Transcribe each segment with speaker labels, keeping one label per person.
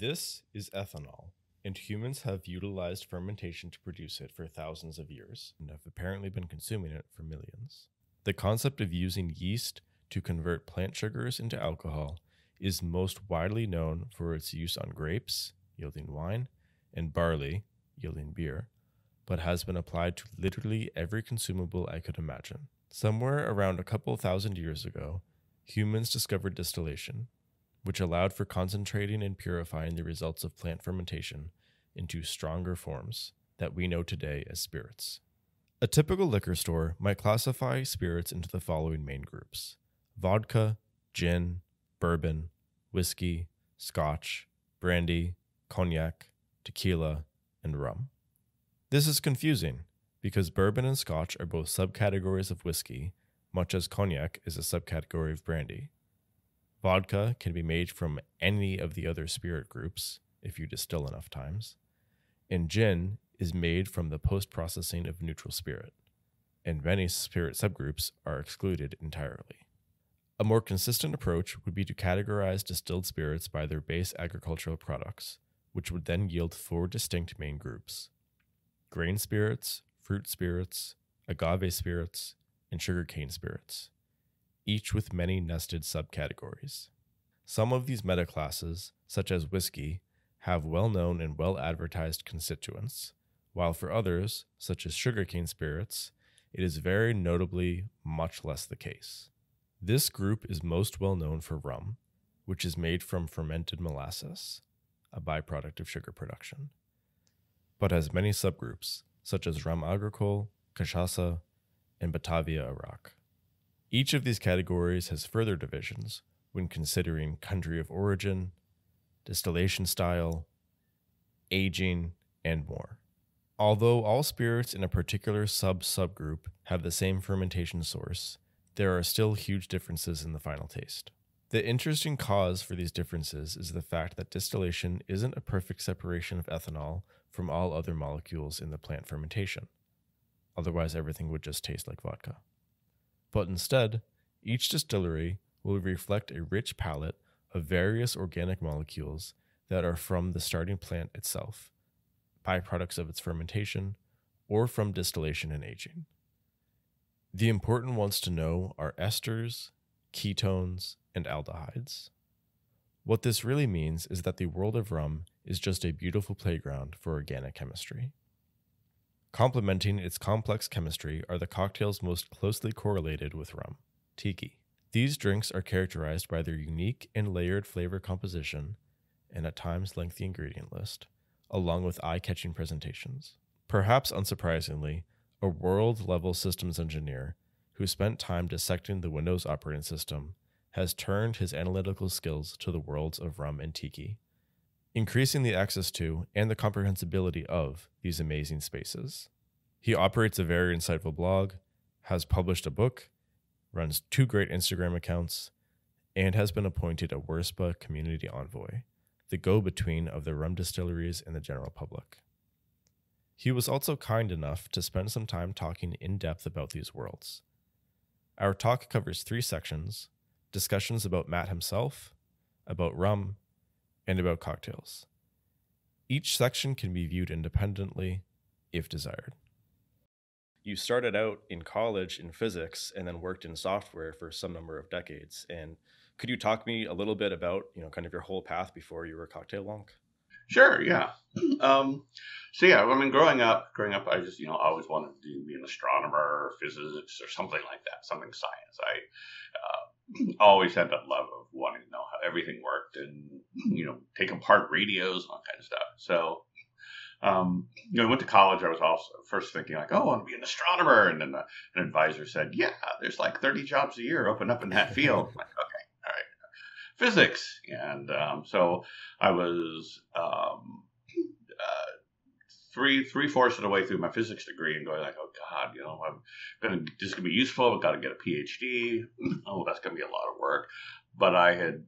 Speaker 1: This is ethanol, and humans have utilized fermentation to produce it for thousands of years and have apparently been consuming it for millions. The concept of using yeast to convert plant sugars into alcohol is most widely known for its use on grapes, yielding wine, and barley, yielding beer, but has been applied to literally every consumable I could imagine. Somewhere around a couple thousand years ago, humans discovered distillation, which allowed for concentrating and purifying the results of plant fermentation into stronger forms that we know today as spirits. A typical liquor store might classify spirits into the following main groups vodka, gin, bourbon, whiskey, scotch, brandy, cognac, tequila, and rum. This is confusing because bourbon and scotch are both subcategories of whiskey, much as cognac is a subcategory of brandy. Vodka can be made from any of the other spirit groups if you distill enough times, and gin is made from the post processing of neutral spirit, and many spirit subgroups are excluded entirely. A more consistent approach would be to categorize distilled spirits by their base agricultural products, which would then yield four distinct main groups grain spirits, fruit spirits, agave spirits, and sugarcane spirits, each with many nested subcategories. Some of these metaclasses, such as whiskey, have well known and well advertised constituents, while for others, such as sugarcane spirits, it is very notably much less the case. This group is most well known for rum, which is made from fermented molasses, a byproduct of sugar production, but has many subgroups, such as rum agricole, cachaça, and Batavia Arrack. Each of these categories has further divisions when considering country of origin, distillation style, aging, and more. Although all spirits in a particular sub subgroup have the same fermentation source, there are still huge differences in the final taste. The interesting cause for these differences is the fact that distillation isn't a perfect separation of ethanol from all other molecules in the plant fermentation. Otherwise, everything would just taste like vodka. But instead, each distillery will reflect a rich palette of various organic molecules that are from the starting plant itself, byproducts of its fermentation, or from distillation and aging. The important ones to know are esters, ketones, and aldehydes. What this really means is that the world of rum is just a beautiful playground for organic chemistry. Complementing its complex chemistry are the cocktails most closely correlated with rum, tiki. These drinks are characterized by their unique and layered flavor composition and at times lengthy ingredient list, along with eye catching presentations. Perhaps unsurprisingly, a world level systems engineer who spent time dissecting the Windows operating system has turned his analytical skills to the worlds of rum and tiki, increasing the access to and the comprehensibility of these amazing spaces. He operates a very insightful blog, has published a book, runs two great Instagram accounts, and has been appointed a WIRSPA community envoy, the go between of the rum distilleries and the general public. He was also kind enough to spend some time talking in depth about these worlds. Our talk covers three sections discussions about Matt himself, about rum, and about cocktails. Each section can be viewed independently if desired. You started out in college in physics and then worked in software for some number of decades. And could you talk me a little bit about, you know, kind of your whole path before you were a cocktail wonk?
Speaker 2: Sure, yeah. Um, so yeah, I mean, growing up, growing up, I just you know always wanted to be an astronomer or physicist or something like that, something science. I uh, always had that love of wanting to know how everything worked and you know take apart radios and all kind of stuff. So. Um, you know, I went to college. I was also first thinking like, oh, I want to be an astronomer, and then the, an advisor said, yeah, there's like 30 jobs a year open up in that field. like, physics. And um, so I was um, uh, three three fourths of the way through my physics degree and going like, oh God, you know, I'm gonna this is gonna be useful. I've got to get a PhD. Oh, that's gonna be a lot of work. But I had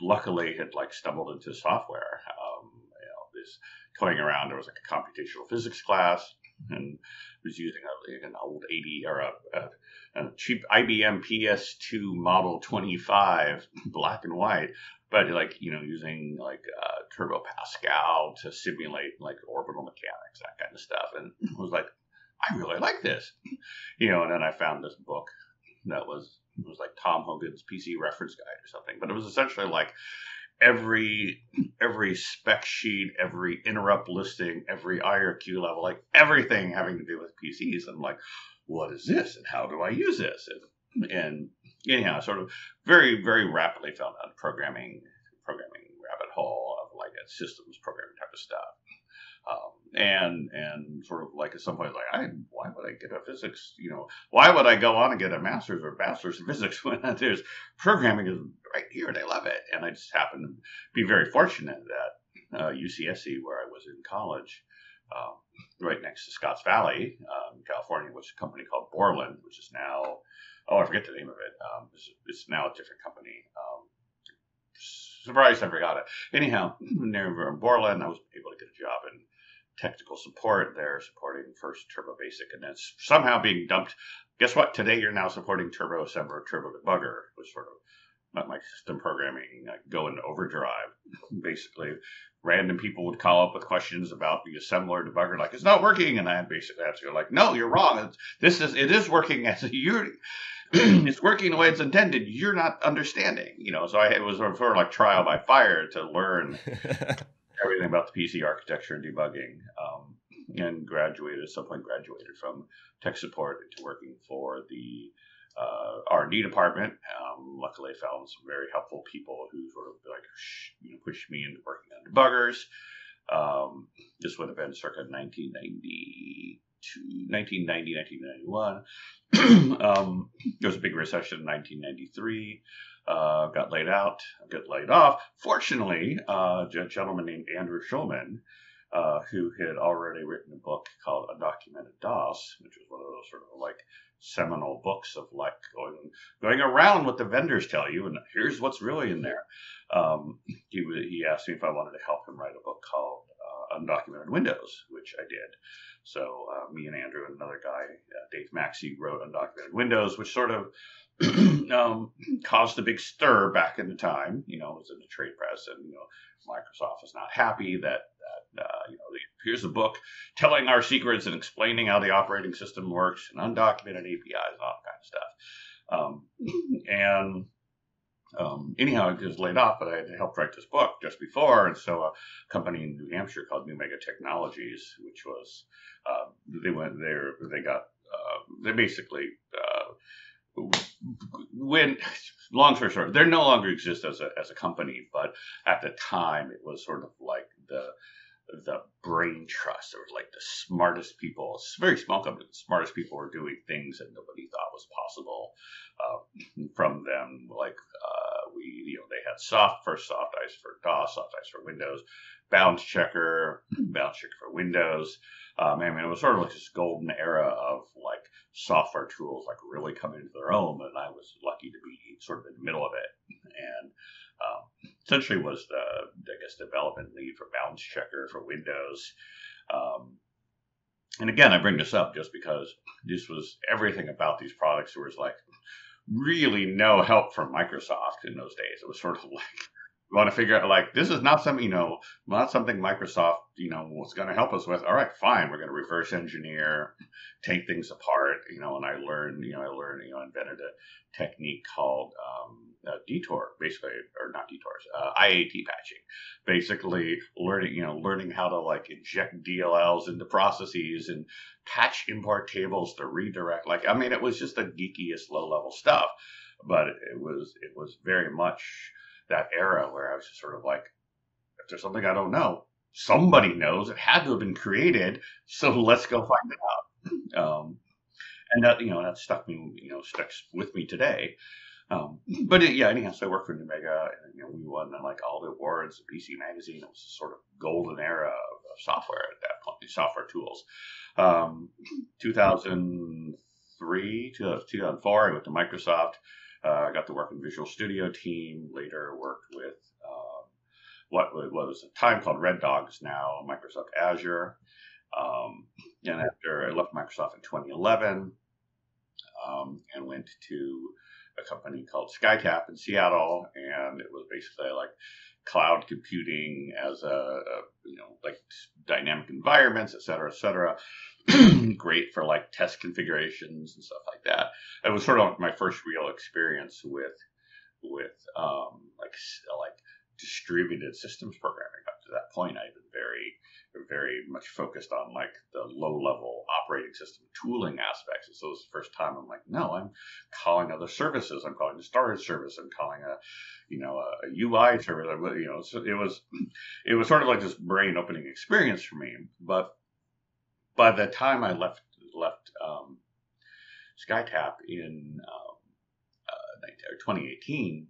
Speaker 2: luckily had like stumbled into software. Um, you know, this toying around. There was like a computational physics class and was using a, an old 80 or a, a, a, cheap IBM PS2 Model 25, black and white, but like you know using like uh, Turbo Pascal to simulate like orbital mechanics, that kind of stuff, and I was like, I really like this, you know. And then I found this book that was it was like Thom Hogan's PC reference guide or something, but it was essentially like every every spec sheet, every interrupt listing, every IRQ level, like everything having to do with PCs. I'm like, what is this, and how do I use this? And, and anyhow, sort of very very rapidly fell down programming programming rabbit hole of like a systems programming type of stuff. Um, and and sort of like at some point like I why would I get a physics you know why would I go on and get a master's or bachelor's in physics when there's programming is right here and I love it. And I just happen to be very fortunate that uh, UCSC where I was in college um, right next to Scotts Valley um, California was a company called Borland which is now oh I forget the name of it. Um, it's, it's, now a different company. Um, surprised I forgot it. Anyhow near Borland I was able to get a job in technical support. They're supporting first Turbo Basic, and then somehow being dumped. Guess what? Today you're now supporting Turbo Assembler, Turbo Debugger, which sort of let my system programming go into overdrive. Basically, random people would call up with questions about the assembler debugger, like it's not working, and I basically have to go like, no, you're wrong. It's, this is it is working as you. it's working the way it's intended. You're not understanding, you know. So I, it was sort of like trial by fire to learn everything about the PC architecture and debugging, um, and graduated at some point graduated from tech support into working for the uh, R&D department. Um, luckily, I found some very helpful people who sort of like you know pushed me into working on debuggers. Um, this would have been circa 1992, 1990, 1991. um, there was a big recession in 1993 uh, got laid out, got laid off. Fortunately, uh, a gentleman named Andrew Schulman, uh, who had already written a book called Undocumented DOS, which was one of those sort of like seminal books of like going going around what the vendors tell you, and here's what's really in there. Um, he he asked me if I wanted to help him write a book called Undocumented Windows, which I did. So uh, me and Andrew and another guy, uh, Dave Maxey, wrote Undocumented Windows, which sort of um, caused a big stir back in the time. You know, it was in the trade press, and you know, Microsoft was not happy that that uh, you know, here's a book telling our secrets and explaining how the operating system works and undocumented APIs and all that kind of stuff. Um, and um, anyhow, I was laid off, but I had to help write this book just before, and so a company in New Hampshire called NuMega Technologies, which was uh, they went there, they got uh, they basically uh, when long story short, they no longer exist as a as a company, but at the time it was sort of like the the brain trust or like the smartest people. It's very small company. The smartest people were doing things that nobody thought was possible uh, from them. Like we, you know, they had soft first soft ice for DOS, SoftICE for Windows, BoundsChecker, BoundsChecker for Windows. Um, I mean, it was sort of like this golden era of like software tools like really coming into their own, and I was lucky to be sort of in the middle of it. And um, essentially was the I guess development lead for BoundsChecker for Windows. Um, and again, I bring this up just because this was everything about these products. Was like really no help from Microsoft in those days. It was sort of like we want to figure out like this is not something you know not something microsoft you know was going to help us with all right fine we're going to reverse engineer take things apart you know and i learned you know i learned you know invented a technique called um, detour basically or not detours uh, iat patching basically learning you know learning how to like inject dlls into processes and patch import tables to redirect like i mean it was just the geekiest low level stuff but it was it was very much that era where I was just sort of like, if there's something I don't know, somebody knows. It had to have been created, so let's go find it out. Um, and that you know that stuck me, you know, sticks with me today. Um, but it, yeah, anyhow, so I worked for NuMega, and you know, we won like all the awards, PC Magazine. It was a sort of golden era of, of software at that point, software tools. Um, 2003, 2004, I went to Microsoft. Uh, I got to work in Visual Studio team. Later worked with um, what, what was a time called Red Dogs, now Microsoft Azure. Um, and after I left Microsoft in 2011 um, and went to a company called SkyTap in Seattle, and it was basically like cloud computing as a, a you know like dynamic environments, et cetera, et cetera. Great for like test configurations and stuff like that. It was sort of like my first real experience with with um, like like distributed systems programming. Up to that point, I've been very very much focused on like the low level operating system tooling aspects. And so it was the first time I'm like, no, I'm calling other services. I'm calling the storage service. I'm calling a, you know, a, UI service. You know, so it was, it was sort of like this brain opening experience for me. But by the time I left, left, um, SkyTap in, um, uh, 2018,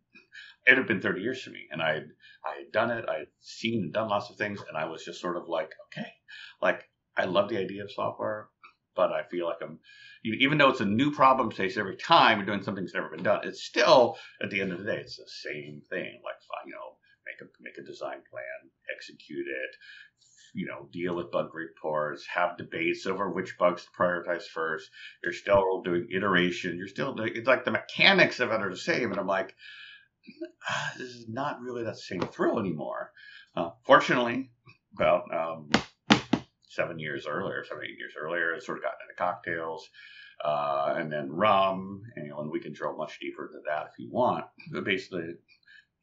Speaker 2: it had been 30 years for me and I I had done it. I had seen and done lots of things, and I was just sort of like, okay, like I love the idea of software, but I feel like I'm, even though it's a new problem space every time you're doing something that's never been done, it's still at the end of the day, it's the same thing. Like you know, make a make a design plan, execute it, you know, deal with bug reports, have debates over which bugs to prioritize first. You're still doing iteration. You're still doing. It's like the mechanics of it are the same, and I'm like this is not really that same thrill anymore. Uh, fortunately, about um, seven years earlier, seven, eight years earlier, I sort of gotten into cocktails. Uh, and then rum, and, you know, and we can drill much deeper into that if you want. But basically,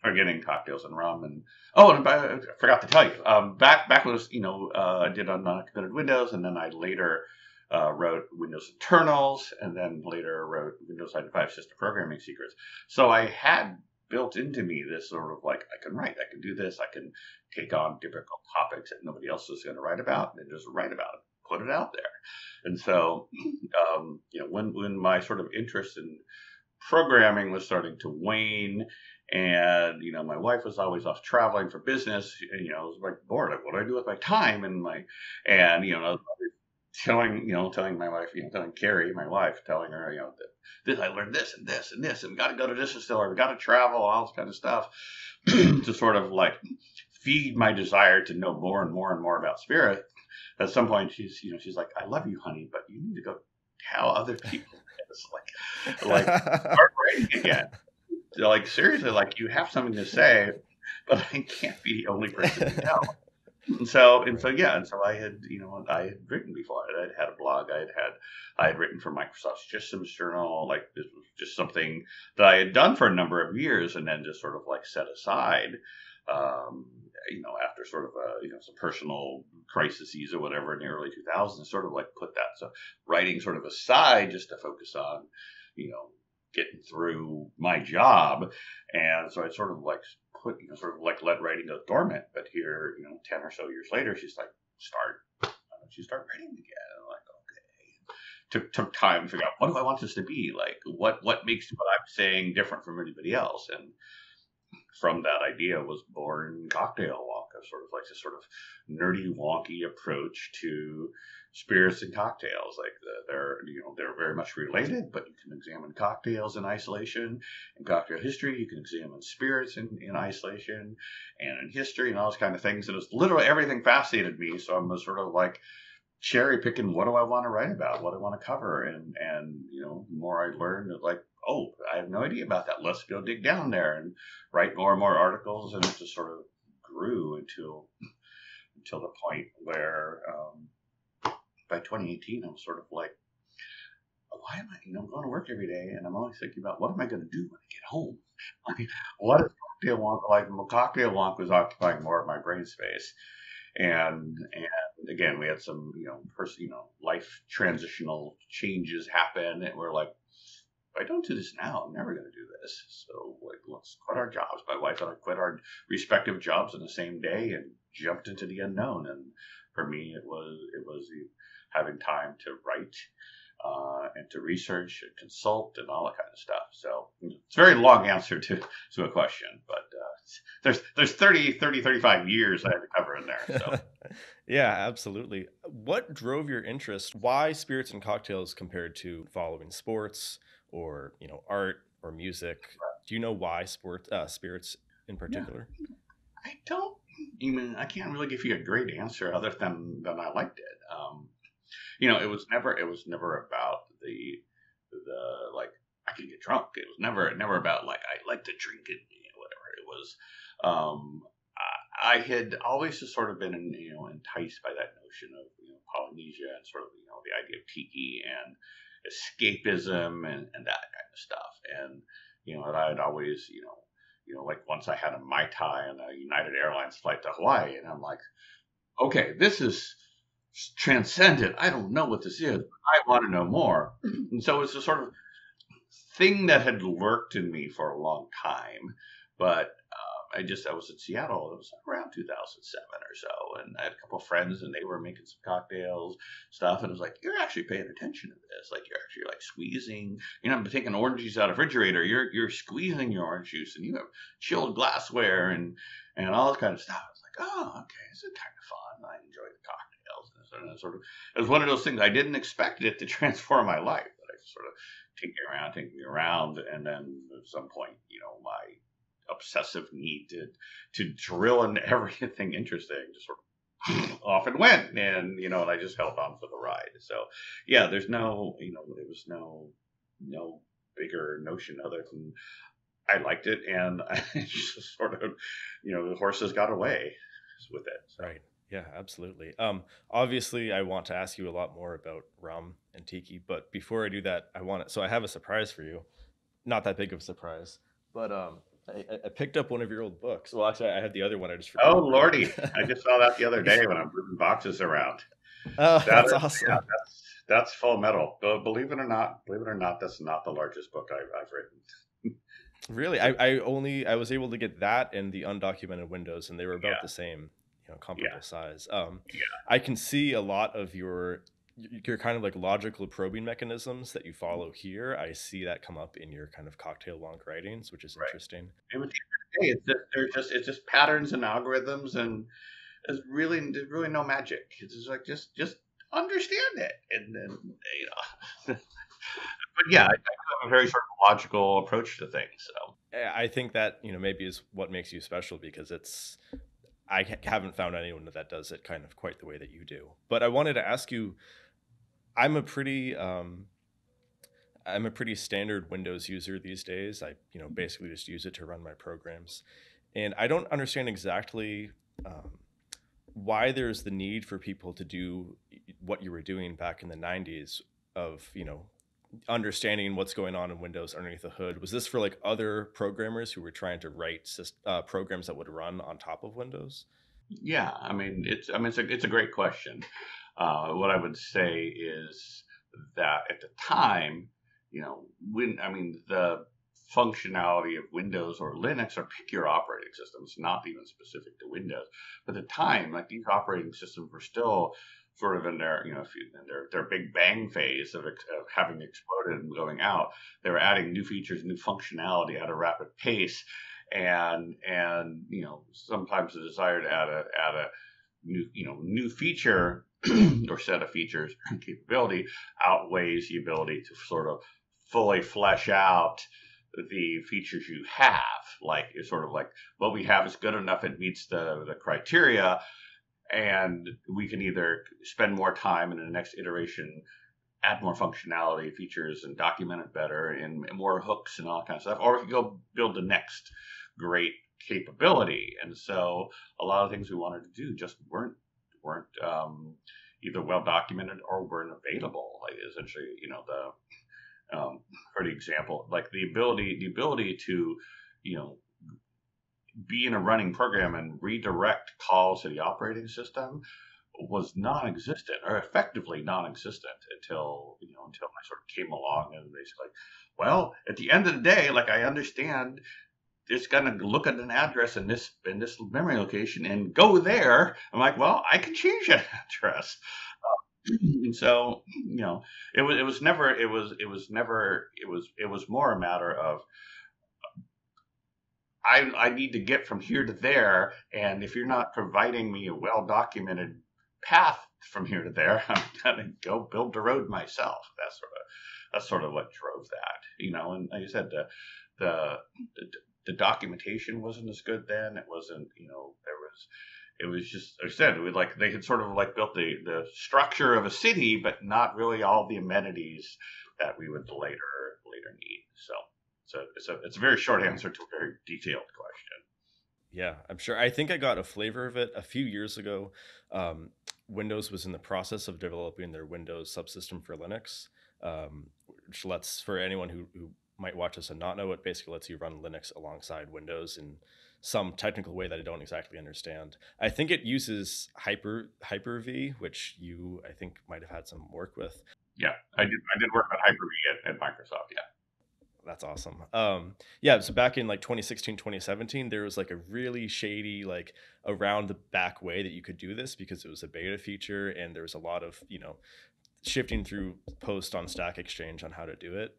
Speaker 2: are getting cocktails and rum, and oh, and I forgot to tell you, um, back back was you know uh, I did on non-committed Windows, and then I later uh, wrote Windows internals, and then later wrote Windows 95 System Programming Secrets. So I had built into me this sort of like I can write, I can do this, I can take on difficult topics that nobody else is going to write about, and just write about it, put it out there. And so, um, you know, when when my sort of interest in programming was starting to wane, and you know, my wife was always off traveling for business, and, you know, I was like bored. Like, what do I do with my time? And my and you know, telling you know telling my wife you know telling Carrie my wife telling her you know that this I learned this and this and this and we got to go to this distillery we got to travel all this kind of stuff to sort of like feed my desire to know more and more and more about spirit. At some point she's you know she's like I love you honey but you need to go tell other people this like like start writing again. like seriously like you have something to say but I can't be the only person to tell. And so and so yeah, and so I had you know I had written before. I had had a blog. I had had I had written for Microsoft Systems Journal. Like this was just something that I had done for a number of years, and then just sort of like set aside. Um, you know, after sort of a, you know some personal crises or whatever in the early 2000s, sort of like put that so writing sort of aside just to focus on you know getting through my job, and so I sort of like you know, sort of like let writing go dormant. But here, you know, 10 or so years later, she's like, start, why don't you start writing again? I'm like, okay. Took, took time to figure out what do I want this to be? Like, what, what makes what I'm saying different from anybody else? And from that idea was born Cocktail Sort of like this sort of nerdy, wonky approach to spirits and cocktails. Like they're you know they're very much related, but you can examine cocktails in isolation. and cocktail history, you can examine spirits in, in isolation, and in history and all those kind of things. And it's literally everything fascinated me. So I'm sort of like cherry picking what do I want to write about, what do I want to cover, and and you know the more I learned, like oh I have no idea about that. Let's go dig down there and write more and more articles, and it just sort of grew until until the point where um, by 2018, I was sort of like, why am I, you know, going to work every day and I'm always thinking about what am I going to do when I get home? I mean, what is cocktail wonk like? Cocktail wonk was occupying more of my brain space. And, and again, we had some, you know, person, you know, life transitional changes happen and we're like, I don't do this now, I'm never going to do this. So like, let's quit our jobs. My wife and I quit our respective jobs on the same day and jumped into the unknown. And for me, it was, it was having time to write uh, and to research and consult and all that kind of stuff. So it's a very long answer to, to a question, but uh, there's there's 30, 30, 35 years I had to cover in there. So.
Speaker 1: yeah, absolutely. What drove your interest? Why spirits and cocktails compared to following sports or you know art or music? Do you know why sport uh, spirits in particular?
Speaker 2: I don't even. I can't really give you a great answer other than than I liked it. Um, you know, it was never it was never about the the like I can get drunk. It was never never about like I like to drink it, you know, whatever. It was. Um, I, I had always just sort of been, you know, enticed by that notion of you know Polynesia and sort of you know the idea of tiki and escapism and, and that kind of stuff. And you know, I had always, you know, you know, like once I had a mai tai on a United Airlines flight to Hawaii, and I'm like, okay, this is transcendent. I don't know what this is. I want to know more. Mm-hmm. And so it's a sort of thing that had lurked in me for a long time, but I just I was in Seattle. It was around 2007 or so, and I had a couple friends, and they were making some cocktails stuff, and it was like you're actually paying attention to this. Like you're actually like squeezing. You know, I'm taking orange juice out of the refrigerator. You're you're squeezing your orange juice, and you have chilled glassware and and all this kind of stuff. It's like, oh, okay, this is kind of fun. I enjoy the cocktails. And sort of it was one of those things I didn't expect it to transform my life, but I sort of taking around, taking around, and then at some point, you know, my obsessive need to to drill into everything interesting just sort of off and went and you know and i just held on for the ride. So yeah there's no you know there was no no bigger notion other than i liked it and i just sort of you know the horses got away with it
Speaker 1: so. right. Yeah absolutely. Um obviously i want to ask you a lot more about rum and tiki but before i do that i want to so i have a surprise for you. Not that big of a surprise but um I, I, picked up one of your old books. Well, actually, I had the other one. I just
Speaker 2: forgot. Oh lordy! I just saw that the other day when I'm moving boxes around.
Speaker 1: Oh, that that's is, awesome. Yeah,
Speaker 2: that's, that's, full metal. But believe it or not, believe it or not, that's not the largest book I've, I've written.
Speaker 1: really, I, I only I was able to get that and the undocumented windows, and they were about yeah. the same, you know, comparable yeah. size. Um, yeah. I can see a lot of your your kind of like logical probing mechanisms that you mm. follow here, I see that come up in your kind of cocktail wonk writings, which is right. interesting.
Speaker 2: And with the it's just, they're just it's just patterns and algorithms, and there's really there's really no magic. It's just like just just understand it, and then you know. but yeah, I, I have a very sort of logical approach to things. So
Speaker 1: I think that you know maybe is what makes you special because it's I haven't found anyone that does it kind of quite the way that you do. But I wanted to ask you I'm a pretty um, I'm a pretty standard Windows user these days. I you know basically just use it to run my programs, and I don't understand exactly um, why there's the need for people to do what you were doing back in the '90s of you know understanding what's going on in Windows underneath the hood. Was this for like other programmers who were trying to write uh, programs that would run on top of Windows?
Speaker 2: Yeah, I mean it's I mean it's a it's a great question. Uh, what I would say is that at the time, you know, when I mean the functionality of Windows or Linux or pick your operating systems, not even specific to Windows. But at the time, like these operating systems were still sort of in their, you know, in their their big bang phase of, of having exploded and going out. They were adding new features, new functionality at a rapid pace, and and you know sometimes the desire to add a add a new you know new feature or set of features and capability outweighs the ability to sort of fully flesh out the features you have. Like it's sort of like what we have is good enough; it meets the the criteria, and we can either spend more time in the next iteration, add more functionality, features, and document it better, and more hooks and all that kind of stuff, or we can go build the next great capability. And so a lot of things we wanted to do just weren't weren't um, either well documented or weren't available. Like essentially, you know, the um, for the example, like the ability the ability to, you know, be in a running program and redirect calls to the operating system was non-existent or effectively non-existent until you know until I sort of came along and basically, well, at the end of the day, like I understand it's going to look at an address in this in this memory location and go there. I'm like, well, I can change that address. Uh, and so, you know, it was it was never it was it was never it was it was more a matter of I I need to get from here to there, and if you're not providing me a well documented path from here to there, I'm gonna go build the road myself. That's sort of that's sort of what drove that, you know. And like I said, the the, the the documentation wasn't as good then. It wasn't, you know, there was, it was just, I said, we like they had sort of like built the the structure of a city, but not really all the amenities that we would later later need. So it's a it's a it's a very short answer to a very detailed question.
Speaker 1: Yeah, I'm sure. I think I got a flavor of it a few years ago. Um, Windows was in the process of developing their Windows subsystem for Linux, um, which lets for anyone who, who might watch this and not know it, basically lets you run Linux alongside Windows in some technical way that I don't exactly understand. I think it uses Hyper Hyper V, which you I think might have had some work with.
Speaker 2: Yeah, I did. I did work on Hyper V at, at Microsoft. Yeah
Speaker 1: that's awesome. Um, yeah, so back in like 2016, 2017, there was like a really shady, like around the back way that you could do this because it was a beta feature and there was a lot of, you know, shifting through post on Stack Exchange on how to do it.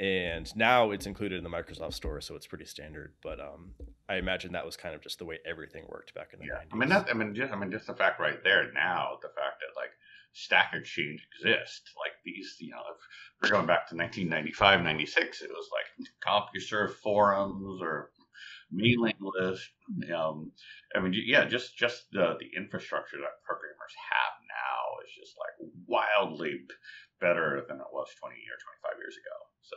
Speaker 1: And now it's included in the Microsoft Store, so it's pretty standard. But um, I imagine that was kind of just the way everything worked back in the
Speaker 2: yeah.
Speaker 1: 90s.
Speaker 2: I mean, that, I mean, just I mean, just the fact right there now, the fact that like Stack Exchange exists, Like these, you know, if we're going back to 1995, 96, it was like CompuServe forums or mailing list. Um, I mean, yeah, just just the the infrastructure that programmers have now is just like wildly better than it was 20 or 25 years ago. So,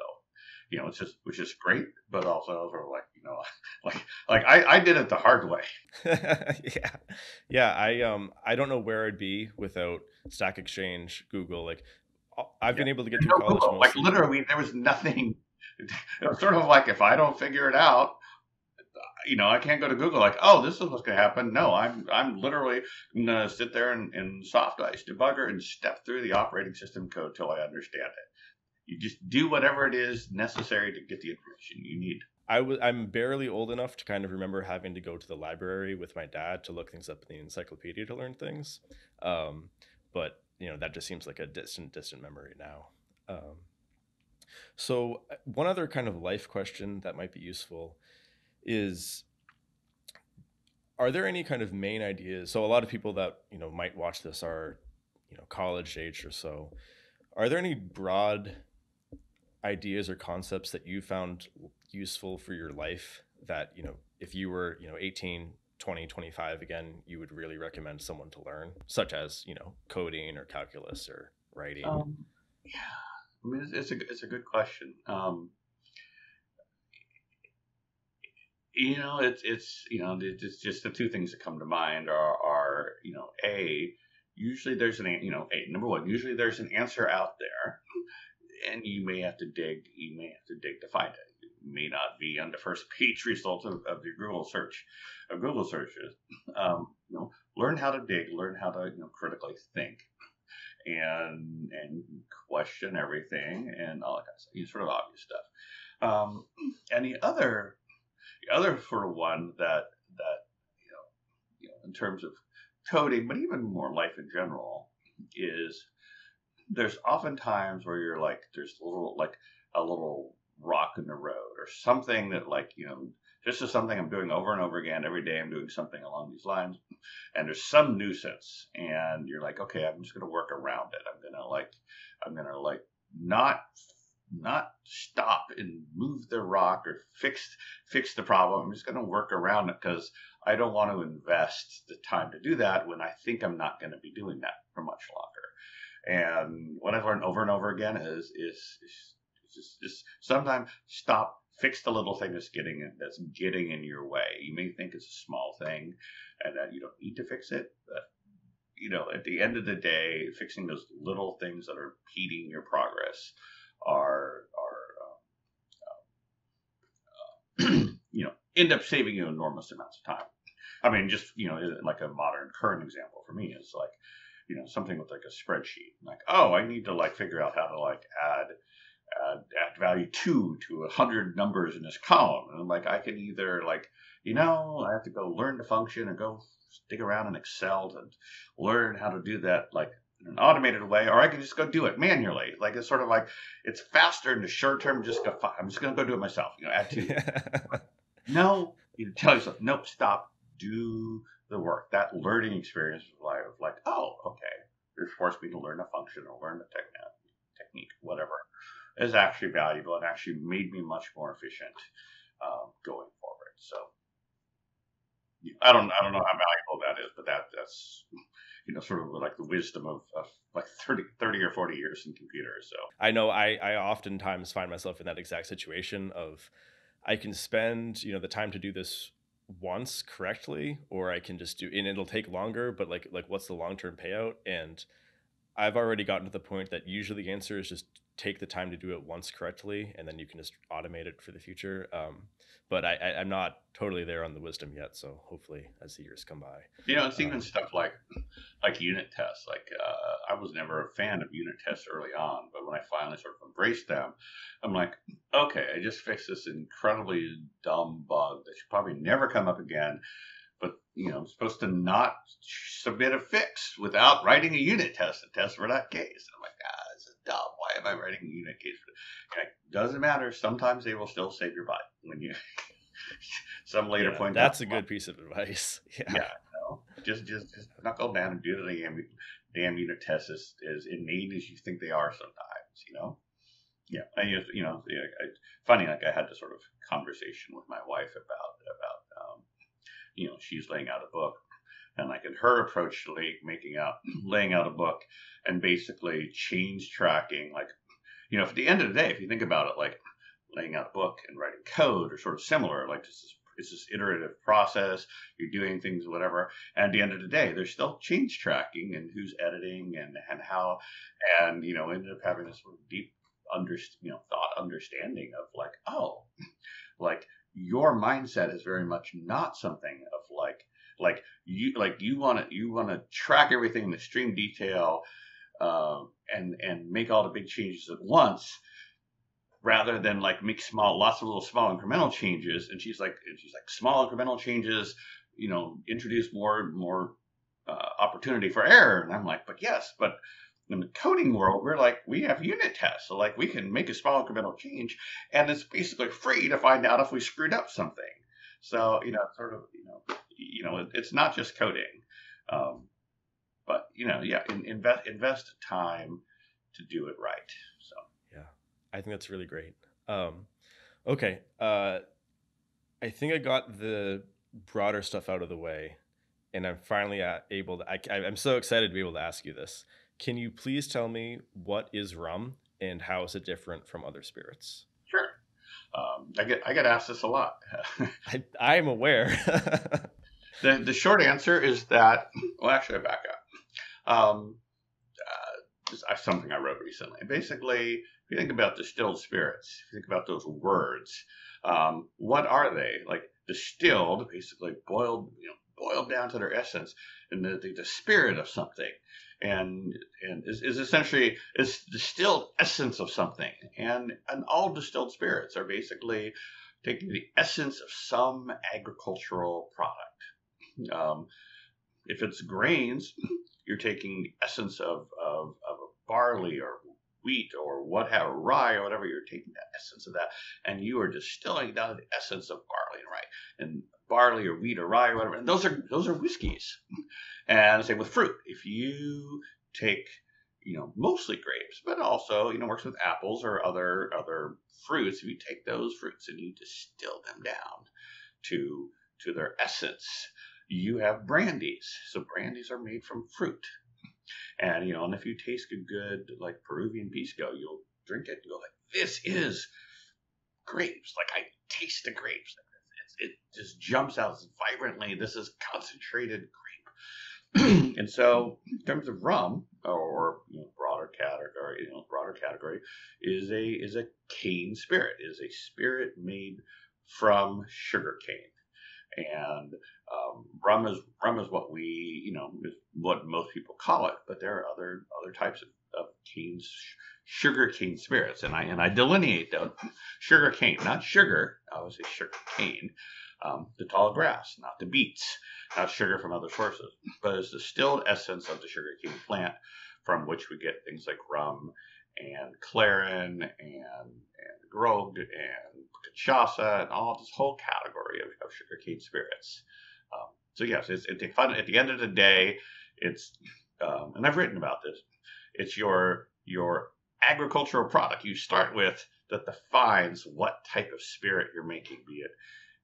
Speaker 2: you know, it's just which is great, but also sort of like you know, like like I, I did it the hard way.
Speaker 1: yeah, yeah. I um I don't know where I'd be without Stack Exchange, Google. Like I've yeah. been able to get through no, college.
Speaker 2: Like literally, there was nothing. It was sort of like if I don't figure it out, you know, I can't go to Google like, oh, this is what's going to happen. No, I'm I'm literally going to sit there in, SoftICE debugger and step through the operating system code till I understand it. You just do whatever it is necessary to get the information you need.
Speaker 1: I w- I'm barely old enough to kind of remember having to go to the library with my dad to look things up in the encyclopedia to learn things. Um, but you know that just seems like a distant distant memory now um, so uh, one other kind of life question that might be useful is are there any kind of main ideas so a lot of people that you know might watch this are you know college age or so are there any broad ideas or concepts that you found useful for your life that you know if you were you know 18 20 25 again you would really recommend someone to learn such as you know coding or calculus or writing? Um,
Speaker 2: yeah. I mean it's, it's, a it's a good question. Um, you know it's it's you know it's just the two things that come to mind are are you know a usually there's an you know a number one usually there's an answer out there and you may have to dig you may have to dig to find it It may not be on the first page result of, of your Google search, of Google searches. Um, you know, learn how to dig, learn how to you know critically think, and and question everything and all that kind of stuff. You sort of obvious stuff. Um, and the other, the other sort of one that that you know, you know, in terms of coding, but even more life in general, is there's often times where you're like, there's a little like a little rock in the road or something that like you know this is something i'm doing over and over again. Every day i'm doing something along these lines. And there's some nuisance and you're like okay i'm just going to work around it. I'm to like i'm going to like not not stop and move the rock or fix fix the problem. I'm just going to work around it because i don't want to invest the time to do that when i think i'm not going to be doing that for much longer and what i've learned over and over again is is, is just, just sometimes stop, fix the little thing that's getting in, that's getting in your way. You may think it's a small thing, and that you don't need to fix it, but you know, at the end of the day, fixing those little things that are impeding your progress are are uh, uh, you know end up saving you enormous amounts of time. I mean, just you know, like a modern current example for me is like you know something with like a spreadsheet. Like, oh, I need to like figure out how to like add uh, add value two to a hundred numbers in this column. And I'm like, I can either like, you know, I have to go learn the function and go stick around in Excel to learn how to do that like in an automated way, or I can just go do it manually. Like it's sort of like it's faster in the short term. Just go, I'm just going to go do it myself. You know, add two. no, you tell yourself, nope, stop, do the work. That learning experience of like, like, oh, okay, you're forced me to learn a function or learn a technique, technique, whatever is actually valuable and actually made me much more efficient um, going forward. So I don't I don't know how valuable that is, but that that's you know sort of like the wisdom of, of like 30, 30 or 40 years in computers. So
Speaker 1: I know I, I oftentimes find myself in that exact situation of I can spend, you know, the time to do this once correctly, or I can just do, and it'll take longer, but like, like what's the long-term payout? And I've already gotten to the point that usually the answer is just take the time to do it once correctly, and then you can just automate it for the future. Um, but I, I, am not totally there on the wisdom yet. So hopefully, as the years come by,
Speaker 2: you know, it's even um, stuff like like unit tests. Like uh, I was never a fan of unit tests early on, but when I finally sort of embraced them, I'm like, okay, I just fixed this incredibly dumb bug that should probably never come up again. But you know, I'm supposed to not submit a fix without writing a unit test to test for that case. And I'm like, ah, dumb. Why am I writing a unit case? Okay, doesn't matter. Sometimes they will still save your butt when you some later
Speaker 1: yeah,
Speaker 2: point.
Speaker 1: That's a good piece of advice.
Speaker 2: Yeah. Yeah. No, just just just knuckle down and do the damn damn unit tests as, as innate as you think they are. Sometimes, you know. Yeah, you, you know, funny like I had this sort of conversation with my wife about about um, you know she's laying out a book and like in her approach to lay, making out laying out a book and basically change tracking like you know at the end of the day if you think about it like laying out a book and writing code are sort of similar. Like this is it's this iterative process. You're doing things, whatever. And at the end of the day, there's still change tracking and who's editing and and how, and you know, ended up having this sort of deep under you know thought understanding of like oh, like your mindset is very much not something of like like you like you want to you want to track everything in extreme detail um, and and make all the big changes at once rather than like make small, lots of little small incremental changes. And she's like, and she's like, small incremental changes, you know, introduce more, more uh, opportunity for error. And I'm like, but yes, but in the coding world, we're like, we have unit tests. So like we can make a small incremental change and it's basically free to find out if we screwed up something. So, you know, sort of, you know, you know, it, it's not just coding. Um, but you know, yeah, in, invest, invest time to do it right. So.
Speaker 1: Yeah, I think that's really great. Um, okay. Uh, I think I got the broader stuff out of the way, and I'm finally able to. I, I'm so excited to be able to ask you this. Can you please tell me what is rum and how is it different from other spirits?
Speaker 2: Sure. Um, I get I get asked this a lot.
Speaker 1: I, I'm aware.
Speaker 2: the the short answer is that. Well, actually, I back up. Um, uh, something I wrote recently. Basically, if you think about distilled spirits, if you think about those words, um, what are they? Like distilled, basically boiled, you know, boiled down to their essence, and the, the, the spirit of something, and and is, is essentially is distilled essence of something, and and all distilled spirits are basically taking the essence of some agricultural product. Um, if it's grains, you're taking the essence of, of, of barley or wheat or what have rye or whatever, you're taking that essence of that and you are distilling down the essence of barley and rye and barley or wheat or rye or whatever. And those are those are whiskeys. And same with fruit. If you take you know mostly grapes, but also you know works with apples or other other fruits. If you take those fruits and you distill them down to to their essence, you have brandies. So brandies are made from fruit. And you know, and if you taste a good like Peruvian pisco, you'll drink it and go like, "This is grapes. Like I taste the grapes. It, it just jumps out vibrantly. This is concentrated grape." and so, in terms of rum, or you know, broader category, you know, broader category, is a is a cane spirit. Is a spirit made from sugar cane, and um, rum is rum is what we you know is what most people call it, but there are other other types of, of canes, sugar cane spirits, and I and I delineate them: sugar cane, not sugar. Say sugar cane, um, the tall grass, not the beets, not sugar from other sources, but it's the distilled essence of the sugar cane plant, from which we get things like rum and clairin and and grog and cachaça and all this whole category of, of sugarcane spirits. Um, so yes, it's, it's fun. At the end of the day, it's um, and I've written about this. It's your your agricultural product you start with that defines what type of spirit you're making, be it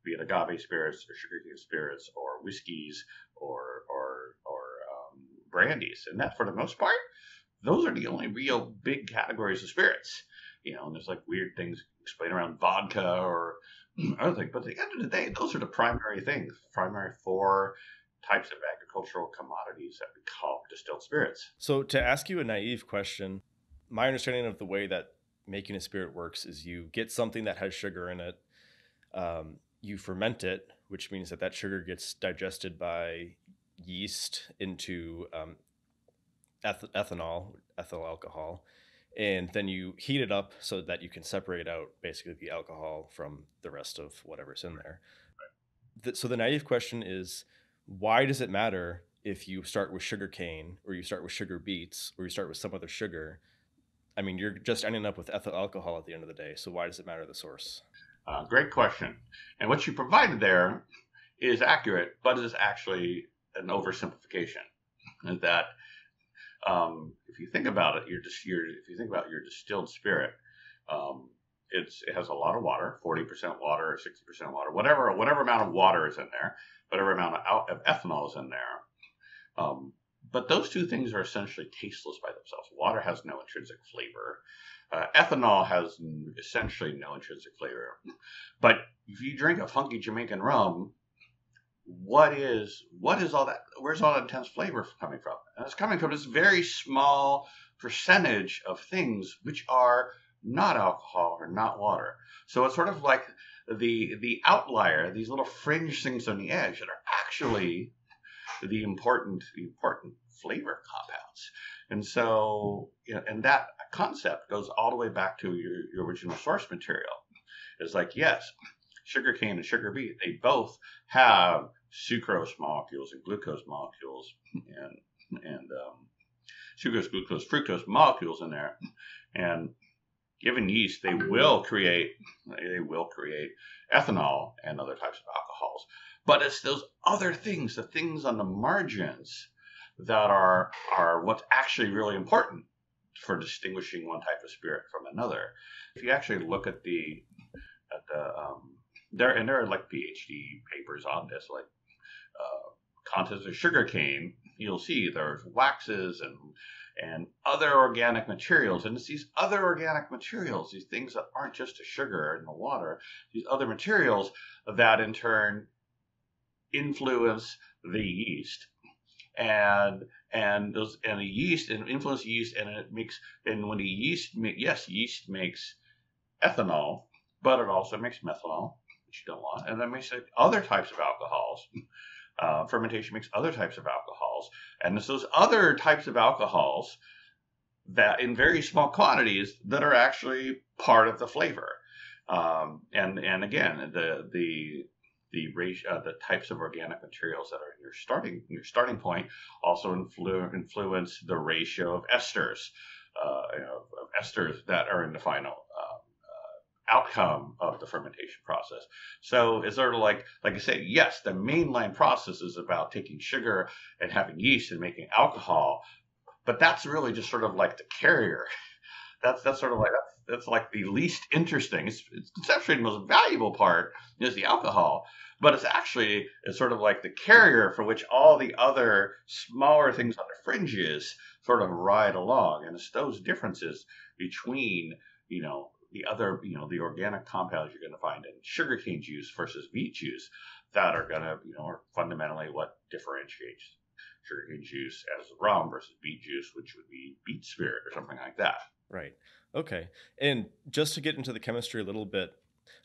Speaker 2: be it agave spirits or sugarcane spirits or whiskeys or or or um, brandies, and that for the most part, those are the only real big categories of spirits. You know, and there's like weird things explained around vodka or other things. But at the end of the day, those are the primary things, primary four types of agricultural commodities that we call distilled spirits.
Speaker 1: So, to ask you a naive question, my understanding of the way that making a spirit works is you get something that has sugar in it, um, you ferment it, which means that that sugar gets digested by yeast into um, eth- ethanol, ethyl alcohol, and then you heat it up so that you can separate out basically the alcohol from the rest of whatever's in there. The, so the naive question is, why does it matter if you start with sugar cane or you start with sugar beets or you start with some other sugar? I mean, you're just ending up with ethyl alcohol at the end of the day. So why does it matter the source?
Speaker 2: Uh, great question. And what you provided there is accurate, but it is actually an oversimplification. That um, if you think about it, you're just you're, if you think about your distilled spirit, um, it's it has a lot of water, forty percent water or sixty percent water, whatever whatever amount of water is in there, whatever amount of, of ethanol is in there. Um, but those two things are essentially tasteless by themselves. Water has no intrinsic flavor. Uh, ethanol has essentially no intrinsic flavor. But if you drink a funky Jamaican rum, what is what is all that? Where's all that intense flavor coming from? And it's coming from this very small percentage of things which are not alcohol or not water. So it's sort of like the the outlier, these little fringe things on the edge that are actually the important the important flavor compounds. And so, you know, and that concept goes all the way back to your, your original source material. It's like, yes, sugar cane and sugar beet, they both have sucrose molecules and glucose molecules and and um, sucrose, glucose, fructose molecules in there. And given yeast, they will create they will create ethanol and other types of alcohols. But it's those other things, the things on the margins that are are what's actually really important for distinguishing one type of spirit from another. If you actually look at the at the um, there and there are like PhD papers on this, like uh, contents of sugarcane, you'll see there's waxes and and other organic materials. And it's these other organic materials, these things that aren't just the sugar in the water, these other materials that in turn influence the yeast. And and those and the yeast and influence yeast and it makes and when the yeast yes yeast makes ethanol but it also makes methanol which you don't want and then makes other types of alcohols uh, fermentation makes other types of alcohols, and it's those other types of alcohols that, in very small quantities, that are actually part of the flavor. Um, and and again, the the the ratio, uh, the types of organic materials that are in your starting your starting point also influ- influence the ratio of esters, uh, you know, of esters that are in the final outcome of the fermentation process. So it's sort of like, like I say, yes, the mainline process is about taking sugar and having yeast and making alcohol, but that's really just sort of like the carrier. That's that's sort of like that's, that's like the least interesting. It's, it's conceptually the most valuable part is the alcohol, but it's actually it's sort of like the carrier for which all the other smaller things on the fringes sort of ride along, and it's those differences between you know the other, you know, the organic compounds you're going to find in sugarcane juice versus beet juice that are going to, you know, are fundamentally what differentiates sugarcane juice as rum versus beet juice, which would be beet spirit or something like that.
Speaker 1: Right. Okay. And just to get into the chemistry a little bit,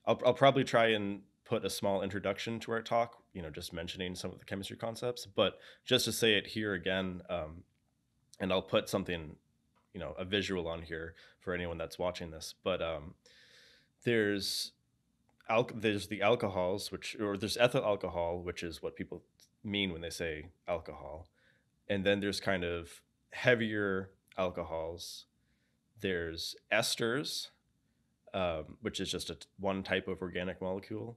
Speaker 1: I'll, I'll probably try and put a small introduction to our talk, you know, just mentioning some of the chemistry concepts. But just to say it here again, um, and I'll put something you know a visual on here for anyone that's watching this but um there's al- there's the alcohols which or there's ethyl alcohol which is what people mean when they say alcohol. And then there's kind of heavier alcohols. There's esters um, which is just a one type of organic molecule.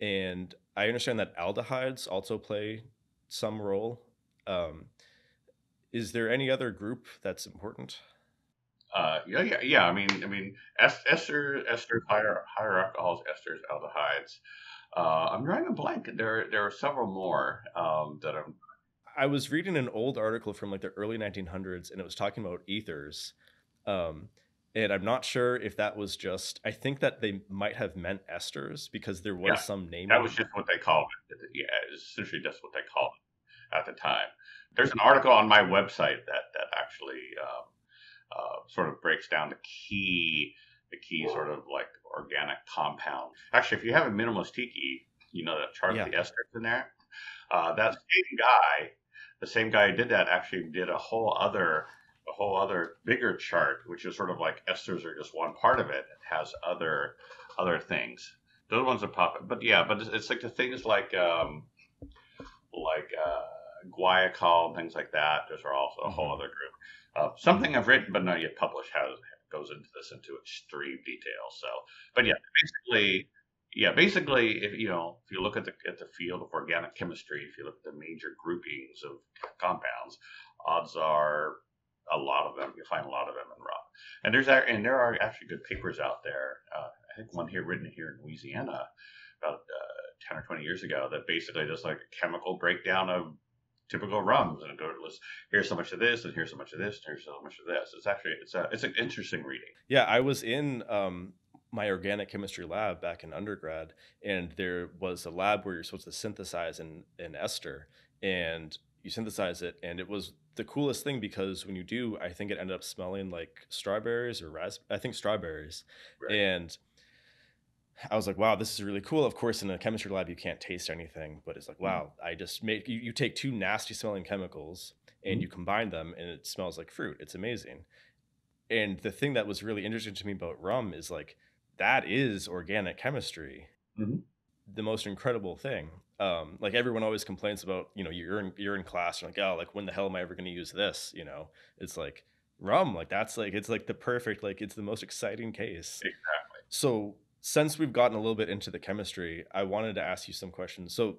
Speaker 1: And i understand that aldehydes also play some role um, is there any other group that's important?
Speaker 2: Uh, yeah, yeah, yeah. I mean, I mean, ester, ester, higher, higher alcohols, esters, aldehydes. Uh, I'm drawing a blank. There, there are several more um, that I'm.
Speaker 1: I was reading an old article from like the early 1900s, and it was talking about ethers. Um, and I'm not sure if that was just. I think that they might have meant esters because there was
Speaker 2: Yeah,
Speaker 1: some name.
Speaker 2: That was just what they called it. Yeah, it's essentially just what they called it at the time. There's an article on my website that that actually um, uh, sort of breaks down the key, the key sort of like organic compound. Actually, if you have a minimalist tiki, you know that chart
Speaker 1: Yeah.
Speaker 2: of the esters in there. Uh, that same guy, the same guy who did that, actually did a whole other, a whole other bigger chart, which is sort of like esters are just one part of it. It has other, other things. Those ones are pop, but yeah, but it's, it's like the things like, um, like uh, guaiacol and things like that. Those are also a whole
Speaker 1: Mhm.
Speaker 2: other group. Uh, something I've written but not yet published has goes into this into extreme detail. So, but yeah, basically, yeah, basically, if you know, if you look at the at the field of organic chemistry, if you look at the major groupings of compounds, odds are a lot of them. You'll find a lot of them in rock. And there's and there are actually good papers out there. Uh, I think one here written here in Louisiana about uh, ten or twenty years ago that basically does like a chemical breakdown of typical rums and it goes here's so much of this and here's so much of this and here's so much of this. It's actually it's a it's an interesting reading.
Speaker 1: Yeah, I was in um, my organic chemistry lab back in undergrad, and there was a lab where you're supposed to synthesize an, an ester, and you synthesize it, and it was the coolest thing because when you do, I think it ended up smelling like strawberries or ras. I think strawberries,
Speaker 2: Right.
Speaker 1: and I was like, wow, this is really cool. Of course, in a chemistry lab, you can't taste anything, but it's like,
Speaker 2: Mm-hmm.
Speaker 1: wow, I just make you, you take two nasty smelling chemicals and
Speaker 2: Mhm.
Speaker 1: you combine them, and it smells like fruit. It's amazing. And the thing that was really interesting to me about rum is like that is organic chemistry.
Speaker 2: Mhm.
Speaker 1: The most incredible thing. Um, like everyone always complains about, you know, you're in you're in class, you're like, oh, like when the hell am I ever going to use this? You know, it's like rum. Like that's like it's like the perfect, like it's the most exciting case.
Speaker 2: Exactly.
Speaker 1: So since we've gotten a little bit into the chemistry, I wanted to ask you some questions. So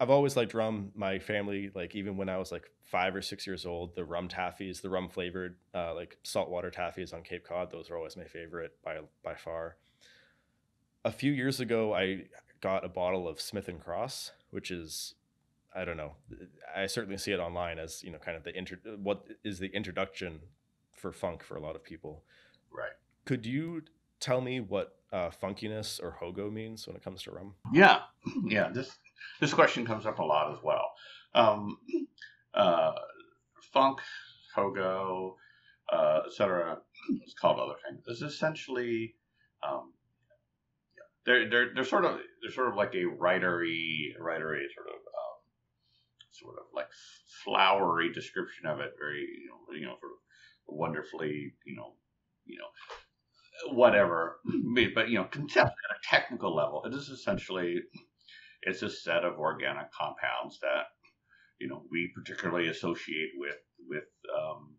Speaker 1: I've always liked rum. My family, like even when I was like five or six years old, the rum taffies, the rum flavored, uh, like saltwater taffies on Cape Cod, those are always my favorite by by far. A few years ago, I got a bottle of Smith and Cross, which is, I don't know, I certainly see it online as you know, kind of the inter- what is the introduction for funk for a lot of people.
Speaker 2: Right.
Speaker 1: Could you tell me what uh, funkiness or hogo means when it comes to rum?
Speaker 2: Yeah, yeah. This this question comes up a lot as well. Um, uh, funk, hogo, uh, etc. It's called other things. Is essentially um, they're they're they're sort of they're sort of like a writery writery sort of um, sort of like flowery description of it. Very you know you know sort of wonderfully you know you know whatever. But you know concept at a technical level, it is essentially it's a set of organic compounds that you know we particularly associate with with um,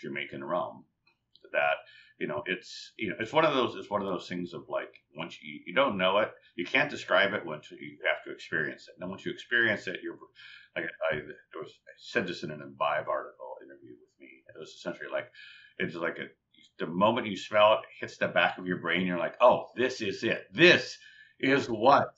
Speaker 2: Jamaican rum. That you know it's you know it's one of those it's one of those things of like once you you don't know it you can't describe it once you have to experience it. And then once you experience it, you're like I, there was I said this in an Imbibe article interview with me. It was essentially like it's like a, the moment you smell it, it hits the back of your brain. You're like, oh, this is it. This is what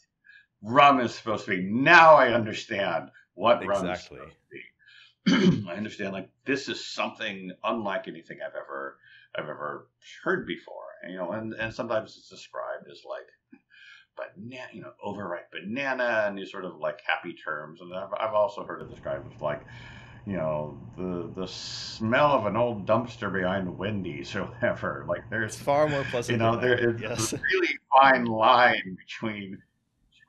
Speaker 2: rum is supposed to be. Now I understand what rum is
Speaker 1: Exactly.
Speaker 2: supposed to be. I understand like this is something unlike anything I've ever I've ever heard before. And, you know, and, and sometimes it's described as like banana, you know, overripe banana and these sort of like happy terms. And I've, I've also heard it described as like, you know, the the smell of an old dumpster behind Wendy's or whatever. Like
Speaker 1: It's
Speaker 2: there's
Speaker 1: far more pleasant.
Speaker 2: you know,
Speaker 1: than
Speaker 2: there
Speaker 1: that.
Speaker 2: is
Speaker 1: yes.
Speaker 2: a really fine line between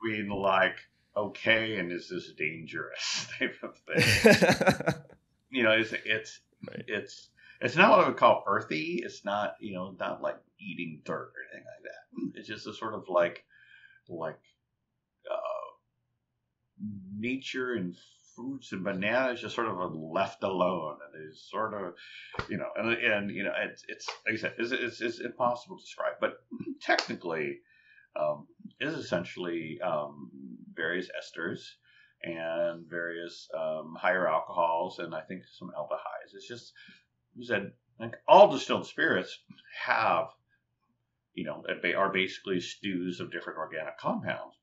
Speaker 2: between like okay and is this dangerous type of thing. you know, it's it's
Speaker 1: Right.
Speaker 2: it's it's not what I would call earthy. It's not you know not like eating dirt or anything like that. It's just a sort of like like uh, nature and fruits and bananas just sort of left alone and is sort of you know and, and you know it's it's like I said it's, it's, it's impossible to describe but technically um, is essentially um, various esters and various um, higher alcohols and I think some aldehydes. It's just you said like all distilled spirits have you know they are basically stews of different organic compounds.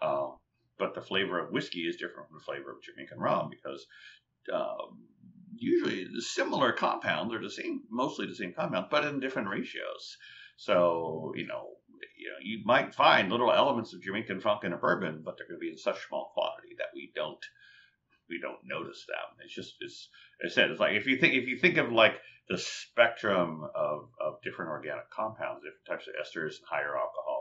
Speaker 2: Um, but the flavor of whiskey is different from the flavor of Jamaican rum because um, usually similar compounds are the same, mostly the same compounds, but in different ratios. So you know, you know, you might find little elements of Jamaican funk in a bourbon, but they're going to be in such small quantity that we don't we don't notice them. It's just it's as I said it's like if you think if you think of like the spectrum of, of different organic compounds, different types of esters and higher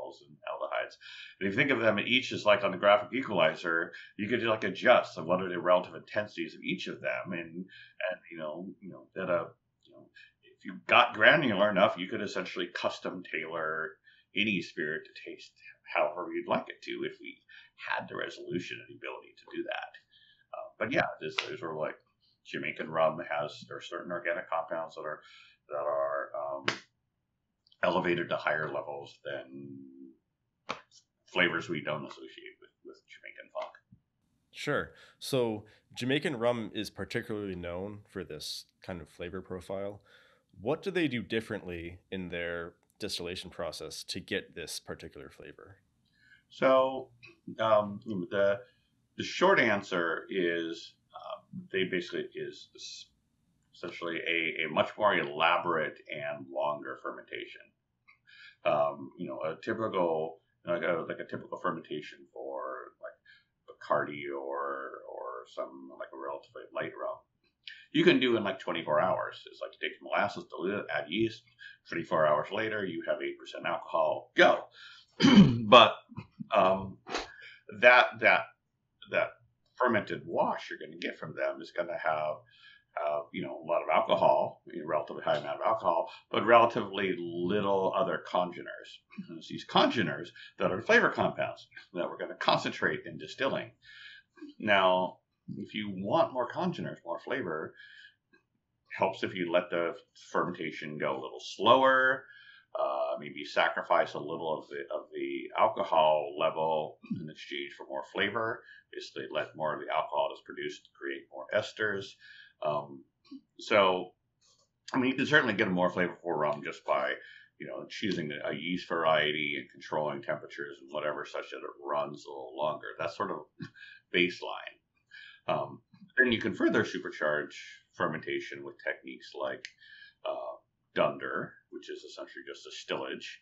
Speaker 2: alcohols and aldehydes. And if you think of them each as like on the graphic equalizer, you could like adjust of what are the relative intensities of each of them, and and you know you know that a you know if you got granular enough, you could essentially custom tailor any spirit to taste however you'd like it to if we had the resolution and the ability to do that. Uh, but yeah, this is sort of like Jamaican rum has there are certain organic compounds that are that are um, elevated to higher levels than flavors we don't associate with, with Jamaican funk.
Speaker 1: Sure. So Jamaican rum is particularly known for this kind of flavor profile. What do they do differently in their distillation process to get this particular flavor?
Speaker 2: So um, the the short answer is they basically is essentially a, a much more elaborate and longer fermentation. Um, you know, a typical like a, like a typical fermentation for like Bacardi or or some like a relatively light rum. You can do in like 24 hours. It's like you take molasses, dilute it, add yeast. 24 hours later, you have 8% alcohol. Go. but um, that that that fermented wash you're going to get from them is going to have uh, you know, a lot of alcohol, a relatively high amount of alcohol, but relatively little other congeners. It's these congeners that are flavor compounds that we're going to concentrate in distilling. Now, if you want more congeners, more flavor, helps if you let the fermentation go a little slower. Uh, maybe sacrifice a little of the of the alcohol level in exchange for more flavor. Basically, let more of the alcohol that's produced create more esters. Um, so, I mean, you can certainly get a more flavorful rum just by you know choosing a yeast variety and controlling temperatures and whatever such that it runs a little longer. That's sort of baseline. Um, then you can further supercharge fermentation with techniques like uh, dunder, which is essentially just a stillage.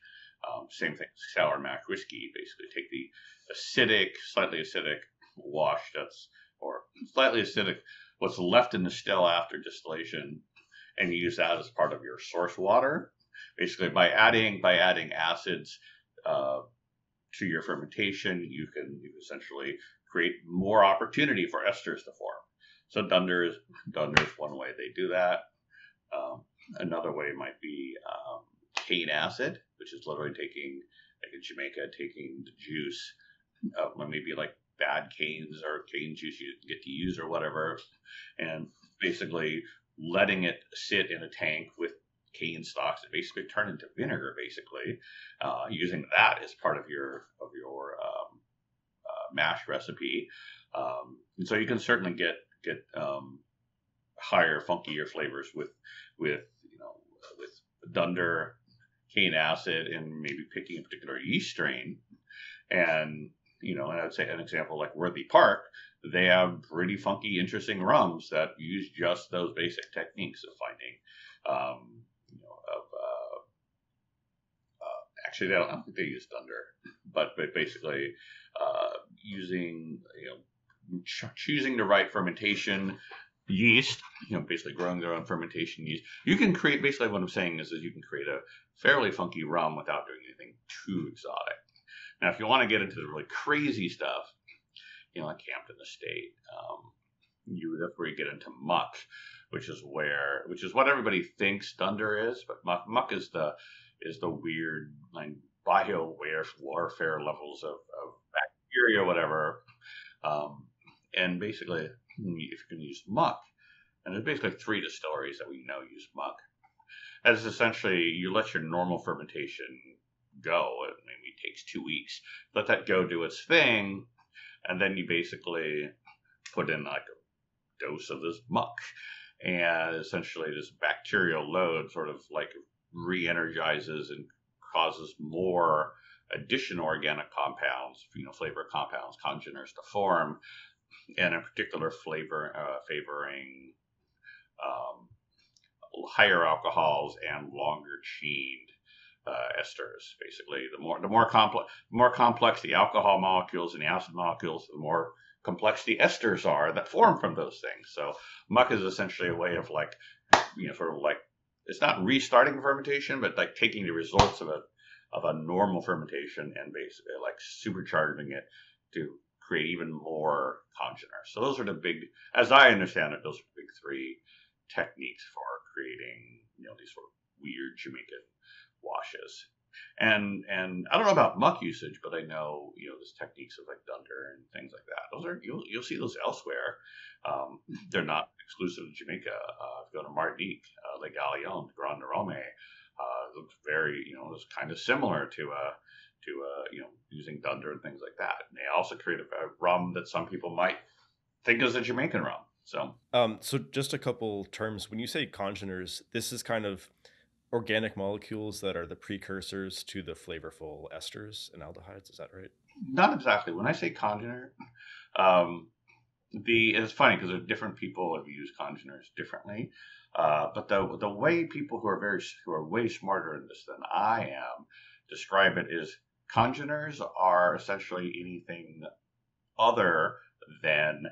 Speaker 2: Um, same thing, sour mash whiskey. Basically, take the acidic, slightly acidic wash that's, or slightly acidic, what's left in the still after distillation, and use that as part of your source water. Basically, by adding by adding acids uh, to your fermentation, you can you essentially create more opportunity for esters to form. So dunder is dunder is one way they do that. Um, Another way might be um, cane acid, which is literally taking, like in Jamaica, taking the juice of maybe like bad canes or cane juice you get to use or whatever, and basically letting it sit in a tank with cane stalks and basically turn into vinegar, basically, uh, using that as part of your of your um, uh, mash recipe. Um, and so you can certainly get get um, higher, funkier flavors with with you know with dunder, cane acid, and maybe picking a particular yeast strain. And, you know, and I'd say an example like Worthy Park, they have pretty funky, interesting rums that use just those basic techniques of finding, um, you know, of, uh, uh, actually, I don't, I don't think they use dunder, but, but basically uh, using, you know, ch- choosing the right fermentation yeast, you know, basically growing their own fermentation yeast. You can create, basically what I'm saying is that you can create a fairly funky rum without doing anything too exotic. Now, if you want to get into the really crazy stuff, you know, like Hampden Estate, um, you that's where you get into muck, which is where, which is what everybody thinks dunder is, but muck, muck is the is the weird like bio warfare levels of, of bacteria, whatever. Um, and basically, if you can use muck, and there's basically three distilleries that we know use muck. As essentially you let your normal fermentation go. It maybe takes two weeks. Let that go do its thing, and then you basically put in like a dose of this muck, and essentially this bacterial load sort of like re-energizes and causes more additional organic compounds, you know, flavor compounds, congeners to form, and in particular, flavor uh, favoring um, higher alcohols and longer chained uh, esters. Basically, the more the more complex the more complex the alcohol molecules and the acid molecules, the more complex the esters are that form from those things. So muck is essentially a way of like, you know, sort of like it's not restarting fermentation, but like taking the results of a of a normal fermentation and basically like supercharging it to create even more congeners. So those are the big, as I understand it, those are the big three techniques for creating, you know, these sort of weird Jamaican washes. And and I don't know about muck usage, but I know you know there's techniques of like dunder and things like that. Those are you'll you'll see those elsewhere. Um, they're not exclusive to Jamaica. Uh, if you go to Martinique, uh, Le Galion, Grand Arôme, uh, looks very you know it's kind of similar to a uh, to uh, you know using dunder and things like that. And they also create a, a rum that some people might think is a Jamaican rum. So,
Speaker 1: um, so just a couple terms. When you say congeners, this is kind of organic molecules that are the precursors to the flavorful esters and aldehydes. Is that right?
Speaker 2: Not exactly. When I say congener, um, the it's funny because different people have used congeners differently. Uh, but the the way people who are very who are way smarter in this than I am describe it is congeners are essentially anything other than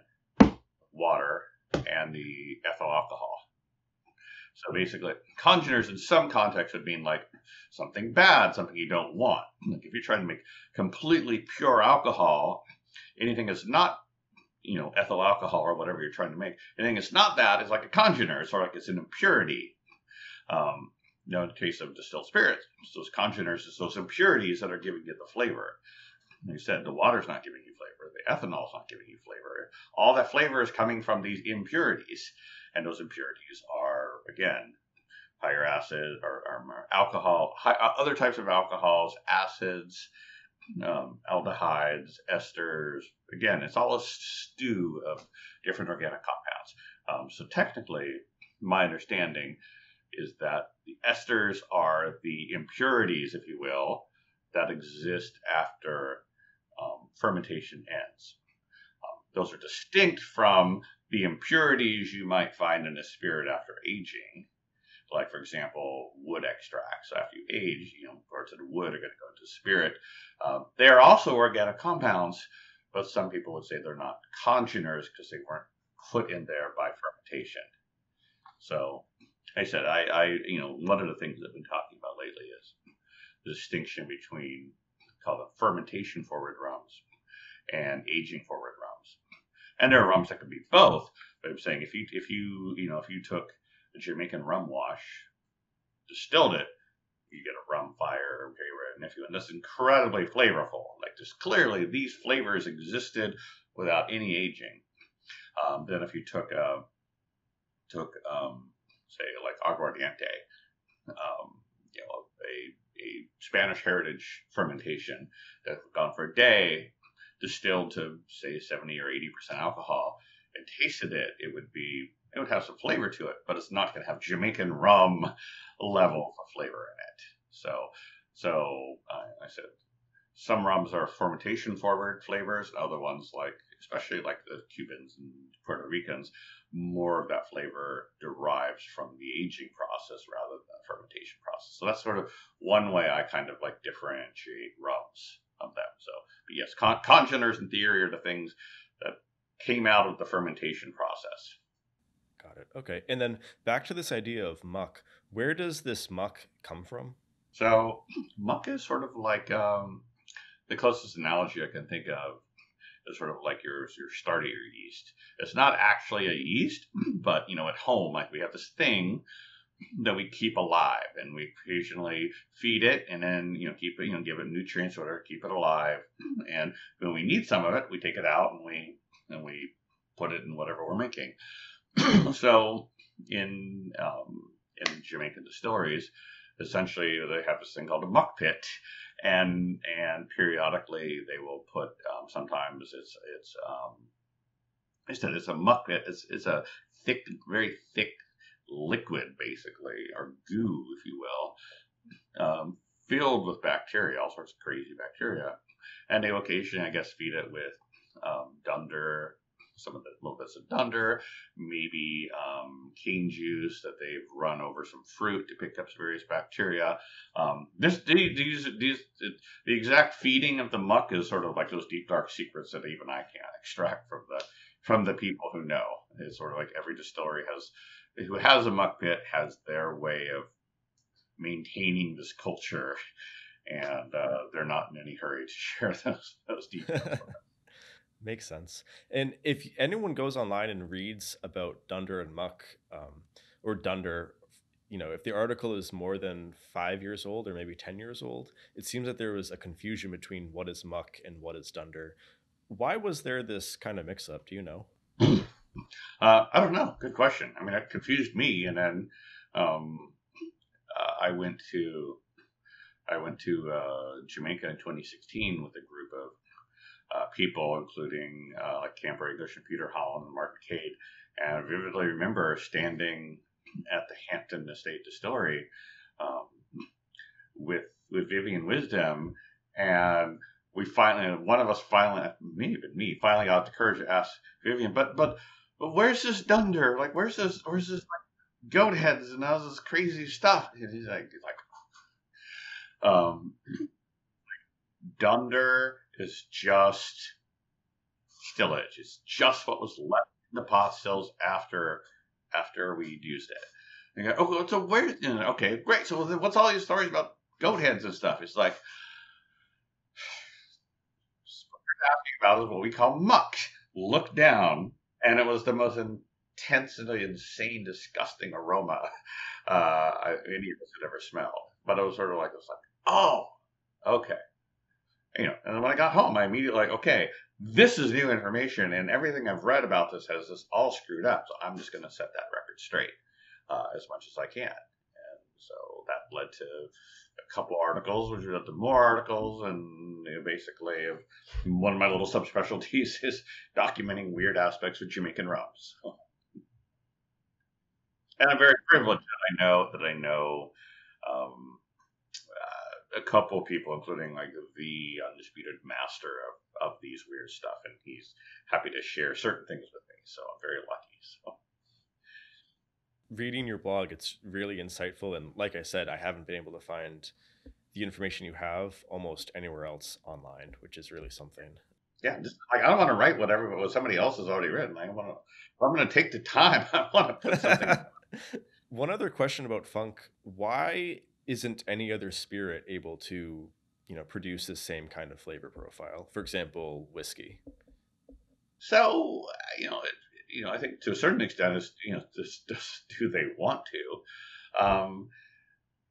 Speaker 2: water and the ethyl alcohol. So basically, congeners in some contexts would mean like something bad, something you don't want. Like if you're trying to make completely pure alcohol, anything that's not, you know, ethyl alcohol or whatever you're trying to make, anything that's not that is like a congener. It's sort of like it's an impurity. Um, you know, in the case of distilled spirits, it's those congeners, it's those impurities that are giving you the flavor. Like you said, the water's not giving you flavor, the ethanol's not giving you flavor. All that flavor is coming from these impurities, and those impurities are again higher acid or, or alcohol, high, uh, other types of alcohols, acids, um, aldehydes, esters. Again, it's all a stew of different organic compounds. Um, so technically, my understanding is that the esters are the impurities, if you will, that exist after um, fermentation ends. Um, those are distinct from the impurities you might find in a spirit after aging. Like, for example, wood extracts. After you age, you know, parts of the wood are going to go into spirit. Uh, they are also organic compounds, but some people would say they're not congeners because they weren't put in there by fermentation. So I said, I, I, you know, one of the things I've been talking about lately is the distinction between called fermentation forward rums and aging forward rums. And there are rums that could be both. But I'm saying if you if you you know if you took a Jamaican rum wash, distilled it, you get a rum fire and if you and that's incredibly flavorful. Like just clearly these flavors existed without any aging. Um, then if you took a uh, took um, say like aguardiente, um, you know, a, a Spanish heritage fermentation that had gone for a day, distilled to say 70 or 80 percent alcohol, and tasted it, it would be it would have some flavor to it, but it's not going to have Jamaican rum level of flavor in it. So, so uh, I said some rums are fermentation forward flavors, other ones like especially like the Cubans and Puerto Ricans more of that flavor derives from the aging process rather than the fermentation process. So that's sort of one way I kind of like differentiate rums of them. So, but yes, con- congeners in theory are the things that came out of the fermentation process.
Speaker 1: Got it. Okay. And then back to this idea of muck. Where does this muck come from?
Speaker 2: So, muck is sort of like um, the closest analogy I can think of is sort of like your your starter yeast. It's not actually a yeast, but you know, at home, like we have this thing that we keep alive, and we occasionally feed it, and then you know keep it, you know, give it nutrients, or whatever, keep it alive. And when we need some of it, we take it out and we and we put it in whatever we're making. so in um, in Jamaican distilleries, essentially they have this thing called a muck pit, and and periodically they will put um, sometimes it's it's um, I said it's a muck pit. It's it's a thick, very thick liquid, basically, or goo, if you will, um, filled with bacteria, all sorts of crazy bacteria, and they occasionally, I guess, feed it with um, dunder, some of the little bits of dunder, maybe um, cane juice that they've run over some fruit to pick up some various bacteria. Um, this these these the exact feeding of the muck is sort of like those deep dark secrets that even I can't extract from the from the people who know. It's sort of like every distillery has who has a muck pit has their way of maintaining this culture, and uh, they're not in any hurry to share those those details.
Speaker 1: Makes sense. And if anyone goes online and reads about Dunder and Muck, um, or Dunder, you know, if the article is more than five years old or maybe 10 years old, it seems that there was a confusion between what is Muck and what is Dunder. Why was there this kind of mix up? Do you know?
Speaker 2: uh, I don't know. Good question. I mean, it confused me. And then um, uh, I went to I went to uh, Jamaica in 2016 with a group of uh, people, including uh, like Camper English and Peter Holland and Mark Cade. And I vividly remember standing at the Hampden Estate Distillery um, with with Vivian Wisdom, and we finally one of us finally maybe even me finally got the courage to ask Vivian, but but but where's this dunder? Like where's this where's this like goat heads and all this crazy stuff? And he's like he's like um dunder is just stillage. It's just what was left in the pot stills after after we used it. And you go, oh, so where? Okay, great. So what's all these stories about goat heads and stuff? It's like what you're asking about is what we call muck. Look down, and it was the most intensely insane, disgusting aroma uh, any of us had ever smelled. But it was sort of like it was like, oh, okay you know, and when I got home, I immediately like, okay, this is new information, and everything I've read about this has this all screwed up. So I'm just going to set that record straight uh, as much as I can. So that led to a couple articles, which led to more articles, and you know, basically, one of my little subspecialties is documenting weird aspects of Jamaican rums. And I'm very privileged that I know that I know um, a couple people, including like the undisputed master of, of these weird stuff, and he's happy to share certain things with me. So I'm very lucky. So
Speaker 1: reading your blog, it's really insightful, and like I said, I haven't been able to find the information you have almost anywhere else online, which is really something.
Speaker 2: Yeah, just like I don't want to write whatever what somebody else has already written. I want to. I'm going to take the time. I want to put something.
Speaker 1: One other question about funk: Why isn't any other spirit able to you know produce the same kind of flavor profile for example whiskey
Speaker 2: so uh, you know it, you know i think to a certain extent is you know just, just do they want to. Um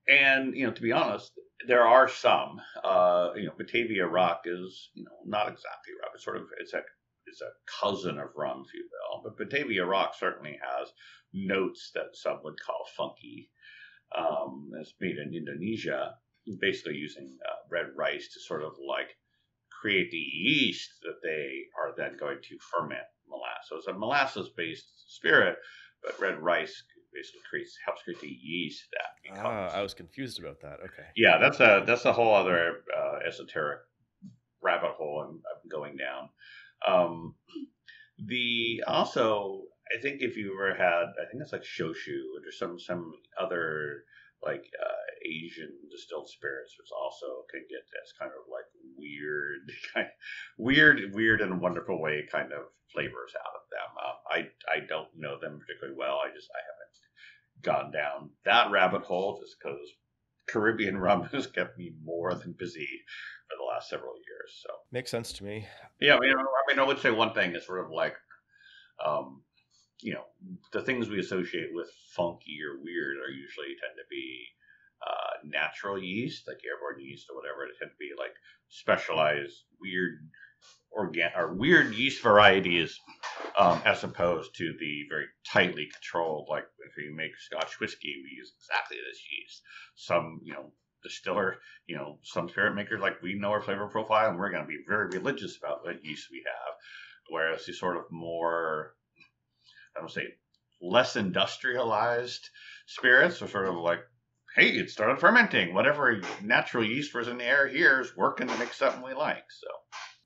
Speaker 2: and you know to be honest there are some uh you know batavia arrack is you know not exactly rum it's sort of it's a it's a cousin of rum if you will but batavia arrack certainly has notes that some would call funky um, that's made in Indonesia, basically using uh, red rice to sort of like create the yeast that they are then going to ferment molasses. So it's a molasses based spirit, but red rice basically creates helps create the yeast that
Speaker 1: becomes. Ah, I was confused about that. Okay.
Speaker 2: Yeah, that's a that's a whole other uh, esoteric rabbit hole I'm, I'm going down. Um, the also I think if you ever had, I think it's like Shochu or some some other like uh, Asian distilled spirits, which also can get this kind of like weird, kind of weird, weird and wonderful way kind of flavors out of them. Um, I I don't know them particularly well. I just I haven't gone down that rabbit hole just because Caribbean rum has kept me more than busy for the last several years. So
Speaker 1: makes sense to me.
Speaker 2: Yeah, I mean, I mean, I would say one thing is sort of like um, you know, the things we associate with funky or weird are usually tend to be uh, natural yeast, like airborne yeast or whatever. It tend to be like specialized weird organ or weird yeast varieties, um, as opposed to the very tightly controlled. Like if we make Scotch whiskey, we use exactly this yeast. Some, you know, distiller, you know, some spirit makers like we know our flavor profile, and we're going to be very religious about what yeast we have. Whereas the sort of more I don't say less industrialized spirits are sort of like hey, it started fermenting. Whatever natural yeast was in the air here is working to make something we like. So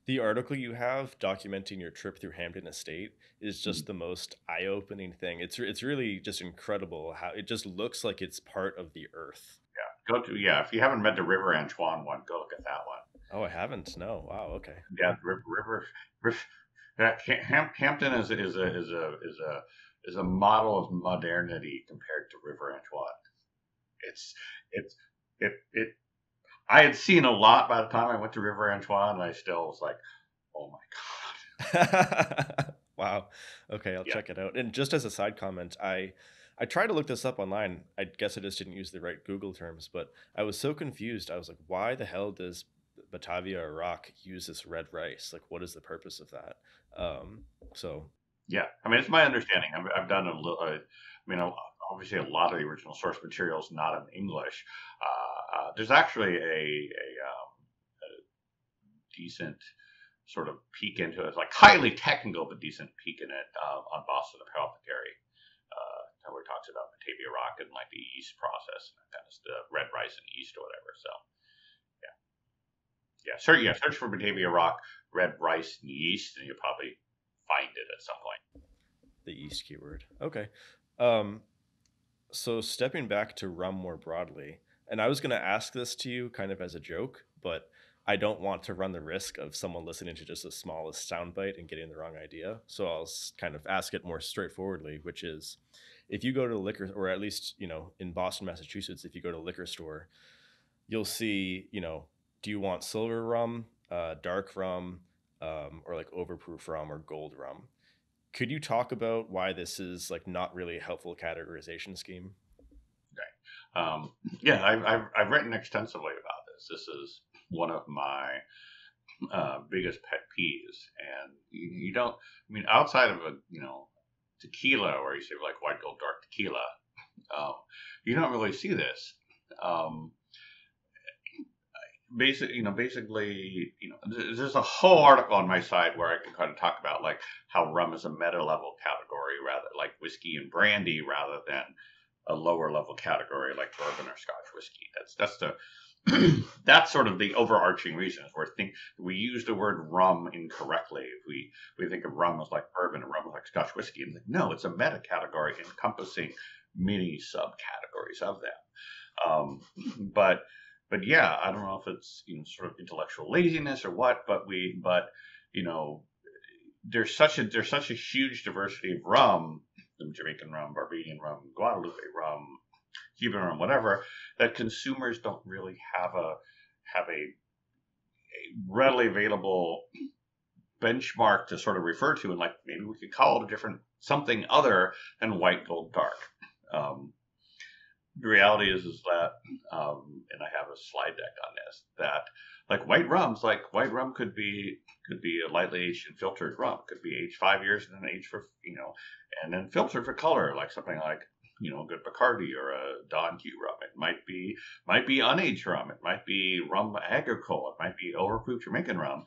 Speaker 1: the article you have documenting your trip through Hampden Estate is just mm. the most eye-opening thing. It's it's really just incredible how it just looks like it's part of the earth.
Speaker 2: Yeah, go to yeah. If you haven't read the River Antoine one, go look at that one.
Speaker 1: Oh, I haven't. No. Wow. Okay.
Speaker 2: Yeah, River River. river that Hampden is is a is a is a is a model of modernity compared to River Antoine. It's it's it it. I had seen a lot by the time I went to River Antoine, and I still was like, "Oh my
Speaker 1: god!" wow. Okay, I'll yeah. check it out. And just as a side comment, I I tried to look this up online. I guess I just didn't use the right Google terms, but I was so confused. I was like, "Why the hell does Batavia arrack use this red rice? Like, what is the purpose of that?" Um, so
Speaker 2: yeah, I mean, it's my understanding. I've, I've done a little. I mean, obviously, a lot of the original source material is not in English. Uh, uh, there's actually a, a, um, a, decent sort of peek into it, like highly technical but decent peek in it uh, on Boston Apothecary, uh, where it talks about Batavia arrack and like the yeast process and kind of the red rice and yeast or whatever. So, yeah, yeah, search yeah, search for Batavia arrack, red rice and yeast, and you'll probably find it at some point.
Speaker 1: The yeast keyword. Okay. Um, so stepping back to rum more broadly, and I was going to ask this to you kind of as a joke, but I don't want to run the risk of someone listening to just the smallest soundbite and getting the wrong idea. So I'll kind of ask it more straightforwardly, which is if you go to a liquor or at least, you know, in Boston, Massachusetts, if you go to a liquor store, you'll see, you know, do you want silver rum, uh, dark rum, um, or like overproof rum or gold rum? Could you talk about why this is like not really a helpful categorization scheme?
Speaker 2: Um, yeah, I've, I've, I've, written extensively about this. This is one of my uh, biggest pet peeves. And you, you, don't, I mean, outside of a, you know, tequila where you say like white gold dark tequila, um, you don't really see this. Um, basically, you know, basically, you know, there's a whole article on my site where I can kind of talk about like how rum is a meta level category rather like whiskey and brandy rather than a lower level category like bourbon or Scotch whiskey. That's that's the that's sort of the overarching reason we think we use the word rum incorrectly. If we we think of rum as like bourbon and rum as like Scotch whiskey, and like, no, it's a meta category encompassing many subcategories of them. Um, but but yeah, I don't know if it's you know sort of intellectual laziness or what, but we but you know there's such a there's such a huge diversity of rum, Jamaican rum, Barbadian rum, Guadeloupe rum, Cuban rum, whatever, that consumers don't really have a have a, a readily available benchmark to sort of refer to, and like maybe we could call it a different something other than white gold dark. Um, the reality is is that um, and I have a slide deck on this that like white rums like white rum could be could be a lightly aged and filtered rum. Could be aged five years and then aged for you know and then filtered for color like something like you know a good Bacardi or a Don Q rum. It might be might be unaged rum. It might be rum agricole it might be overproof Jamaican rum.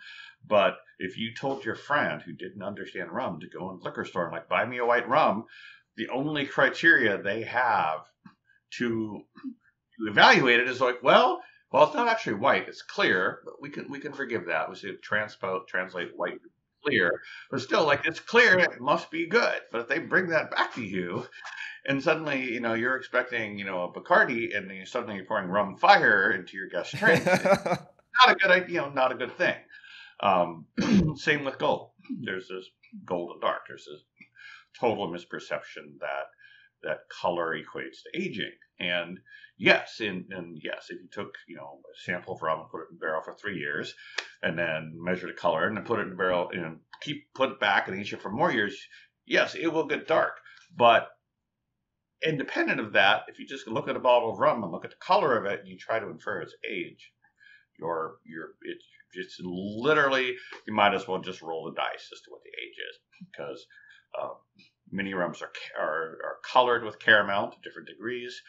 Speaker 2: But if you told your friend who didn't understand rum to go in liquor store and like buy me a white rum the only criteria they have to to evaluate it is like, well, well, it's not actually white; it's clear. But we can we can forgive that. We say transpo translate white clear, but still, like it's clear, it must be good. But if they bring that back to you, and suddenly you know you're expecting you know a Bacardi, and then suddenly you're pouring rum fire into your guest drink, not a good idea. You know, not a good thing. Um, same with gold. There's this gold and dark. There's this total misperception that that color equates to aging. And yes, and, and yes, if you took, you know, a sample of rum and put it in a barrel for three years and then measure the color and then put it in a barrel and keep put it back and age it for more years, yes, it will get dark. But independent of that, if you just look at a bottle of rum and look at the color of it and you try to infer its age, you're you're it's just literally you might as well just roll the dice as to what the age is because um, mini rums are, are, are colored with caramel to different degrees.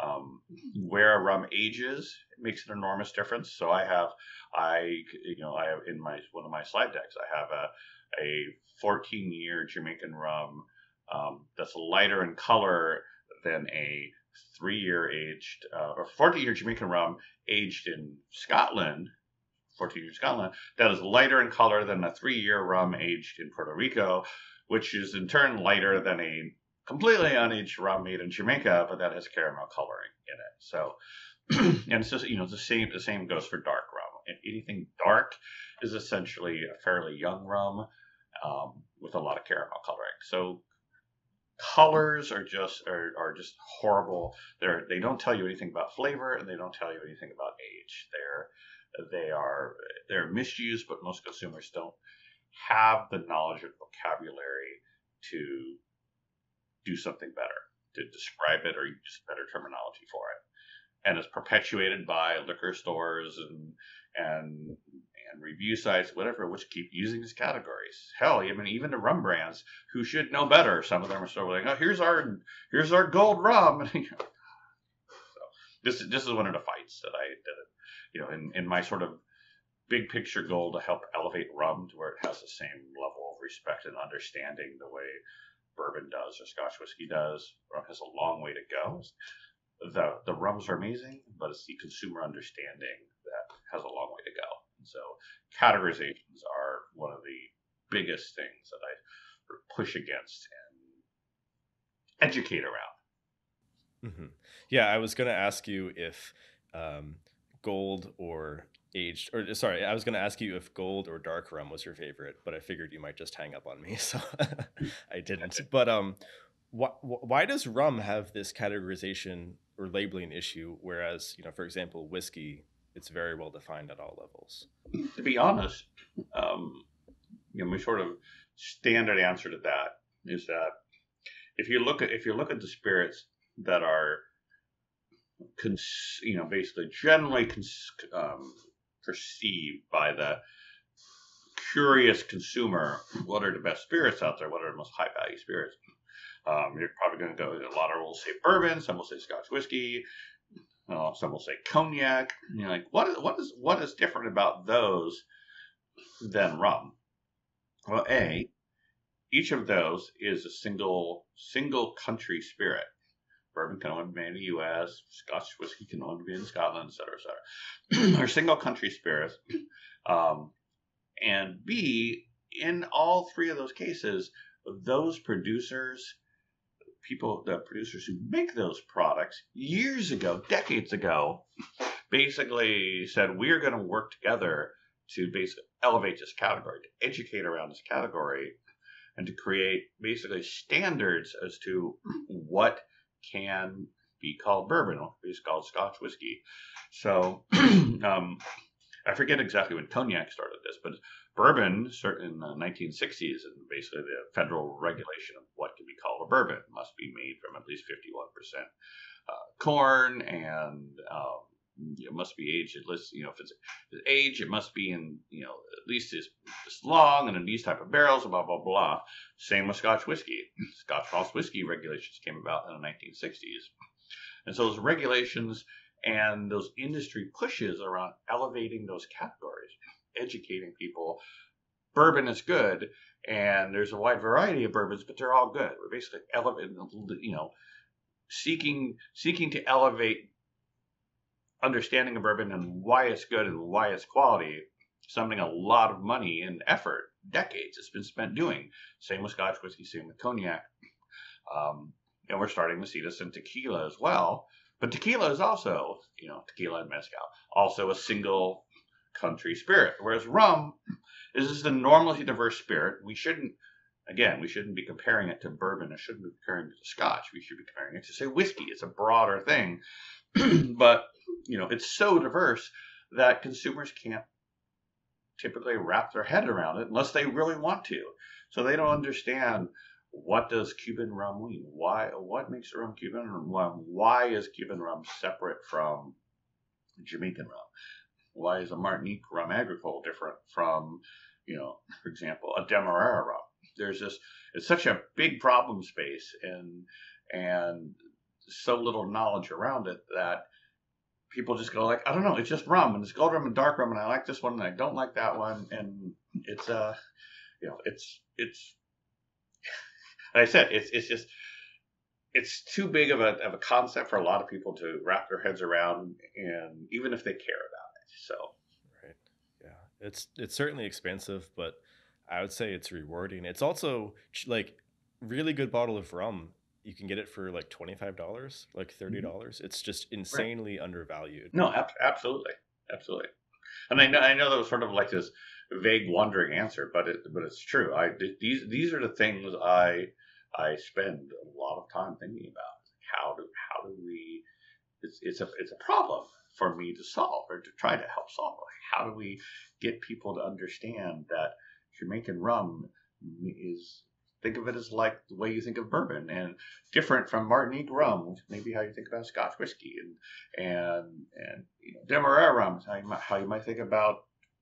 Speaker 2: Um, where a rum ages makes an enormous difference. So I have, I you know, I have in my one of my slide decks, I have a a 14 year Jamaican rum um, that's lighter in color than a three year aged uh, or 14 year Jamaican rum aged in Scotland, 14 year Scotland, that is lighter in color than a three year rum aged in Puerto Rico, which is in turn lighter than a completely unaged rum made in Jamaica, but that has caramel coloring in it. So, and it's just you know the same. The same goes for dark rum. Anything dark is essentially a fairly young rum um, with a lot of caramel coloring. So colors are just are, are just horrible. They're they don't tell you anything about flavor and they don't tell you anything about age. They're they are they're misused, but most consumers don't have the knowledge or vocabulary to do something better, to describe it or use better terminology for it. And it's perpetuated by liquor stores and and and review sites, whatever, which keep using these categories. Hell, mean, even the rum brands who should know better. Some of them are still like, oh, here's our here's our gold rum. so this this is one of the fights that I did. You know, in in my sort of big picture goal to help elevate rum to where it has the same level of respect and understanding the way bourbon does or Scotch whiskey does. Rum has a long way to go. The the rums are amazing, but it's the consumer understanding that has a long way to go. And so categorizations are one of the biggest things that I push against and educate around.
Speaker 1: Mm-hmm. Yeah, I was going to ask you if um, gold or aged, or sorry, I was going to ask you if gold or dark rum was your favorite, but I figured you might just hang up on me, so I didn't. But um, why, why does rum have this categorization or labeling issue, whereas you know, for example, whiskey it's very well defined at all levels.
Speaker 2: To be honest, um, you know, my sort of standard answer to that is that if you look at if you look at the spirits that are, cons- you know, basically generally cons- um, perceived by the curious consumer, what are the best spirits out there? What are the most high value spirits? Um, you're probably going to go. A lot of will say bourbon. Some will say Scotch whiskey. Uh, some will say cognac. And you're like, what is what is what is different about those than rum? Well, a each of those is a single single country spirit. Bourbon can only be made in the U.S. Scotch whiskey can only be in Scotland, et cetera, et cetera. They're single country spirits. Um, and B, in all three of those cases, those producers people, the producers who make those products years ago, decades ago, basically said we're going to work together to basically elevate this category, to educate around this category, and to create basically standards as to what can be called bourbon or be called Scotch whiskey. So um, I forget exactly when cognac started this, but bourbon certain in the 1960s and basically the federal regulation of what can be called a bourbon must be made from at least 51% uh, corn and um, it must be aged at least you know if it's age it must be in you know at least this, this long and in these type of barrels blah blah blah same with scotch whiskey scotch malt whiskey regulations came about in the 1960s and so those regulations and those industry pushes around elevating those categories educating people. Bourbon is good, and there's a wide variety of bourbons, but they're all good. We're basically elevating, you know, seeking seeking to elevate understanding of bourbon and why it's good and why it's quality. Something a lot of money and effort, decades, it's been spent doing. Same with Scotch whiskey, same with cognac. Um, and we're starting to see this in tequila as well. But tequila is also, you know, tequila and mezcal, also a single country spirit. Whereas rum is just a normally diverse spirit. We shouldn't, again, we shouldn't be comparing it to bourbon. It shouldn't be comparing it to scotch. We should be comparing it to, say, whiskey. It's a broader thing. but, you know, it's so diverse that consumers can't typically wrap their head around it unless they really want to. So they don't understand what does Cuban rum mean? Why? What makes rum Cuban rum? Why is Cuban rum separate from Jamaican rum? why is a Martinique rum agricole different from, you know, for example, a Demerara rum? There's this, it's such a big problem space and, and so little knowledge around it that people just go like, I don't know, it's just rum and it's gold rum and dark rum and I like this one and I don't like that one. And it's, uh, you know, it's, it's, like I said, it's, it's just, it's too big of a of a concept for a lot of people to wrap their heads around, and even if they care about it. So,
Speaker 1: right, yeah, it's it's certainly expensive, but I would say it's rewarding. It's also like really good bottle of rum. You can get it for like twenty five dollars, like thirty mm-hmm. dollars. Mm-hmm. It's just insanely right. undervalued.
Speaker 2: No, ab- absolutely, absolutely. And I know I know that was sort of like this vague, wandering answer, but it but it's true. I these these are the things I I spend a lot of time thinking about. How do how do we? It's it's a it's a problem for me to solve or to try to help solve. How do we get people to understand that Jamaican rum is think of it as like the way you think of bourbon and different from Martinique rum, maybe how you think about Scotch whiskey and and and you know, Demerara rum, how you, might, how you might think about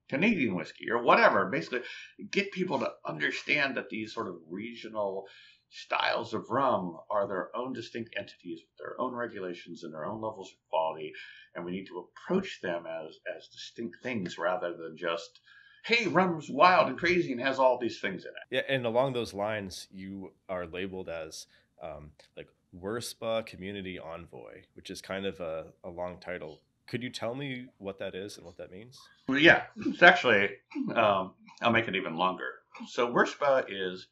Speaker 2: Canadian whiskey or whatever. Basically, get people to understand that these sort of regional styles of rum are their own distinct entities with their own regulations and their own levels of quality, and we need to approach them as as distinct things rather than just hey, rum's wild and crazy and has all these things in it.
Speaker 1: Yeah, and along those lines, you are labeled as um, like WIRSPA Community Envoy, which is kind of a, a long title. Could you tell me what that is and what that means?
Speaker 2: Well, yeah, it's actually, um, I'll make it even longer. So WIRSPA is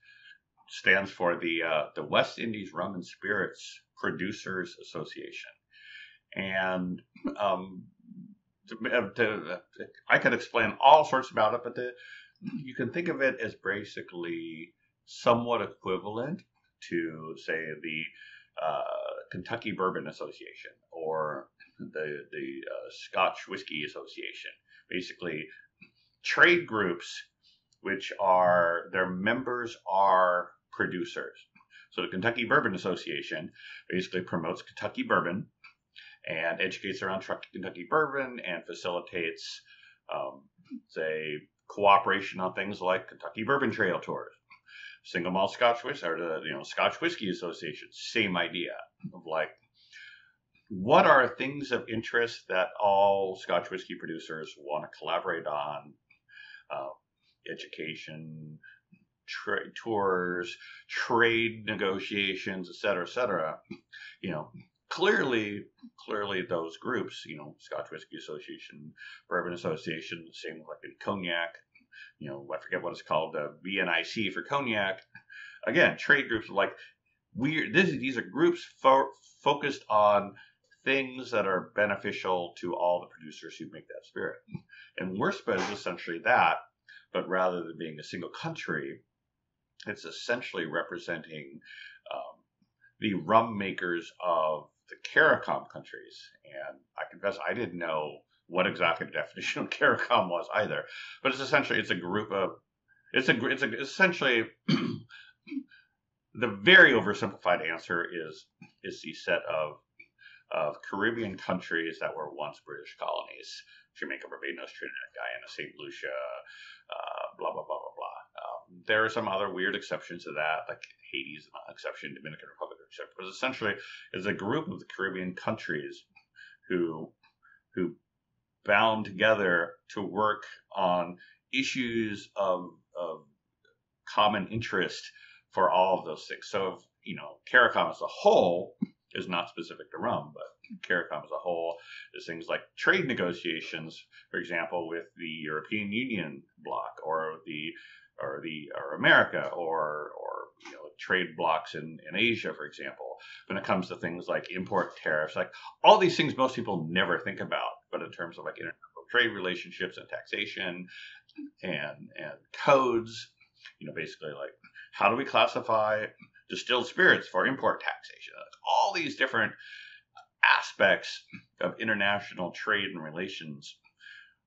Speaker 2: stands for the uh, the West Indies Rum and Spirits Producers Association, and um, to, uh, to, I could explain all sorts about it, but the, you can think of it as basically somewhat equivalent to, say, the uh, Kentucky Bourbon Association or the the uh, Scotch Whiskey Association. Basically, trade groups which are their members are producers. So the Kentucky Bourbon Association basically promotes Kentucky bourbon and educates around Kentucky bourbon and facilitates, um, say, cooperation on things like Kentucky Bourbon Trail tours. Single malt Scotch whiskey, or the you know Scotch Whiskey Association, same idea of like, what are things of interest that all Scotch whiskey producers want to collaborate on? Uh, education, tra- tours, trade negotiations, et cetera, et cetera. You know, clearly, clearly those groups, you know, Scotch Whiskey Association, Bourbon Association, same like in cognac, you know, I forget what it's called, uh, BNIC for cognac. Again, trade groups like we this these are groups fo- focused on things that are beneficial to all the producers who make that spirit. And WIRSPA is essentially that, but rather than being a single country, it's essentially representing um, the rum makers of the CARICOM countries. And I confess I didn't know what exactly the definition of CARICOM was either. But it's essentially it's a group of it's a it's a, essentially the very oversimplified answer is is the set of of Caribbean countries that were once British colonies: Jamaica, Barbados, Trinidad, Guyana, Saint Lucia, uh, blah blah blah there are some other weird exceptions to that, like Haiti's an exception, Dominican Republic exception, but essentially is a group of the Caribbean countries who who bound together to work on issues of, of common interest for all of those things. So, if, you know, CARICOM as a whole is not specific to rum, but CARICOM as a whole is things like trade negotiations, for example, with the European Union bloc or the or the or America or or you know trade blocks in, in Asia, for example, when it comes to things like import tariffs, like all these things most people never think about, but in terms of like international trade relationships and taxation and and codes, you know, basically like how do we classify distilled spirits for import taxation? Like all these different aspects of international trade and relations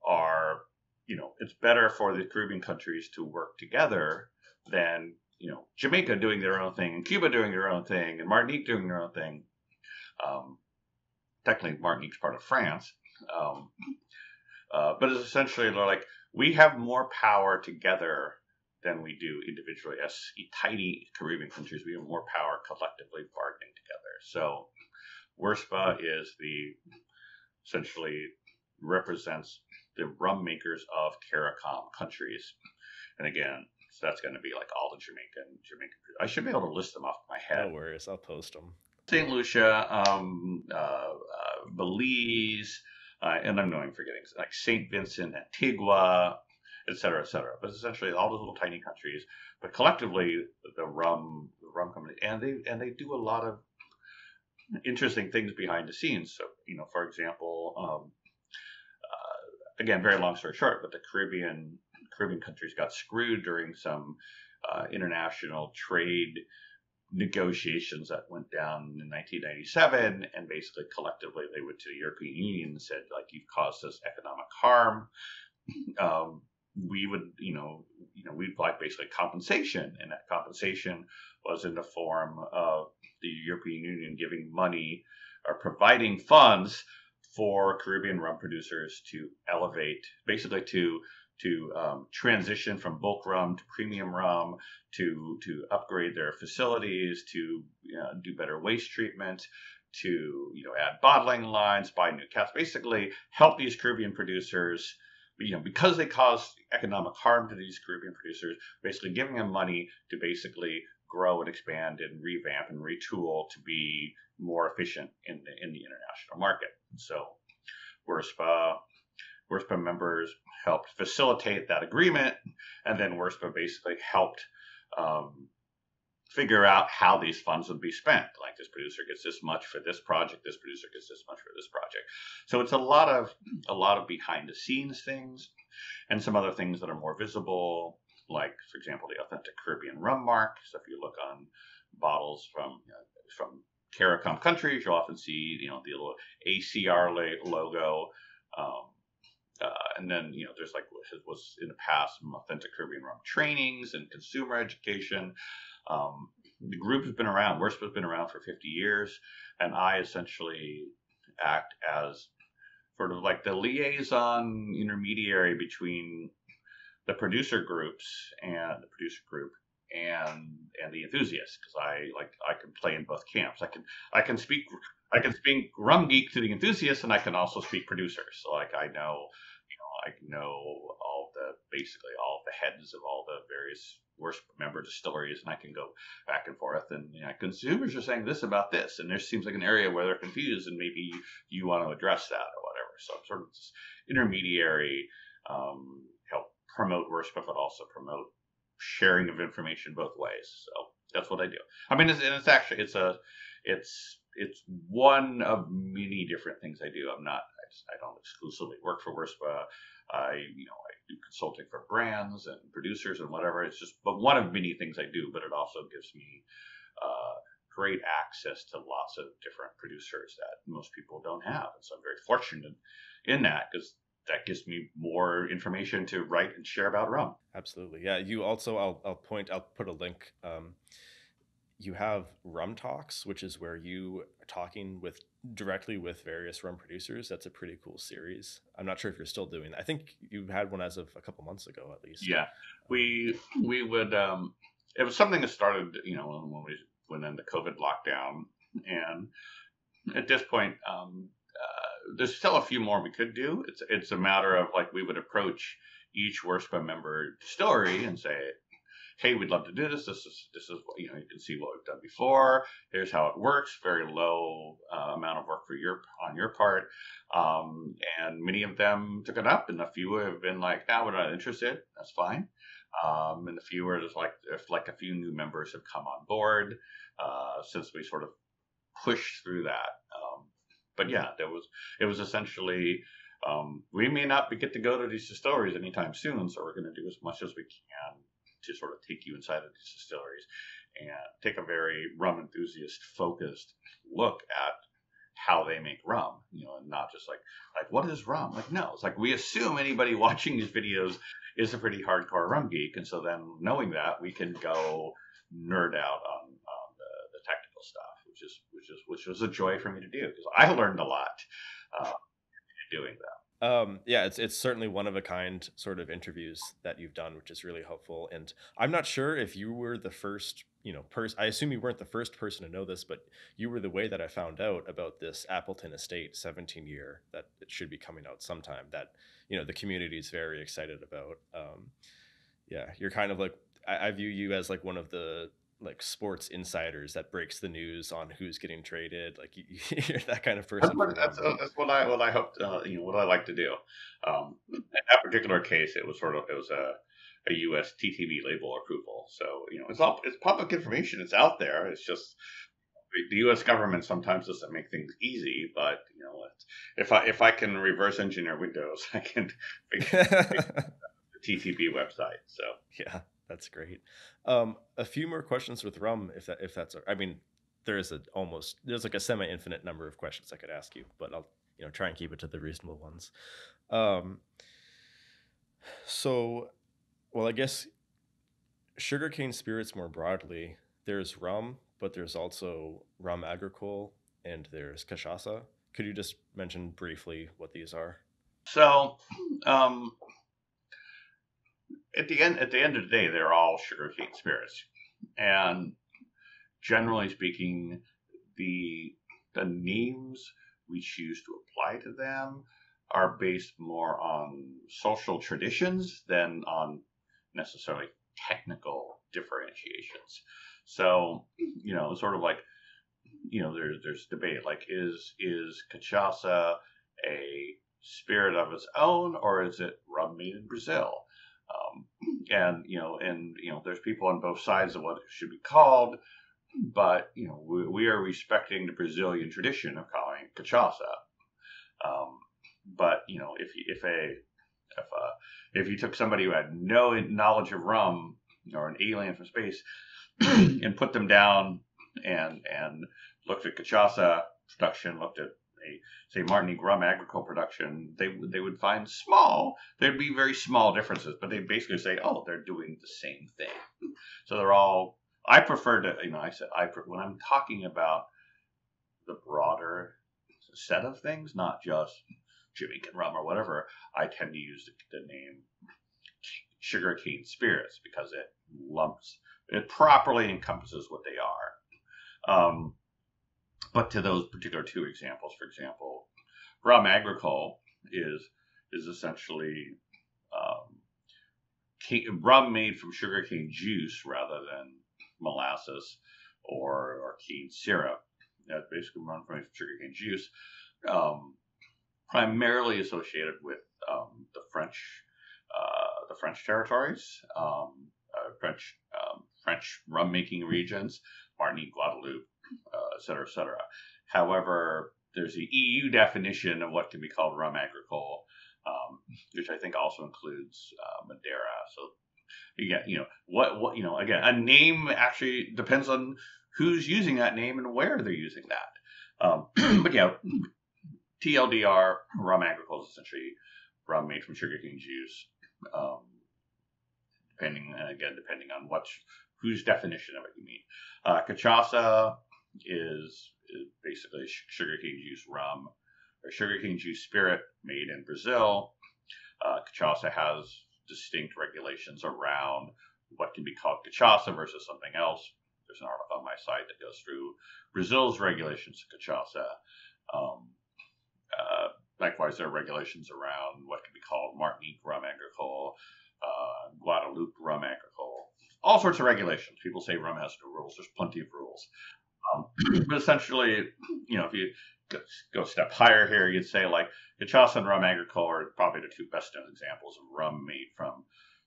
Speaker 2: are you know, it's better for the Caribbean countries to work together than, you know, Jamaica doing their own thing and Cuba doing their own thing and Martinique doing their own thing. Um, technically, Martinique's part of France. Um, uh, but it's essentially like we have more power together than we do individually. As tiny Caribbean countries, we have more power collectively bargaining together. So, WIRSPA is the essentially represents the rum makers of CARICOM countries. And again, so that's going to be like all the Jamaican Jamaican. I should be able to list them off my head.
Speaker 1: No worries, I'll post them.
Speaker 2: St. Lucia, um, uh, uh, Belize, uh, and I'm knowing forgetting like St. Vincent, Antigua, et cetera, et cetera. But essentially, all those little tiny countries. But collectively, the rum, the rum company, and they and they do a lot of interesting things behind the scenes. So, you know, for example, um, again, very long story short, but the Caribbean Caribbean countries got screwed during some uh, international trade negotiations that went down in 1997 and basically collectively they went to the european union and said like you've caused us economic harm. Um, we would you know you know we'd like basically compensation and that compensation was in the form of the european union giving money or providing funds for caribbean rum producers to elevate basically to to um, transition from bulk rum to premium rum, to to upgrade their facilities, to uh, do better waste treatment, to you know add bottling lines, buy new caps, basically help these Caribbean producers. You know, because they cause economic harm to these Caribbean producers, basically giving them money to basically grow and expand and revamp and retool to be more efficient in the in the international market. So, WIRSPA WIRSPA members helped facilitate that agreement, and then WIRSPA basically helped um, figure out how these funds would be spent. Like this producer gets this much for this project, this producer gets this much for this project. So it's a lot of a lot of behind the scenes things, and some other things that are more visible, like for example the authentic Caribbean rum mark. So if you look on bottles from you know, from CARICOM countries, you'll often see you know the little ACR logo. Um, uh, and then, you know, there's like was in the past some authentic Caribbean rum trainings and consumer education. Um, the group has been around, WIRSPA has been around for 50 years, and I essentially act as sort of like the liaison intermediary between the producer groups and the producer group and and the enthusiasts because I like I can play in both camps. I can I can speak I can speak rum geek to the enthusiasts, and I can also speak producers. So like I know, you know, I know all the basically all the heads of all the various WIRSPA member distilleries, and I can go back and forth. And you know, consumers are saying this about this, and there seems like an area where they're confused, and maybe you want to address that or whatever. So I'm sort of this intermediary, um, help promote WIRSPA, but also promote sharing of information both ways. So that's what I do. I mean, it's, and it's actually it's a it's it's one of many different things I do. I'm not I, just, I don't exclusively work for WIRSPA. I you know I do consulting for brands and producers and whatever. It's just but one of many things I do. But it also gives me uh, great access to lots of different producers that most people don't have, and so I'm very fortunate in that because that gives me more information to write and share about rum.
Speaker 1: Absolutely, yeah. You also, I'll, I'll point, I'll put a link. Um, you have rum talks which is where you are talking with directly with various rum producers that's a pretty cool series i'm not sure if you're still doing that i think you had one as of a couple months ago at least
Speaker 2: yeah we we would um it was something that started you know when we when then the covid lockdown and at this point um there's still a few more we could do it's it's a matter of like we would approach each WIRSPA member distillery and say hey, we'd love to do this. This is this is you know you can see what we've done before. Here's how it works. Very low uh, amount of work for your on your part, um, and many of them took it up, and a few have been like, "Now nah, we're not interested. That's fine." Um, and a few are just like if like a few new members have come on board uh, since we sort of pushed through that. Um, but yeah, there was it was essentially. Um, we may not get to go to these distilleries anytime soon, so we're going to do as much as we can to sort of take you inside of these distilleries and take a very rum enthusiast focused look at how they make rum, you know, and not just like like what is rum? Like no, it's like we assume anybody watching these videos is a pretty hardcore rum geek, and so then knowing that we can go nerd out on, on the, the technical stuff, which which was a joy for me to do because I learned a lot uh, doing that.
Speaker 1: Um, yeah, it's it's certainly one of a kind sort of interviews that you've done, which is really helpful. And I'm not sure if you were the first, you know, person. I assume you weren't the first person to know this, but you were the way that I found out about this Appleton Estate 17 year that it should be coming out sometime. That you know the community is very excited about. Um, yeah, you're kind of like I, I view you as like one of the like sports insiders that breaks the news on who's getting traded. Like you, are that kind of person.
Speaker 2: That's what, that's, that's what I what I hoped uh, you know what I like to do. Um, in that particular case, it was sort of it was a a U.S. TTB label approval. So you know it's all it's public information. It's out there. It's just the U.S. government sometimes doesn't make things easy, but you know, if I if I can reverse engineer Windows, I can the TTB website. So
Speaker 1: yeah, that's great. Um, a few more questions with Rum, if that if that's. I mean, there is a almost there's like a semi infinite number of questions I could ask you, but I'll you know try and keep it to the reasonable ones. Um, so, well, I guess sugarcane spirits more broadly. There's rum, but there's also rum agricole and there's cachaça. Could you just mention briefly what these are?
Speaker 2: So, um, at the end at the end of the day, they're all sugarcane spirits, and generally speaking, the the names we choose to apply to them are based more on social traditions than on necessarily technical differentiations. So, you know, sort of like, you know, there's there's debate like is is cachaça a spirit of its own or is it rum made in Brazil? Um, and you know, and you know, there's people on both sides of what it should be called, but you know, we, we are respecting the Brazilian tradition of calling it cachaça. Um, but you know, if if a if a, if you took somebody who had no knowledge of rum or an alien from space and put them down and and looked at cachaça production, looked at a say Martinique rum agricole production, they they would find small. There'd be very small differences, but they basically say, oh, they're doing the same thing. So they're all. I prefer to, you know, I said I when I'm talking about the broader set of things, not just Jamaican rum or whatever. I tend to use the, the name sugarcane spirits because it lumps it properly encompasses what they are. Um, but to those particular two examples, for example, rum agricole is is essentially um, rum made from sugarcane juice rather than molasses or, or cane syrup. That's basically rum from sugarcane juice, um, primarily associated with um, the French uh, the French territories, um, uh, French um, French rum making regions, Martinique, Guadeloupe, uh, et cetera, et cetera. However, there's the EU definition of what can be called rum agricole, um, which I think also includes uh, Madeira. So again, you know what what you know again a name actually depends on who's using that name and where they're using that. Um, but yeah, TLDR rum agricole is essentially rum made from sugarcane juice. Um, depending again depending on what whose definition of it you mean. Uh, cachaça is, is basically sugarcane juice rum or sugarcane juice spirit made in Brazil. Uh, cachaça has distinct regulations around what can be called cachaça versus something else. There's an article on my site that goes through Brazil's regulations of cachaça. Um, uh, likewise, there are regulations around what can be called Martinique rum agricole, uh, Guadeloupe rum agricole, all sorts of regulations. People say rum has no rules. There's plenty of rules. Um, but essentially, you know, if you go, a step higher here, you'd say like cachaça and rum agricole are probably the two best known examples of rum made from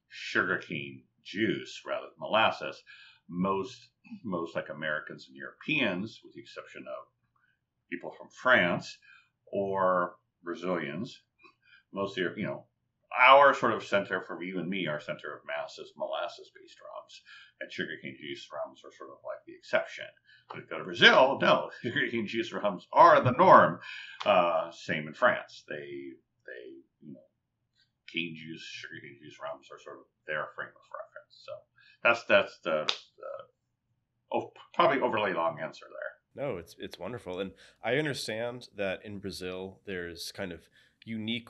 Speaker 2: sugarcane juice rather than molasses. Most most like Americans and Europeans, with the exception of people from France or Brazilians, most you know our sort of center for you and me, our center of mass is molasses based rums, and sugarcane juice rums are sort of like the exception. But if you go to Brazil, no, sugarcane juice rums are the norm. Uh, same in France. They, they, you know, cane juice, sugarcane juice rums are sort of their frame of reference. So that's that's the, the oh, probably overly long answer there.
Speaker 1: No, it's it's wonderful, and I understand that in Brazil there's kind of unique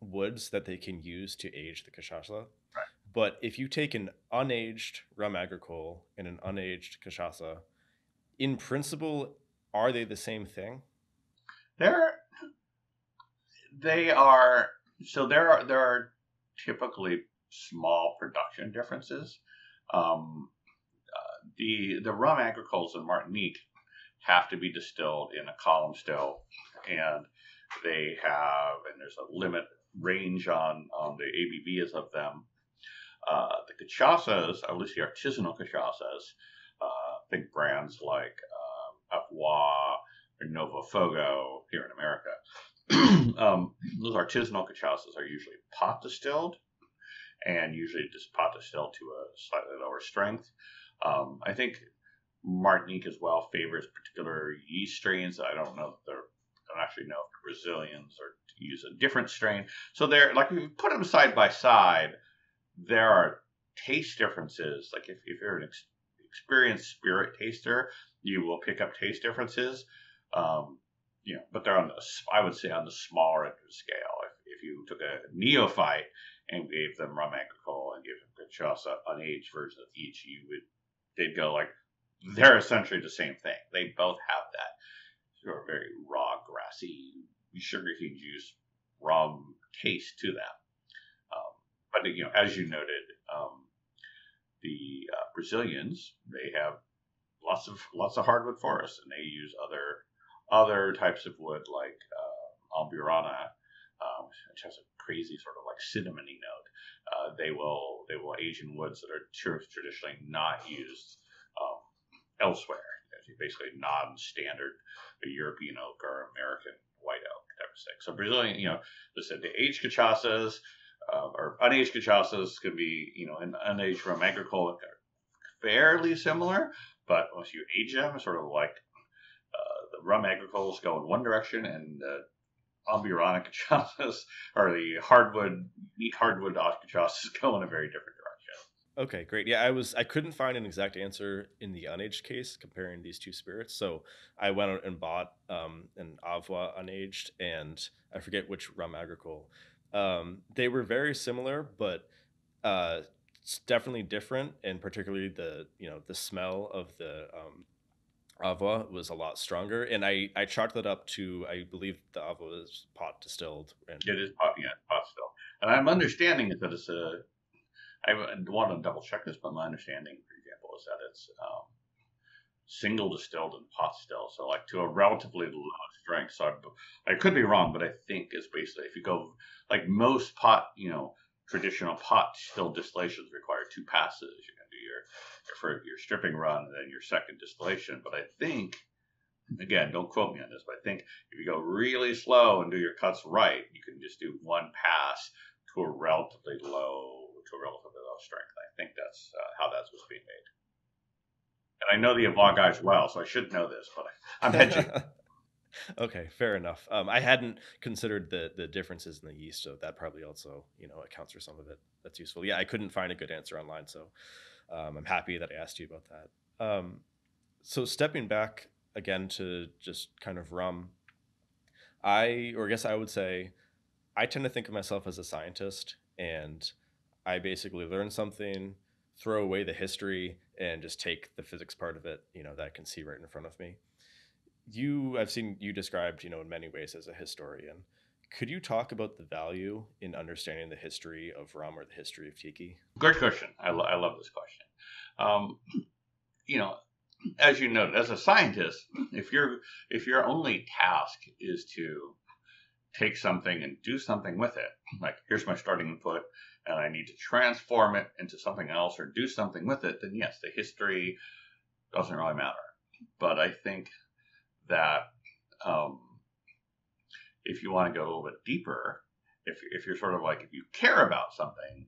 Speaker 1: woods that they can use to age the cachaça.
Speaker 2: Right.
Speaker 1: But if you take an unaged rum agricole and an unaged cachaça, in principle, are they the same thing?
Speaker 2: They're they are so there are there are typically small production differences. Um, uh, the the rum agricoles in Martinique have to be distilled in a column still, and they have and there's a limit range on on the ABVs of them. Uh, the cachaças, at least the artisanal cachaças, uh, think brands like uh, Avuá or Novo Fogo here in America. um, those artisanal cachaças are usually pot distilled, and usually just pot distilled to a slightly lower strength. Um, I think Martinique as well favors particular yeast strains. I don't know if they're don't actually know if Brazilians are to use a different strain. So they're like if you put them side by side, there are taste differences. Like if, if you're an ex- experienced spirit taster, you will pick up taste differences. Um, you know, but they're on the I would say on the smaller end of the scale. If, if you took a neophyte and gave them rum agricole and gave them cachaça, unaged version of each, you would they'd go like they're essentially the same thing. They both have that of very raw, grassy, sugarcane juice, raw taste to them. Um, but you know, as you noted, um, the uh, Brazilians they have lots of lots of hardwood forests, and they use other other types of wood like uh, Amburana, um, which has a crazy sort of like cinnamony note. Uh, they will they will Asian woods that are traditionally not used um, elsewhere. Basically, non-standard European oak or American white oak type of thing. So Brazilian, you know, listen, the aged cachaças uh, or unaged cachaças can be, you know, an unaged rum agricole fairly similar, but once you age them, sort of like uh, the rum agricoles go in one direction and the Amburana cachaças or the hardwood, hardwood cachaças go in a very different direction.
Speaker 1: Okay, great. Yeah, I was I couldn't find an exact answer in the unaged case comparing these two spirits, so I went out and bought um, an Avuá unaged and I forget which rum agricole. Um, they were very similar, but uh, definitely different, and particularly the you know the smell of the um, was a lot stronger, and I I chalked that up to I believe the Avuá is pot distilled.
Speaker 2: And, it is pot, yeah, pot distilled, and I'm understanding that it's a I want to double check this, but my understanding, for example, is that it's um, single distilled and pot still, so like to a relatively low strength. So I, I could be wrong, but I think it's basically if you go like most pot, you know, traditional pot still distillations require two passes. You're gonna do your your, for your stripping run and then your second distillation. But I think again, don't quote me on this, but I think if you go really slow and do your cuts right, you can just do one pass to a relatively low to a relatively low strength. I think that's uh, how that was being made. And I know the Avuá guys well, so I should know this, but I, am hedging.
Speaker 1: okay, fair enough. Um, I hadn't considered the the differences in the yeast, so that probably also you know accounts for some of it. That's useful. Yeah, I couldn't find a good answer online, so um, I'm happy that I asked you about that. Um, so stepping back again to just kind of rum, I or I guess I would say I tend to think of myself as a scientist, and I basically learn something, throw away the history, and just take the physics part of it, you know, that I can see right in front of me. You, I've seen you described, you know, in many ways as a historian. Could you talk about the value in understanding the history of rum or the history of tiki?
Speaker 2: Great question. I, lo- I love this question. Um, you know, as you noted, as a scientist, if your if your only task is to take something and do something with it, like here's my starting input, and I need to transform it into something else or do something with it, then yes, the history doesn't really matter. But I think that um, if you want to go a little bit deeper, if, if you're sort of like, if you care about something,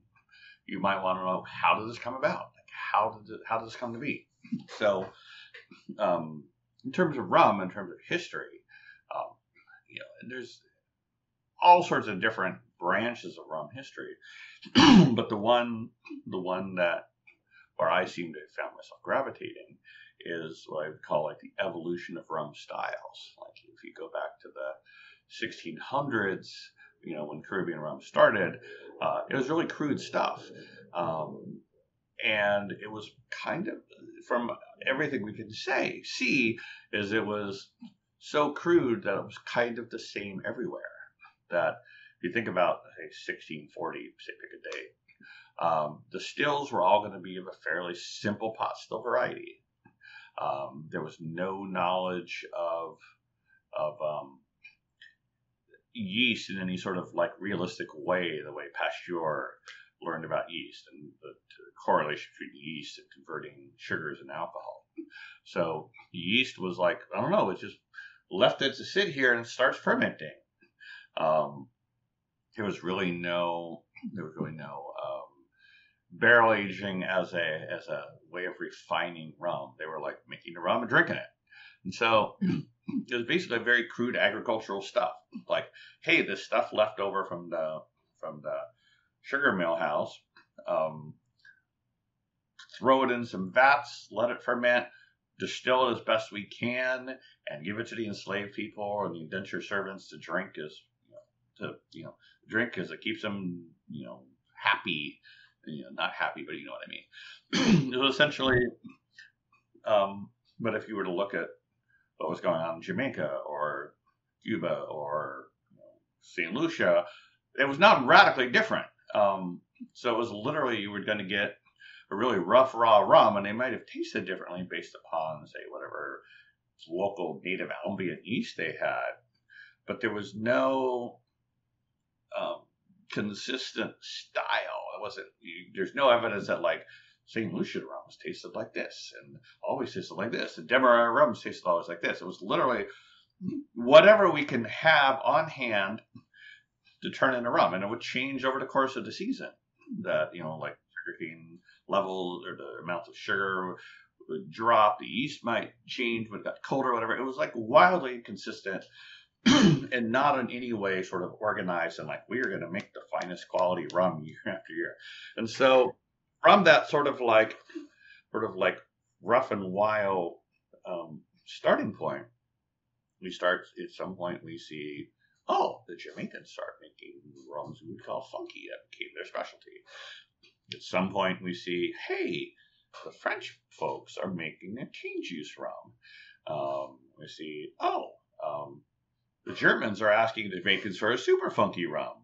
Speaker 2: you might want to know how did this come about? Like how did it, how did this come to be? So, um, in terms of rum, in terms of history, um, you know, there's all sorts of different branches of rum history. but the one, the one that where I seem to have found myself gravitating is what I would call like the evolution of rum styles. Like if you go back to the 1600s, you know, when Caribbean rum started, uh, it was really crude stuff. Um, and it was kind of, from everything we can say, see, is it was so crude that it was kind of the same everywhere. That you think about say 1640, say pick a date, um, the stills were all going to be of a fairly simple pot still variety. Um, there was no knowledge of of um, yeast in any sort of like realistic way, the way Pasteur learned about yeast and the, the correlation between yeast and converting sugars and alcohol. So yeast was like, I don't know, it just left it to sit here and starts fermenting. Um, there was really no, there was really no um, barrel aging as a as a way of refining rum. They were like making the rum and drinking it. And so it was basically very crude agricultural stuff. Like, hey, this stuff left over from the from the sugar mill house. Um, throw it in some vats, let it ferment, distill it as best we can, and give it to the enslaved people and the indentured servants to drink as you know, to you know drink because it keeps them you know happy. You know, not happy, but you know what I mean. was essentially, um, but if you were to look at what was going on in Jamaica or Cuba or you know, St. Lucia, it was not radically different. Um, so it was literally you were going to get a really rough raw rum, and they might have tasted differently based upon, say, whatever local native ambient yeast they had. But there was no um, consistent style. It wasn't. You, there's no evidence that like St. Lucia rums tasted like this and always tasted like this. And Demerara rums tasted always like this. It was literally whatever we can have on hand to turn into rum. And it would change over the course of the season. That, you know, like sugar cane levels or the amount of sugar would drop, the yeast might change when it got colder or whatever. It was like wildly inconsistent and not in any way sort of organized and like we are going to make the finest quality rum year after year. And so from that sort of like sort of like rough and wild um, starting point, we start at some point we see oh the Jamaicans start making rums we would call funky that became their specialty. At some point we see hey the French folks are making a cane juice rum. Um, we see oh um, the Germans are asking the Jamaicans for a super funky rum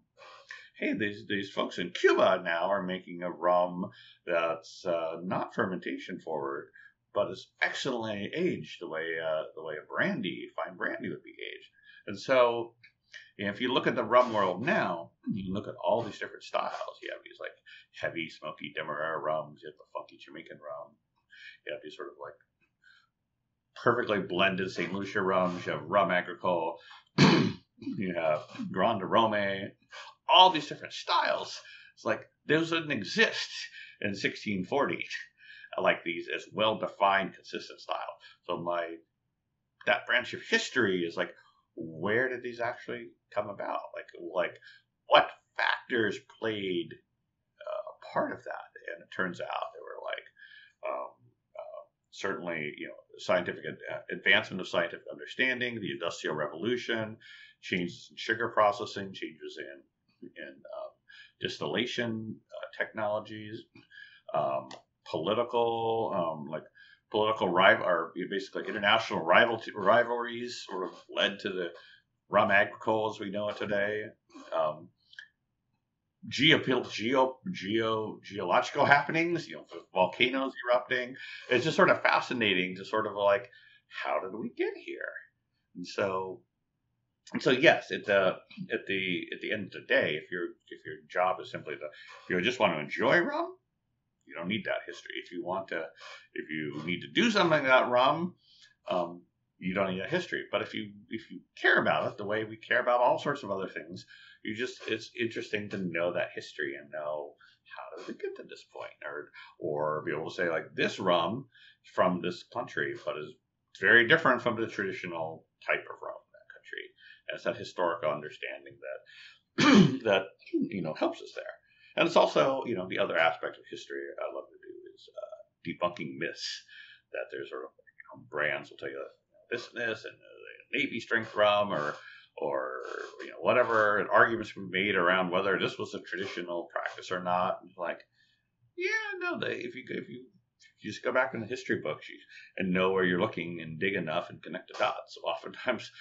Speaker 2: hey, these these folks in Cuba now are making a rum that's uh, not fermentation forward, but is excellently aged the way uh, the way a brandy, fine brandy would be aged. And so, if you look at the rum world now, you look at all these different styles. You have these like heavy, smoky Demerara rums. You have the funky Jamaican rum. You have these sort of like perfectly blended St. Lucia rums. You have rum agricole. you have Grand Arôme all these different styles. It's like those didn't exist in 1640, like these as well defined, consistent style. So my that branch of history is like, where did these actually come about? Like, like what factors played uh, a part of that? And it turns out there were like um, uh, certainly, you know, scientific advancement of scientific understanding, the Industrial Revolution, changes in sugar processing, changes in in um, distillation uh, technologies, um, political, um, like political rival, or basically international rival rivalries, sort of led to the rum agricole as we know it today. Um, geo, geo, geo, geological happenings, you know, volcanoes erupting. It's just sort of fascinating to sort of like, how did we get here? And so so yes, at the at the at the end of the day, if your if your job is simply to if you just want to enjoy rum, you don't need that history. If you want to, if you need to do something about rum, um, you don't need a history. But if you if you care about it the way we care about all sorts of other things, you just it's interesting to know that history and know how did it get to this point, or or be able to say like this rum from this country, but is very different from the traditional type of rum in that country. And it's that historical understanding that that you know helps us there. And it's also you know the other aspect of history I love to do is uh, debunking myths. That there's sort of you know, brands will tell you this and and uh, Navy strength rum or or you know whatever arguments were made around whether this was a traditional practice or not. And like, yeah, no, they, if you if you you just go back in the history books and know where you're looking and dig enough and connect the dots. So oftentimes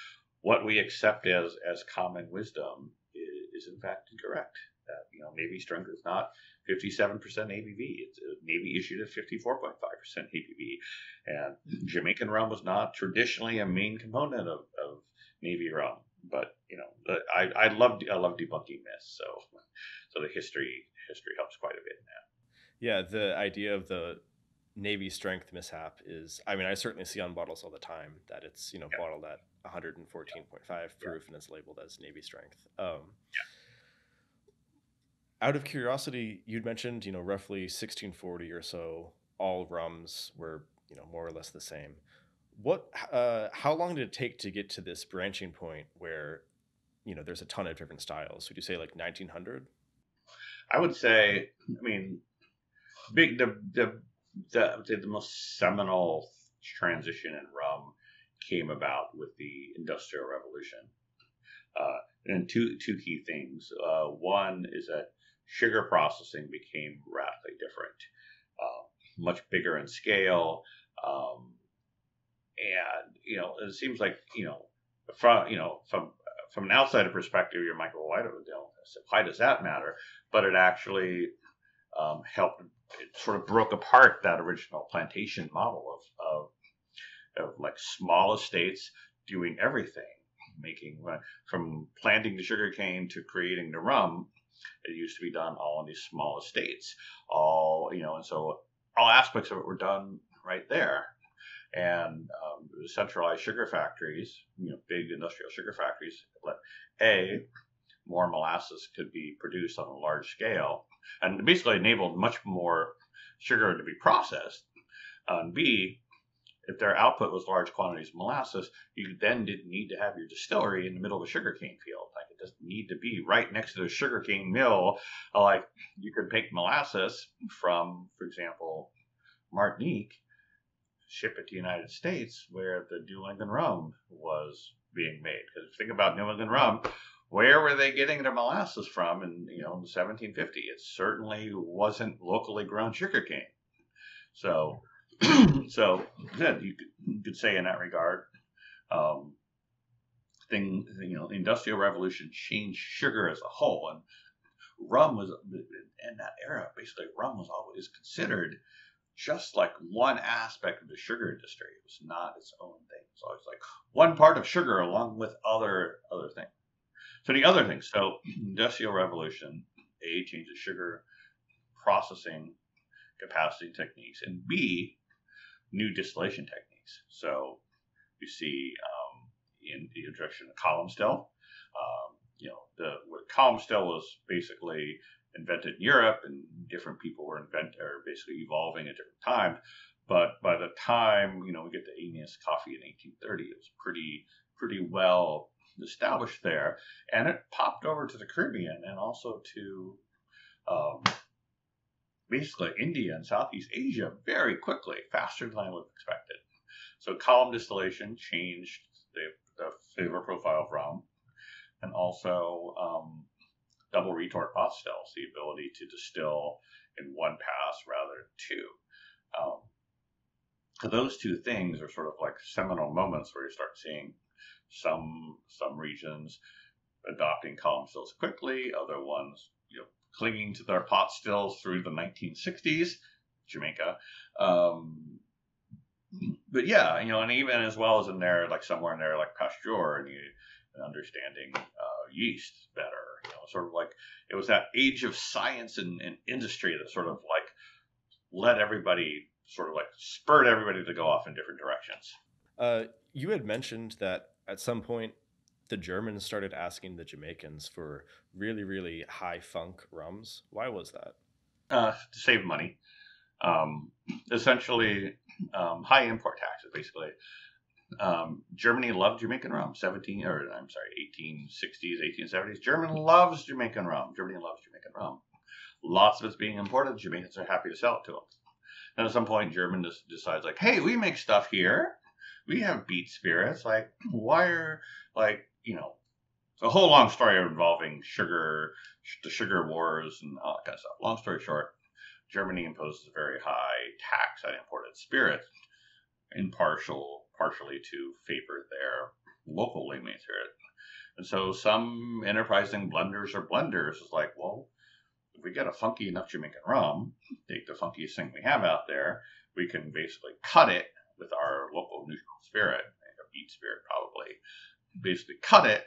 Speaker 2: what we accept as as common wisdom is, is in fact incorrect. That you know Navy strength is not 57% ABV. It's, Navy issued at 54.5% ABV. And Jamaican rum was not traditionally a main component of, of Navy rum. But, you know, I, I love I love debunking myths. So, so the history history helps quite a bit now.
Speaker 1: Yeah, the idea of the Navy strength mishap is, I mean, I certainly see on bottles all the time that it's, you know, yeah. bottled at 114.5 yeah. proof and it's labeled as Navy strength. Um, yeah out of curiosity, you'd mentioned, you know, roughly 1640 or so, all rums were, you know, more or less the same. What, uh, how long did it take to get to this branching point where, you know, there's a ton of different styles? Would you say like 1900?
Speaker 2: I would say, I mean, big, the, the, the, the most seminal transition in rum came about with the Industrial Revolution. Uh, and two two key things. Uh, one is that sugar processing became radically different, uh, much bigger in scale. Um, and you know, it seems like you know, from you know, from from an outsider perspective, you're like, well, why, do, why does that matter? But it actually um, helped. It sort of broke apart that original plantation model of, of, of like small estates doing everything, making uh, from planting the sugar cane to creating the rum it used to be done all in these small estates, all you know, and so all aspects of it were done right there. And um, centralized sugar factories, you know, big industrial sugar factories, let a more molasses could be produced on a large scale, and basically enabled much more sugar to be processed. And B, if their output was large quantities of molasses, you then didn't need to have your distillery in the middle of a sugarcane field. Like it doesn't need to be right next to the sugarcane mill. Like you could make molasses from, for example, Martinique, ship it to the United States where the New England rum was being made. Because think about New England rum, where were they getting their molasses from in you know in 1750? It certainly wasn't locally grown sugarcane. So so yeah, you could, say in that regard, um, thing you know, industrial revolution changed sugar as a whole, and rum was in that era. Basically, rum was always considered just like one aspect of the sugar industry. It was not its own thing. It's always like one part of sugar along with other other things. So the other thing, so industrial revolution, A changes sugar processing capacity techniques, and B new distillation techniques. So you see um, in the introduction of column still, um, you know, the column still was basically invented in Europe, and different people were invent or basically evolving at different times. But by the time you know we get to Aeneas Coffey in 1830, it was pretty pretty well established there, and it popped over to the Caribbean and also to um, basically India and Southeast Asia very quickly, faster than I would have expected. So column distillation changed the, the flavor profile of rum, and also um, double retort pot stills, the ability to distill in one pass rather than two. Um, those two things are sort of like seminal moments where you start seeing some some regions adopting column stills quickly, other ones you know clinging to their pot stills through the 1960s, Jamaica. Um, but yeah, you know, and even as well as in there, like somewhere in there, like Pasteur, and you understanding uh, yeast better. You know, sort of like it was that age of science and, and industry that sort of like let everybody sort of like spurred everybody to go off in different directions.
Speaker 1: Uh, you had mentioned that at some point the Germans started asking the Jamaicans for really, really high funk rums. Why was that?
Speaker 2: Uh, to save money. Um, essentially, um, high import taxes, basically. Um, Germany loved Jamaican rum, 17, or I'm sorry, 1860s, 1870s. Germany loves Jamaican rum. Germany loves Jamaican rum. Lots of it's being imported. Jamaicans are happy to sell it to them. And at some point, German just decides like, hey, we make stuff here. We have beet spirits. Like, why are like you know, it's a whole long story involving sugar, the sugar wars, and all that kind of stuff. Long story short, Germany imposes a very high tax on imported spirits, in partial, partially to favor their locally made spirit. And so some enterprising blenders or blenders is like, well, if we get a funky enough Jamaican rum, take the funkiest thing we have out there, we can basically cut it with our local neutral spirit, a beet spirit probably, basically cut it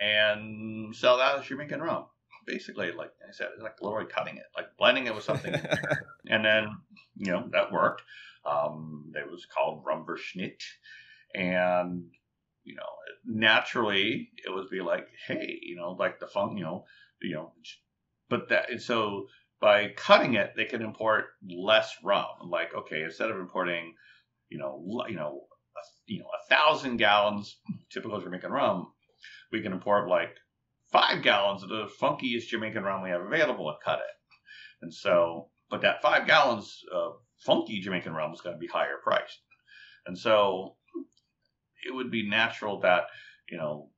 Speaker 2: and sell that as Jamaican rum. Basically, like I said, it's like literally cutting it, like blending it with something. and then, you know, that worked. Um, it was called Rumverschnitt. And, you know, naturally it would be like, hey, you know, like the funk, you know, you know, but that, and so by cutting it, they can import less rum. Like, okay, instead of importing, you know, you know, you know, a thousand gallons typical Jamaican rum, we can import like five gallons of the funkiest Jamaican rum we have available and cut it. And so, but that five gallons of funky Jamaican rum is going to be higher priced. And so it would be natural that, you know,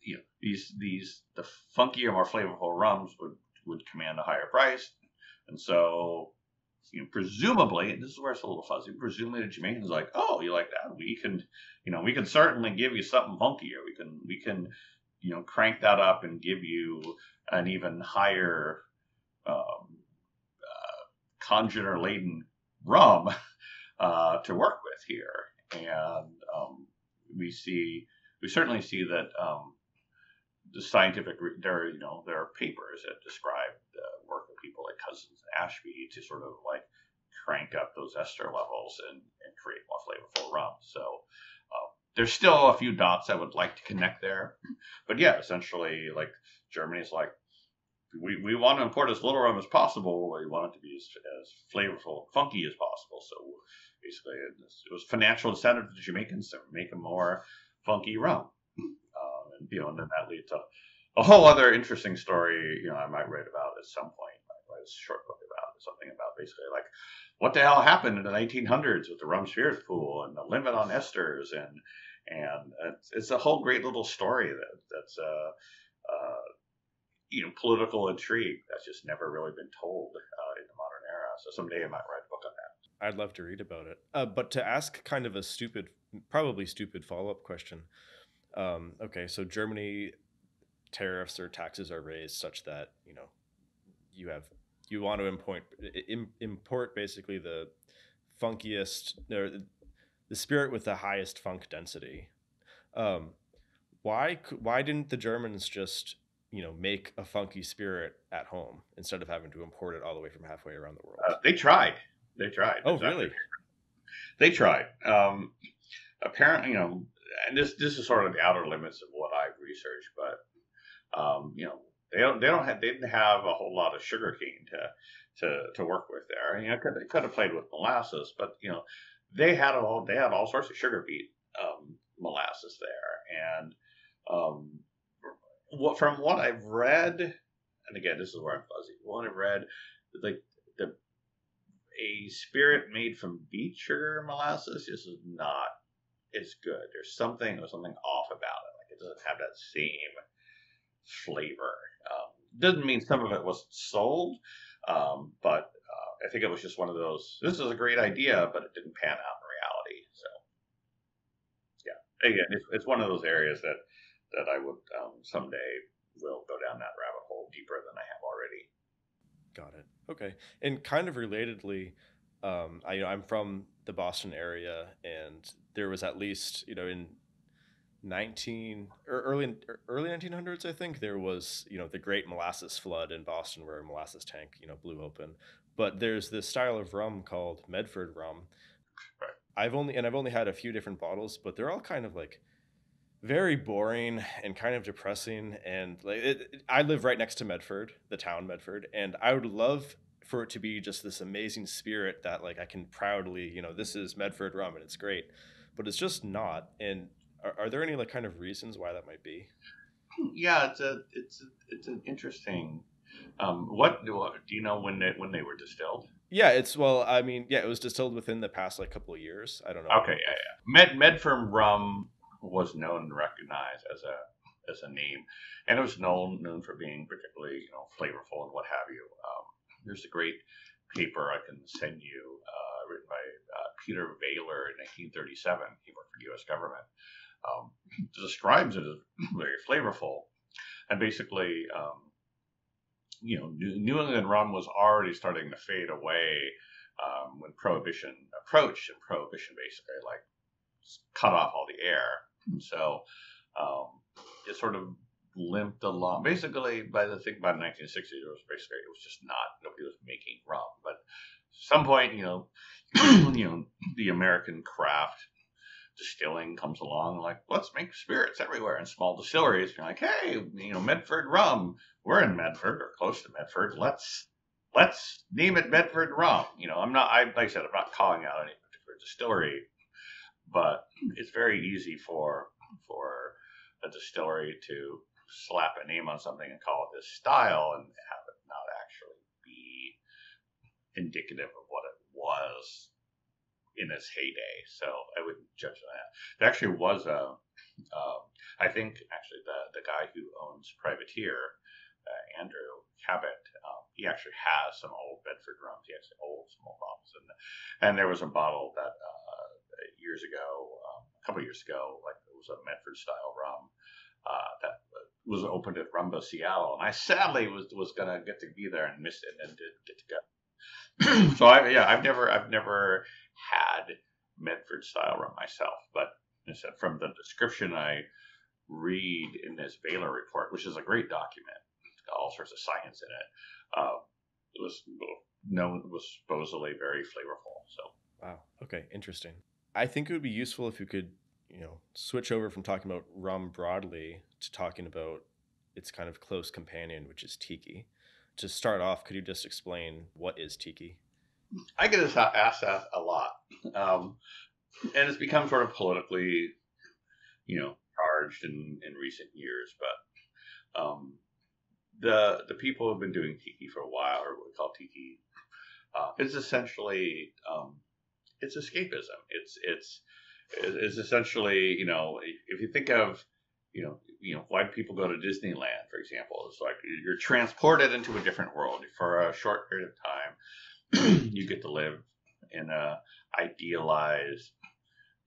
Speaker 2: you know, these these the funkier, more flavorful rums would would command a higher price, and so you know, presumably, this is where it's a little fuzzy. Presumably, the Jamaicans like, oh, you like that? We can, you know, we can certainly give you something funkier. We can, we can, you know, crank that up and give you an even higher um, uh, congener laden rum uh, to work with here. And um, we see, we certainly see that um, the scientific there you know there are papers that describe people like Cousins and Ashby to sort of like crank up those ester levels and, and create more flavorful rum. So uh, there's still a few dots I would like to connect there, but yeah, essentially like Germany's like we, we want to import as little rum as possible. We want it to be as, as flavorful, funky as possible. So basically, it, was financial incentive to the Jamaicans to make a more funky rum and you know, and then that leads to a whole other interesting story. You know, I might write about at some point. Short book about something about basically like what the hell happened in the 1900s with the rum spirits pool and the limit on esters and and it's, it's a whole great little story that that's uh, uh, you know political intrigue that's just never really been told uh, in the modern era. So someday I might write a book on that.
Speaker 1: I'd love to read about it. Uh, but to ask kind of a stupid, probably stupid follow up question, um, okay, so Germany tariffs or taxes are raised such that you know you have you want to import import basically the funkiest or the spirit with the highest funk density. Um, why why didn't the Germans just you know make a funky spirit at home instead of having to import it all the way from halfway around the world?
Speaker 2: Uh, they tried. They tried.
Speaker 1: Oh, exactly. really?
Speaker 2: They tried. Um, apparently, you know, and this this is sort of the outer limits of what I've researched, but um, you know they don't they don't have they didn't have a whole lot of sugar cane to to to work with there. You know, could, they could have played with molasses, but you know they had all they had all sorts of sugar beet um, molasses there, and um, what from what I've read, and again this is where I'm fuzzy. What I've read, like the a spirit made from beet sugar molasses is not as good. There's something there's something off about it. Like it doesn't have that same flavor. Doesn't mean some of it was sold, um, but uh, I think it was just one of those. This is a great idea, but it didn't pan out in reality. So yeah, again, it's, it's one of those areas that that I would um, someday will go down that rabbit hole deeper than I have already.
Speaker 1: Got it. Okay, and kind of relatedly, um, I, you know, I'm from the Boston area, and there was at least you know in 19 er, early er, early 1900s i think there was you know the great molasses flood in boston where a molasses tank you know blew open but there's this style of rum called medford rum right. i've only and i've only had a few different bottles but they're all kind of like very boring and kind of depressing and like it, it, i live right next to medford the town medford and i would love for it to be just this amazing spirit that like I can proudly, you know, this is Medford rum and it's great, but it's just not. And are, are there any like kind of reasons why that might be?
Speaker 2: Yeah, it's a it's a, it's an interesting. Um, what do, do you know when they when they were distilled?
Speaker 1: Yeah, it's well, I mean, yeah, it was distilled within the past like couple of years. I don't know.
Speaker 2: Okay, yeah, yeah. Med Medford rum was known and recognized as a as a name, and it was known known for being particularly you know flavorful and what have you. Um, there's a great paper I can send you, uh, written by uh, Peter Valaer in 1937. He worked for the U.S. government. Um, describes it as very flavorful, and basically, um, you know, New England rum was already starting to fade away um, when Prohibition approached, and Prohibition basically like cut off all the air. And so um, it sort of limped along. Basically, by the thing by the 1960s, it was basically it was just not nobody was making rum. But some point, you know, you know, the American craft distilling comes along like let's make spirits everywhere in small distilleries you're like hey you know medford rum we're in medford or close to medford let's let's name it medford rum. You know i'm not I, like i said i'm not calling out any particular distillery but it's very easy for for a distillery to slap a name on something and call it this style and have it not actually be indicative of what it was in its heyday. So I wouldn't judge that. There actually was a, um, I think actually the the guy who owns Privateer, uh, Andrew Cabot, um, he actually has some old Medford rums. He has old small bottles, and and there was a bottle that uh, years ago, um, a couple years ago, like it was a Medford style rum. Uh, that was opened at Rumba Seattle, and I sadly was was gonna get to be there and missed it and didn't get to go. so I yeah I've never I've never had Medford style rum myself, but from the description I read in this Valaer report, which is a great document, it's got all sorts of science in it. Uh, it was known was supposedly very flavorful. So
Speaker 1: wow, okay, interesting. I think it would be useful if you could you know switch over from talking about rum broadly to talking about its kind of close companion, which is tiki. To start off, could you just explain what is tiki?
Speaker 2: I get asked that a lot, um, and it's become sort of politically, you know, charged in, in recent years. But um, the the people who have been doing tiki for a while, or what we call tiki, uh, it's essentially um, it's escapism. It's it's it's essentially you know if you think of you know you know why people go to Disneyland for example it's like you're transported into a different world for a short period of time you get to live in a idealized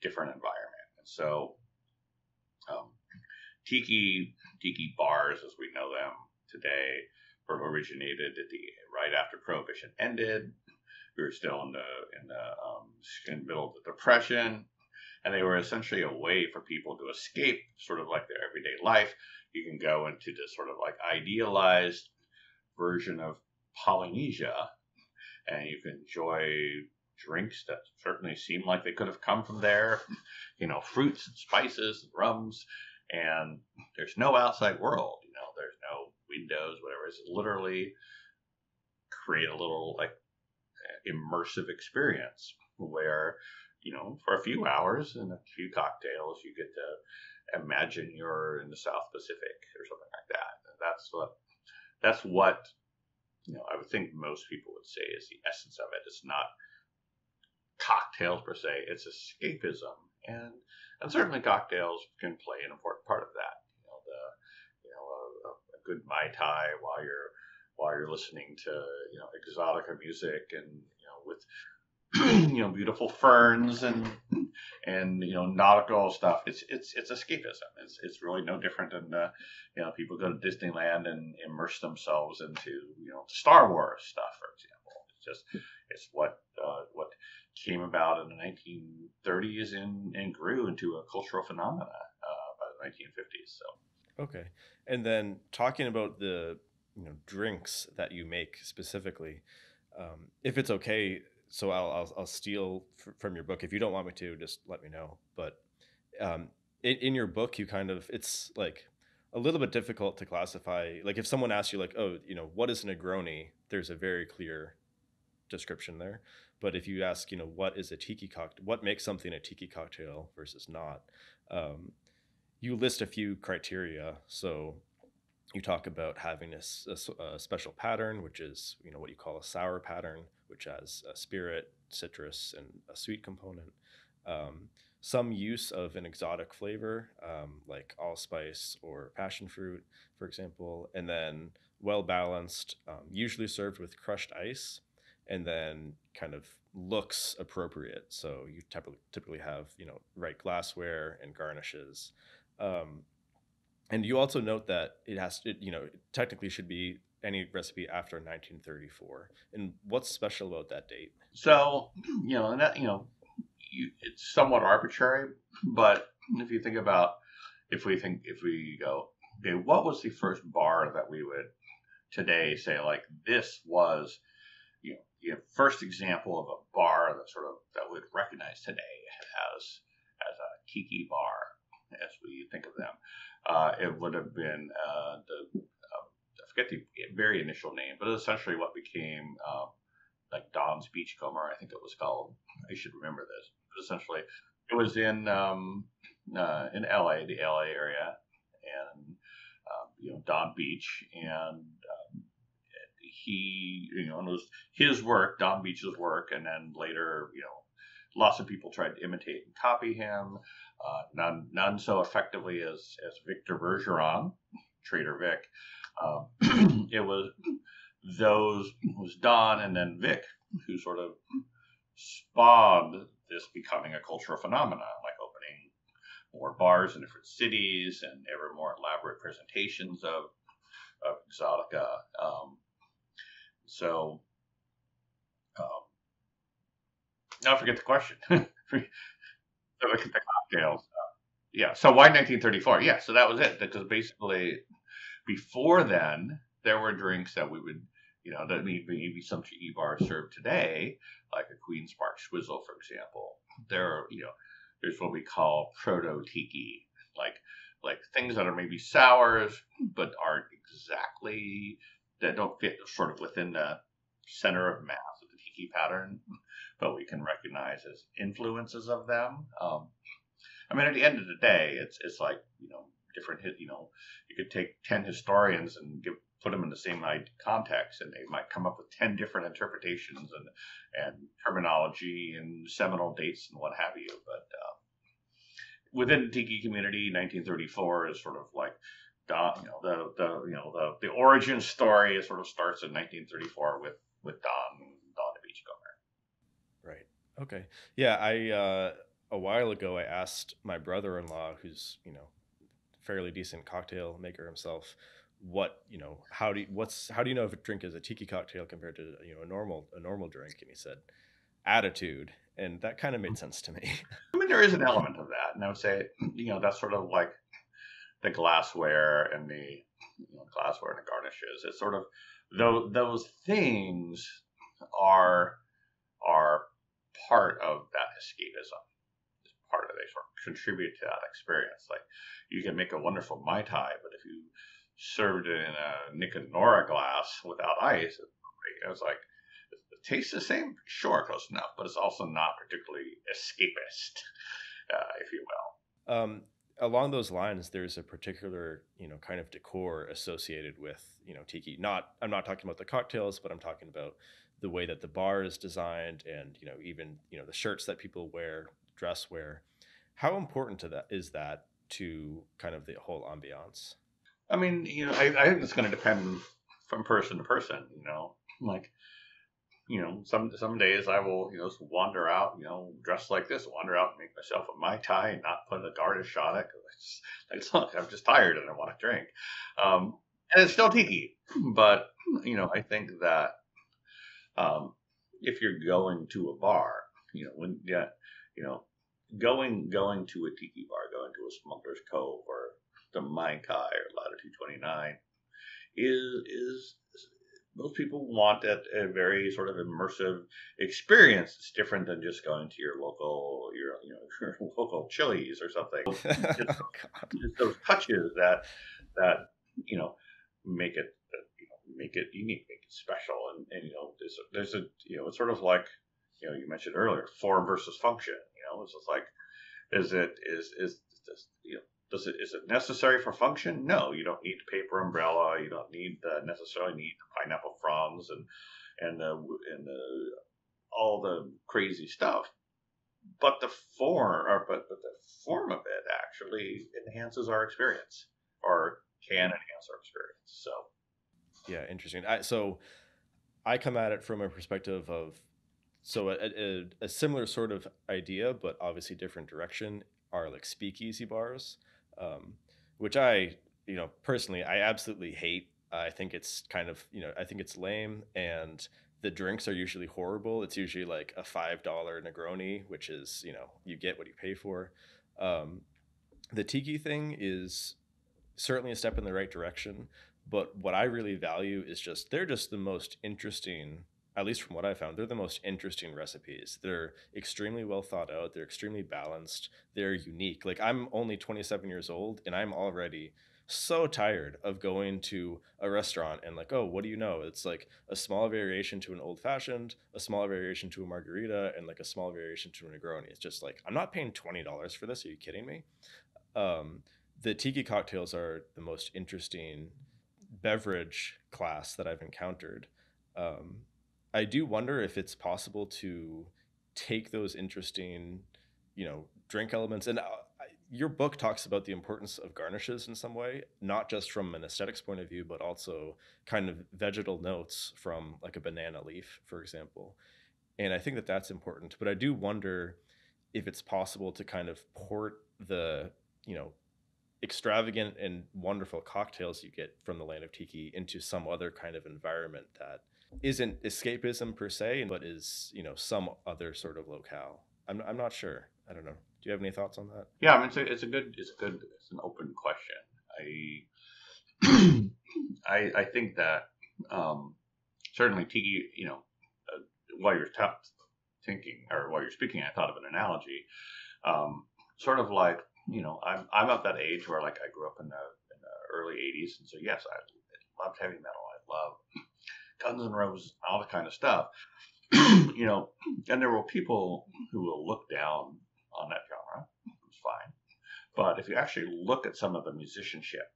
Speaker 2: different environment. And so, um, tiki tiki bars, as we know them today, were originated at the right after Prohibition ended. We were still in the in the, um, in the middle of the Depression, and they were essentially a way for people to escape, sort of like their everyday life. You can go into this sort of like idealized version of Polynesia and you can enjoy drinks that certainly seem like they could have come from there. You know, fruits and spices and rums, and there's no outside world. You know, there's no windows, whatever. It's literally create a little like immersive experience where you know for a few hours and a few cocktails you get to imagine you're in the South Pacific or something like that. And that's what that's what you know, I would think most people would say is the essence of it. It's not cocktails per se; it's escapism, and and certainly cocktails can play an important part of that. You know, the you know a, a good mai tai while you're while you're listening to you know exotica music and you know with you know beautiful ferns and and you know nautical stuff. It's it's it's escapism. It's it's really no different than uh, you know people go to Disneyland and immerse themselves into you know Star Wars stuff, for example. It's just it's what uh, what came about in the 1930s and and grew into a cultural phenomena uh, by the 1950s. So
Speaker 1: okay, and then talking about the you know drinks that you make specifically. Um, if it's okay, so I'll, I'll, I'll steal f- from your book. If you don't want me to, just let me know. But um, in, in your book, you kind of it's like a little bit difficult to classify. Like if someone asks you, like, oh, you know, what is Negroni? There's a very clear description there. But if you ask, you know, what is a tiki cocktail? What makes something a tiki cocktail versus not? Um, you list a few criteria. So you talk about having a, a, a, special pattern, which is you know what you call a sour pattern, which has a spirit, citrus, and a sweet component. Um, some use of an exotic flavor, um, like allspice or passion fruit, for example, and then well balanced, um, usually served with crushed ice, and then kind of looks appropriate. So you typically typically have you know right glassware and garnishes. Um, and you also note that it has to, you know, technically should be any recipe after 1934. And what's special about that date?
Speaker 2: So, you know, that, you know, you, it's somewhat arbitrary, but if you think about, if we think, if we go, okay, what was the first bar that we would today say, like, this was, you know, first example of a bar that sort of, that we'd recognize today as, as a tiki bar, as we think of them. Uh, it would have been uh, the, uh, I forget the very initial name, but essentially what became um, like Don's Beachcomber, I think it was called. I should remember this. But essentially, it was in um, uh, in LA, the LA area, and um, you know Don Beach, and um, he you know it was his work, Don Beach's work, and then later you know lots of people tried to imitate and copy him. Uh, none none so effectively as as Victor Bergeron, Trader Vic. Um, it was those was Don and then Vic who sort of spawned this becoming a cultural phenomenon, like opening more bars in different cities and ever more elaborate presentations of of exotica. Um, so, um, now forget the question. so look at the cocktails. Uh, yeah. So why 1934? Yeah. So that was it. Because basically, before then, there were drinks that we would you know, that maybe, some tiki bars serve today, like a Queen's Park Swizzle, for example. There are, you know, there's what we call proto tiki, like like things that are maybe sours, but aren't exactly that don't fit sort of within the center of mass of the tiki pattern, but we can recognize as influences of them. Um, I mean, at the end of the day, it's it's like you know different you know you could take 10 historians and give put them in the same context, and they might come up with ten different interpretations and and terminology and seminal dates and what have you. But uh, within the tiki community, 1934 is sort of like You know, the the you know the the origin story sort of starts in 1934 with with Don Don the Beachcomber.
Speaker 1: Right. Okay. Yeah. I uh, a while ago I asked my brother-in-law, who's you know fairly decent cocktail maker himself, what you know how do you, what's how do you know if a drink is a tiki cocktail compared to you know a normal a normal drink and he said attitude and that kind of made sense to me
Speaker 2: i mean there is an element of that and i would say you know that's sort of like the glassware and the you know, glassware and the garnishes it's sort of those those things are are part of that escapism it's part of they sort of contribute to that experience like you can make a wonderful mai tai but if you served it in a Nick and Nora glass without ice. I was like, it tastes the same? Sure, close enough, but it's also not particularly escapist, uh, if you will.
Speaker 1: Um, along those lines, there's a particular, you know, kind of decor associated with, you know, tiki. Not, I'm not talking about the cocktails, but I'm talking about the way that the bar is designed, and you know, even you know, the shirts that people wear, dress wear. How important to that is that to kind of the whole ambiance?
Speaker 2: I mean, you know, I, I think it's going to depend from person to person. You know, like, you know, some some days I will, you know, wander out, you know, dressed like this, wander out and make myself a mai tai and not put a garnish on it because it's look, I'm just tired and I want to drink. Um, and it's still tiki, but you know, I think that um, if you're going to a bar, you know, when yeah, you know, going going to a tiki bar, going to a smuggler's cove or the Mai-Kai or Latitude 29 is is most people want a, a very sort of immersive experience. It's different than just going to your local your you know your local Chili's or something. It's, it's those touches that that you know make it uh, you know, make it unique, make it special, and, and you know there's a, there's a you know it's sort of like you know you mentioned earlier form versus function. You know it's just like is it is is this you know does it is it necessary for function? No, you don't need paper umbrella. You don't need the, necessarily need the pineapple fronds and and the and the all the crazy stuff. But the form, or but but the form of it actually enhances our experience, or can enhance our experience. So,
Speaker 1: yeah, interesting. I, so, I come at it from a perspective of so a, a, a, similar sort of idea, but obviously different direction are like speakeasy bars um, which I, you know, personally, I absolutely hate I think it's kind of you know I think it's lame and the drinks are usually horrible. It's usually like a five dollar Negroni, which is you know you get what you pay for. Um, the tiki thing is certainly a step in the right direction, but what I really value is just they're just the most interesting at least from what I found, they're the most interesting recipes. They're extremely well thought out. They're extremely balanced. They're unique. Like I'm only 27 years old and I'm already so tired of going to a restaurant and like, oh, what do you know? It's like a small variation to an old fashioned, a small variation to a margarita, and like a small variation to a Negroni. It's just like I'm not paying twenty dollars for this. Are you kidding me? Um, the tiki cocktails are the most interesting beverage class that I've encountered. Um, I do wonder if it's possible to take those interesting, you know, drink elements and uh, your book talks about the importance of garnishes in some way, not just from an aesthetics point of view, but also kind of vegetal notes from like a banana leaf, for example. And I think that that's important. But I do wonder if it's possible to kind of port the, you know, extravagant and wonderful cocktails you get from the land of tiki into some other kind of environment that isn't escapism per se, but is, you know, some other sort of locale. I'm, I'm not sure. I don't know. Do you have any thoughts on that?
Speaker 2: Yeah, I mean, it's a, it's a good, it's a good, it's an open question. I, I, I think that um, certainly Tiki, you know, uh, while you're t- thinking or while you're speaking, I thought of an analogy, um, sort of like you know, I'm I'm at that age where like I grew up in the, in the early '80s, and so yes, I loved heavy metal. I love Guns N' Roses, all the kind of stuff. you know, and there were people who will look down on that genre. It's fine. But if you actually look at some of the musicianship,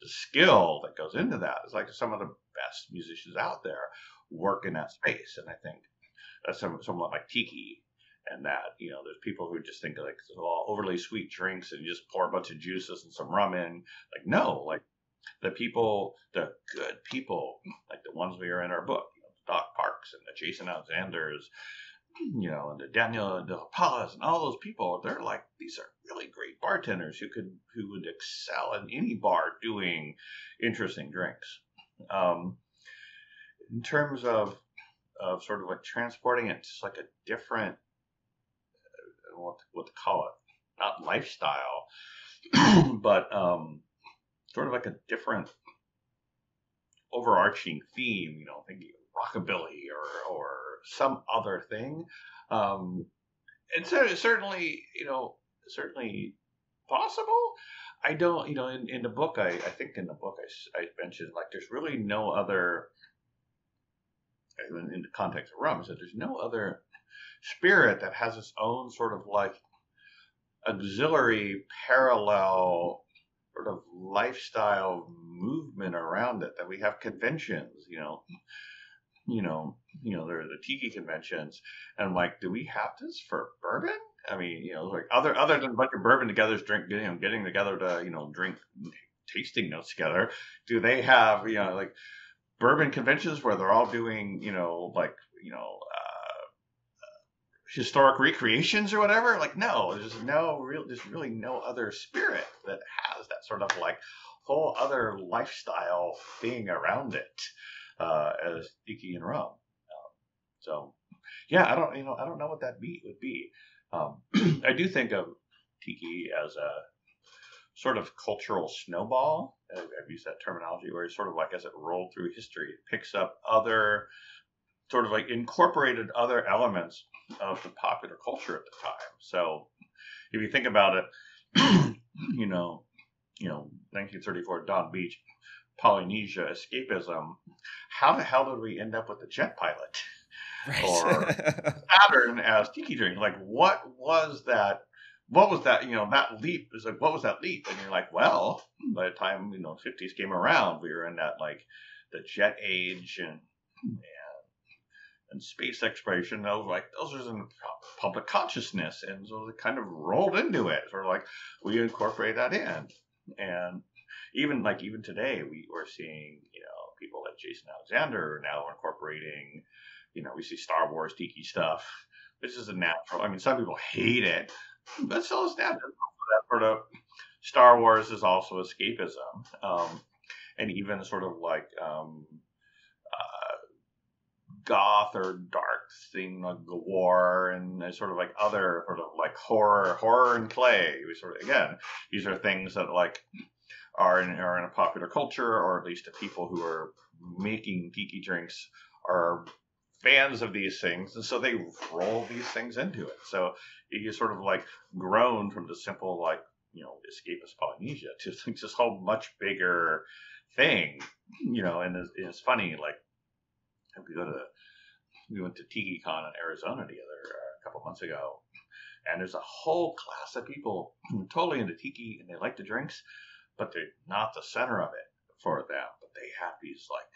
Speaker 2: the skill that goes into that is like some of the best musicians out there work in that space. And I think that's somewhat like Tiki and that, you know, there's people who just think like all overly sweet drinks and you just pour a bunch of juices and some rum in. Like, no, like the people, the good people, like the ones we are in our book, you know, Doc Parks and the Jason Alexanders, you know, and the Daniel De Palas and all those people, they're like these are really great bartenders who could who would excel in any bar doing interesting drinks. Um, in terms of of sort of like transporting it to like a different uh, what what to call it, not lifestyle, but um, sort of like a different overarching theme. You know, thinking rockabilly or or some other thing. Um, and so certainly, you know, certainly possible. I don't, you know, in, in the book, I, I think in the book I, I mentioned like there's really no other, in the context of rum, said there's no other spirit that has its own sort of like auxiliary parallel sort of lifestyle movement around it that we have conventions, you know, you know, you know, there are the tiki conventions, and I'm like, do we have this for bourbon? I mean, you know, like other other than a bunch of bourbon together, drink, you know, getting together to you know drink tasting notes together. Do they have you know like bourbon conventions where they're all doing you know like you know historic recreations or whatever? Like, no, there's no real, there's really no other spirit that has that sort of like whole other lifestyle thing around it uh, as tiki and rum. Um, so, yeah, I don't, you know, I don't know what that beat would be. Um, I do think of tiki as a sort of cultural snowball. I've used that terminology where it's sort of like as it rolled through history, it picks up other sort of like incorporated other elements of the popular culture at the time. So if you think about it, you know, you know, 1934 Don Beach, Polynesia escapism, how the hell did we end up with the jet pilot? Right. or Saturn as tiki drink? Like, what was that? What was that? You know, that leap is like, what was that leap? And you're like, well, by the time you know 50s came around, we were in that like the jet age and and, and space exploration. Those like those are in public consciousness, and so they kind of rolled into it. Sort of like we incorporate that in, and even like even today, we are seeing you know people like Jason Alexander now incorporating. You know, we see Star Wars tiki stuff. This is a natural. I mean, some people hate it, but still it's natural. That sort of Star Wars is also escapism. Um, and even sort of like um, goth or dark thing like war and sort of like other sort of like horror horror and play. We sort of again these are things that like are in are in a popular culture or at least the people who are making geeky drinks are fans of these things and so they roll these things into it. So you sort of like grown from the simple like you know escapist polynesia to like this whole much bigger thing you know and it's, it's funny like we go to we went to TikiCon in Arizona the other uh, a couple months ago, and there's a whole class of people totally into tiki and they like the drinks, but they're not the center of it for them. But they have these like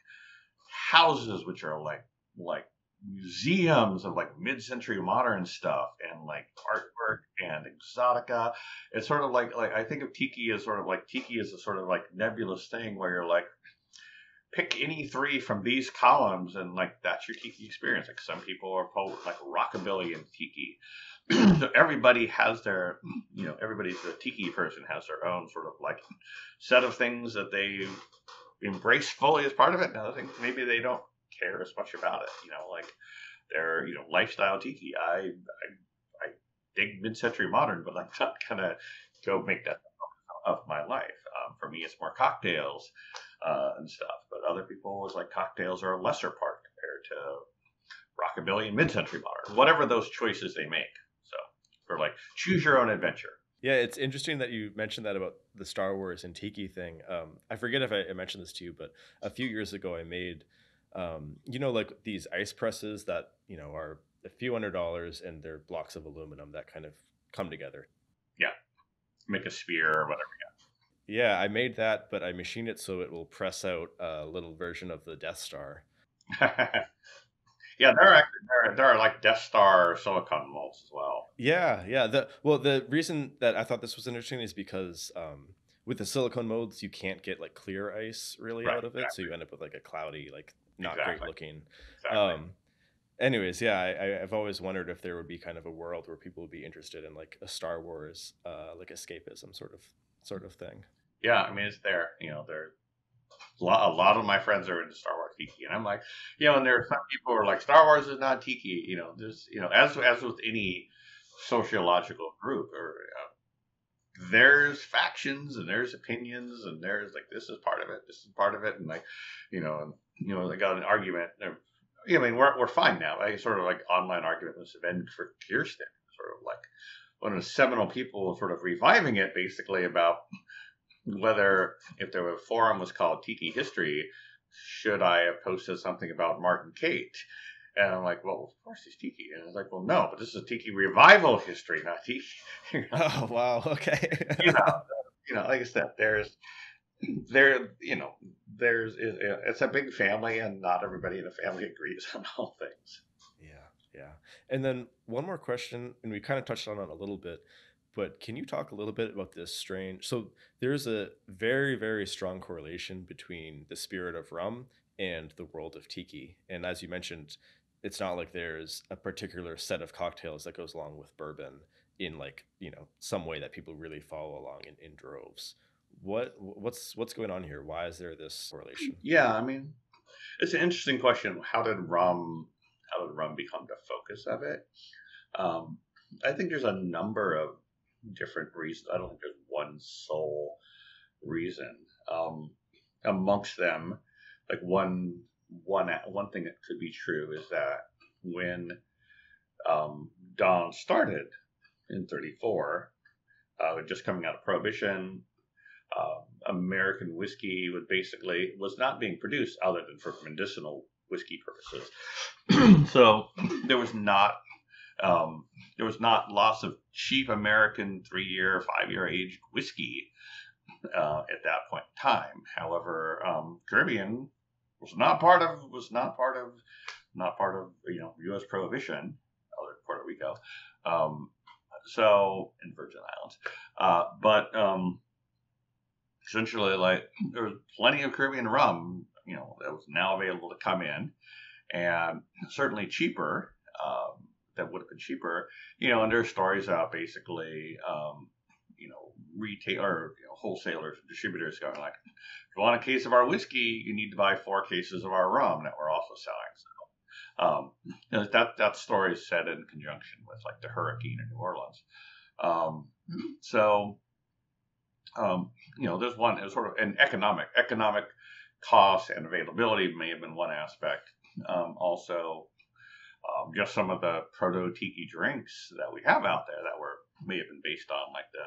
Speaker 2: houses which are like like museums of like mid-century modern stuff and like artwork and exotica. It's sort of like like I think of tiki as sort of like tiki is a sort of like nebulous thing where you're like pick any three from these columns and like that's your tiki experience. Like some people are like rockabilly and tiki. so everybody has their, you know, everybody's a tiki person has their own sort of like set of things that they embrace fully as part of it. And other things maybe they don't care as much about it. You know, like their you know lifestyle tiki. I I, I dig mid-century modern, but I'm not gonna go make that of my life. Um, for me, it's more cocktails uh, and stuff. But other people, it's like cocktails are a lesser part compared to rockabilly and mid-century modern, whatever those choices they make. So, for like choose your own adventure.
Speaker 1: Yeah, it's interesting that you mentioned that about the Star Wars and Tiki thing. Um, I forget if I mentioned this to you, but a few years ago, I made, um, you know, like these ice presses that you know are a few hundred dollars and they're blocks of aluminum that kind of come together.
Speaker 2: Yeah, make a spear or whatever.
Speaker 1: Yeah, I made that, but I machined it so it will press out a little version of the Death Star.
Speaker 2: yeah, there are there are, there are like Death Star silicon molds as well.
Speaker 1: Yeah, yeah. The well, the reason that I thought this was interesting is because um, with the silicone molds, you can't get like clear ice really right, out of it, exactly. so you end up with like a cloudy, like not exactly. great looking. Exactly. Um, anyways, yeah, I, I've always wondered if there would be kind of a world where people would be interested in like a Star Wars, uh, like escapism sort of sort of thing.
Speaker 2: Yeah, I mean it's there. You know, there a lot, of my friends are into Star Wars tiki, and I'm like, you know, and there are some people who are like, Star Wars is not tiki. You know, there's, you know, as as with any sociological group, or uh, there's factions and there's opinions and there's like this is part of it, this is part of it, and like, you know, and you know, they got an argument. I mean, we're we're fine now. I sort of like online argument event for Kirsten, sort of like one of the seminal people sort of reviving it basically about whether if the forum was called Tiki History, should I have posted something about Martin Cate? And I'm like, well, of course he's Tiki. And I was like, well, no, but this is a Tiki revival history, not Tiki.
Speaker 1: oh wow, okay.
Speaker 2: you know, you know, like I said, there's there, you know, there's it's a big family, and not everybody in the family agrees on all things.
Speaker 1: Yeah, yeah. And then one more question, and we kind of touched on it a little bit, but can you talk a little bit about this strange? So there's a very, very strong correlation between the spirit of rum and the world of tiki. And as you mentioned, it's not like there's a particular set of cocktails that goes along with bourbon in like, you know, some way that people really follow along in, in droves. What what's what's going on here? Why is there this correlation?
Speaker 2: Yeah, I mean, it's an interesting question. How did rum how did rum become the focus of it? Um, I think there's a number of different reasons. I don't think there's one sole reason. Um, amongst them, like one one one thing that could be true is that when um, Don started in '34, uh, just coming out of Prohibition, uh, American whiskey was basically was not being produced other than for medicinal whiskey purposes. so there was not um, there was not lots of cheap American three year, five year aged whiskey uh, at that point in time. However, um, Caribbean was not part of was not part of not part of you know U.S. prohibition, other Puerto Rico. Um, so in Virgin Islands, uh, but um, essentially like there was plenty of Caribbean rum you know that was now available to come in, and certainly cheaper. Um, that would have been cheaper, you know. And there's stories about basically, um, you know, retail or you know, wholesalers, distributors going like, if you want a case of our whiskey, you need to buy four cases of our rum that we're also selling. So, um, you know, that that story is set in conjunction with like the hurricane in New Orleans. Um, so, um, you know, there's one sort of an economic economic cost and availability may have been one aspect. Um, also, um, just some of the proto tiki drinks that we have out there that were may have been based on like the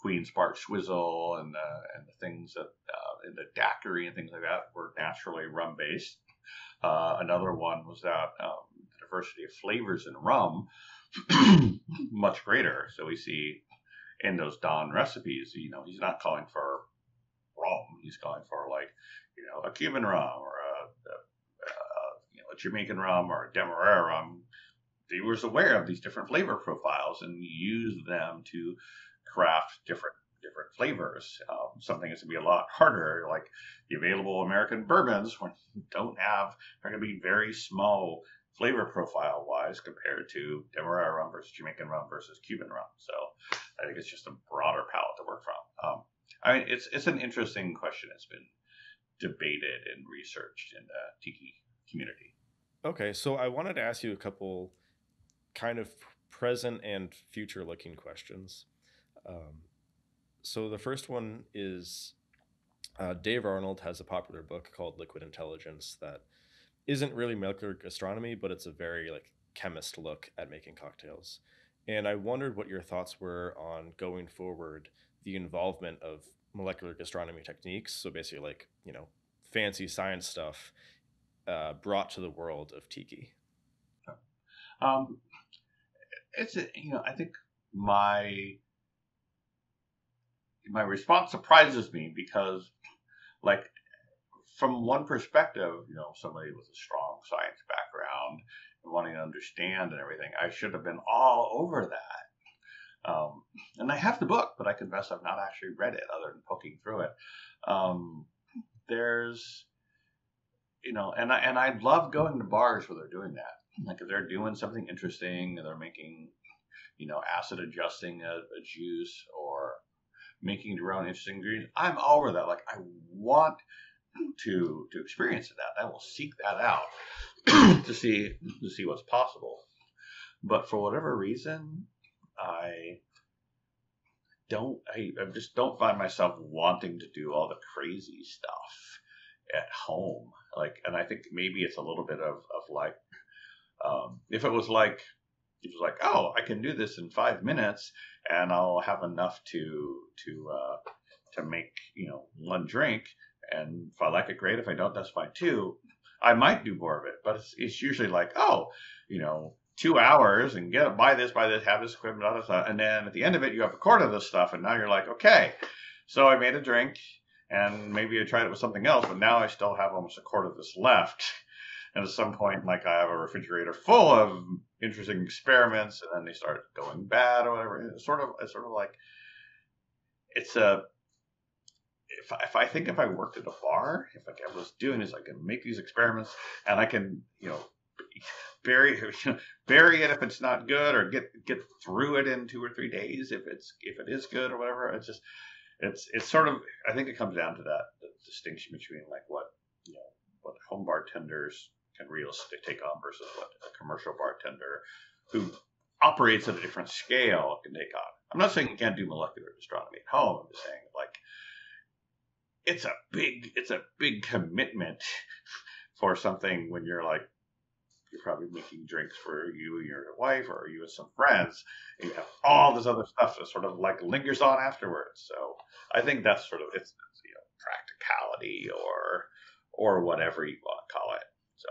Speaker 2: Queen's Park Swizzle and the and the things that uh, in the daiquiri and things like that were naturally rum based. Uh, another one was that um, the diversity of flavors in rum much greater. So we see in those Don recipes, you know, he's not calling for rum. He's calling for like, you know, a Cuban rum a Jamaican rum or a Demerara rum. He was aware of these different flavor profiles and used them to craft different different flavors. Um, something that's gonna be a lot harder, like the available American bourbons, when don't have, they're gonna be very small flavor profile wise compared to Demerara rum versus Jamaican rum versus Cuban rum. So I think it's just a broader palette to work from. Um, I mean, it's it's an interesting question. It's been debated and researched in the tiki community.
Speaker 1: Okay, so I wanted to ask you a couple kind of present and future looking questions. Um, so the first one is uh, Dave Arnold has a popular book called Liquid Intelligence that isn't really molecular gastronomy, but it's a very like chemist look at making cocktails. And I wondered what your thoughts were on going forward the involvement of molecular gastronomy techniques. So basically, like you know, fancy science stuff uh, brought to the world of tiki.
Speaker 2: Um, it's you know, I think my my response surprises me because, like, from one perspective, you know, somebody with a strong science background and wanting to understand and everything, I should have been all over that. Um, and I have the book, but I confess I've not actually read it other than poking through it. Um, there's, you know, and I and I love going to bars where they're doing that. Like if they're doing something interesting, they're making, you know, acid adjusting a, a juice or making your own interesting ingredients. I'm all over that. Like I want to to experience that. I will seek that out to see to see what's possible. But for whatever reason, I don't I, I just don't find myself wanting to do all the crazy stuff at home. Like and I think maybe it's a little bit of, of like um, if it was like it was like, oh, I can do this in five minutes, and I'll have enough to to uh, to make you know one drink. And if I like it, great. If I don't, that's fine too. I might do more of it, but it's, it's usually like, oh, you know, two hours and get buy this, buy this, have this equipment, all this stuff, and then at the end of it, you have a quart of this stuff, and now you're like, okay, so I made a drink, and maybe I tried it with something else, but now I still have almost a quart of this left. And at some point, like I have a refrigerator full of interesting experiments, and then they start going bad or whatever. It's sort of, it's sort of like it's a. If I, if I think if I worked at a bar, if like I was doing is I can make these experiments and I can you know bury bury it if it's not good or get get through it in two or three days if it's if it is good or whatever. It's just it's it's sort of I think it comes down to that the distinction between like what you know what home bartenders can realistically take on versus what a commercial bartender who operates at a different scale can take on. I'm not saying you can't do molecular gastronomy at home. I'm just saying like it's a big it's a big commitment for something when you're like you're probably making drinks for you and your wife or you and some friends and you have all this other stuff that sort of like lingers on afterwards so i think that's sort of it's, it's you know practicality or or whatever you want to call it So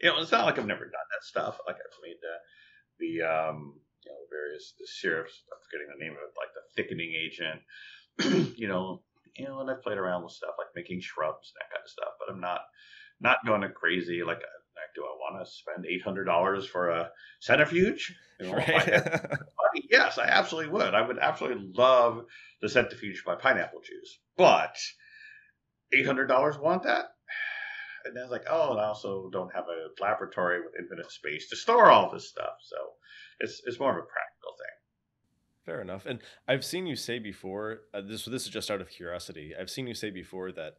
Speaker 2: you know, it's not like I've never done that stuff. Like I've made the the um, you know various the syrups. I'm forgetting the name of it, like the thickening agent. you know, you know, and I've played around with stuff like making shrubs and that kind of stuff. But I'm not not going to crazy like. Like do I want to spend eight hundred dollars for a centrifuge? You know, right. yes, I absolutely would. I would absolutely love the centrifuge by pineapple juice, but eight hundred dollars want that? and then it's like, oh, and I also don't have a laboratory with infinite space to store all this stuff. So it's it's more of a practical thing.
Speaker 1: Fair enough. And I've seen you say before, uh, this this is just out of curiosity. I've seen you say before that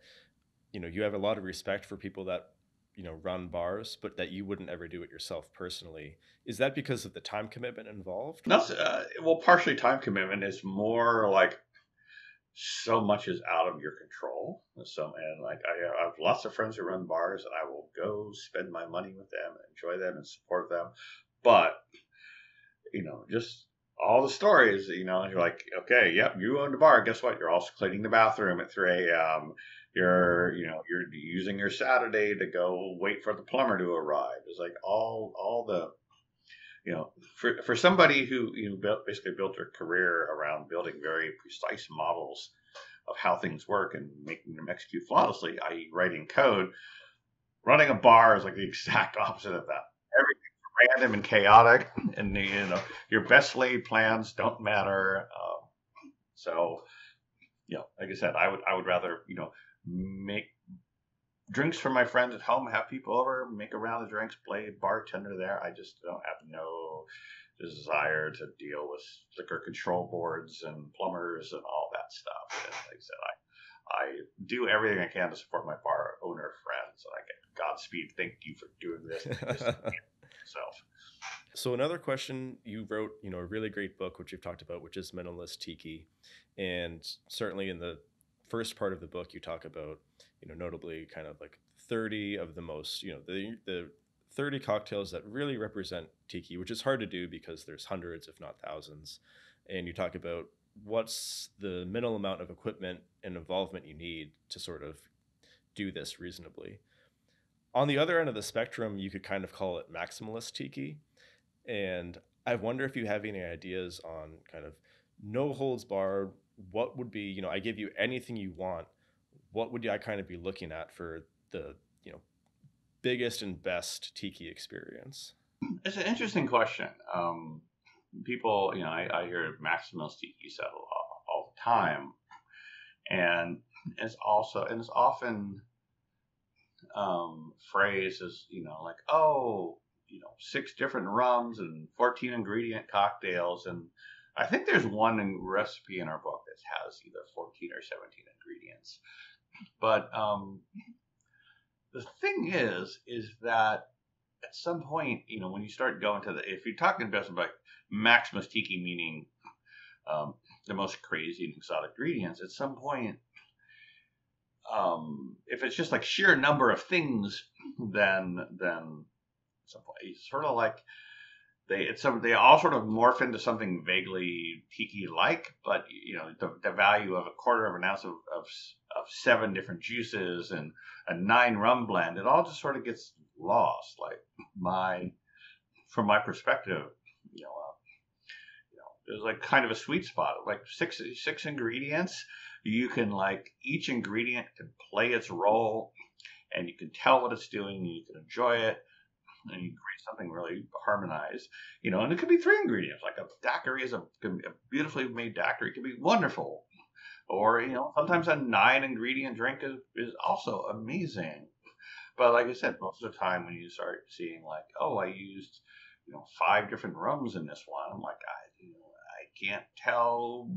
Speaker 1: you know you have a lot of respect for people that you know run bars, but that you wouldn't ever do it yourself personally. Is that because of the time commitment involved?
Speaker 2: Uh, well, partially time commitment is more like so much is out of your control. So, and like I, I have lots of friends who run bars, and I will go spend my money with them, enjoy them, and support them. But you know, just all the stories, you know, you're like, okay, yep, you own the bar. Guess what? You're also cleaning the bathroom at 3 a.m. You're, you know, you're using your Saturday to go wait for the plumber to arrive. It's like all, all the, you know, for for somebody who you know built, basically built their career around building very precise models of how things work and making them execute flawlessly, i.e., writing code. Running a bar is like the exact opposite of that. Everything's random and chaotic, and you know your best laid plans don't matter. Um, so, you know, like I said, I would I would rather you know make drinks for my friends at home, have people over, make a round of drinks, play bartender there. I just don't have no desire to deal with liquor control boards and plumbers and all that stuff. And like I said, I I do everything I can to support my bar owner friends, and I get Godspeed. Thank you for doing this. yourself.
Speaker 1: So another question you wrote, you know, a really great book which you've talked about, which is Minimalist Tiki, and certainly in the first part of the book you talk about you know notably kind of like 30 of the most you know the the 30 cocktails that really represent tiki which is hard to do because there's hundreds if not thousands. And you talk about what's the minimal amount of equipment and involvement you need to sort of do this reasonably. On the other end of the spectrum you could kind of call it maximalist tiki. And i wonder if you have any ideas on kind of no holds barred what would be you know i give you anything you want what would I kind of be looking at for the you know biggest and best tiki experience?
Speaker 2: It's an interesting question. Um, people, you know, I, I hear maximalist tiki said all, all the time, and it's also and it's often um, phrased as you know like oh you know six different rums and 14 ingredient cocktails and I think there's one recipe in our book that has either 14 or 17 ingredients. But um, the thing is, is that at some point, you know, when you start going to the, if you're talking about about Maximus Tiki, meaning um, the most crazy and exotic ingredients, at some point, um, if it's just like sheer number of things, then then it's sort of like they it's some they all sort of morph into something vaguely tiki like, but you know the, the value of a quarter of an ounce of, of of seven different juices and a nine rum blend, it all just sort of gets lost. Like my from my perspective, you know, uh, you know, there's like kind of a sweet spot, like six six ingredients. You can like each ingredient can play its role, and you can tell what it's doing, and you can enjoy it and you create something really harmonized, you know, and it could be three ingredients. Like a daiquiri is a, a beautifully made daiquiri it can be wonderful. Or, you know, sometimes a nine ingredient drink is, is also amazing. But like I said, most of the time when you start seeing like, oh, I used, you know, five different rums in this one, I'm like, I, you know, I can't tell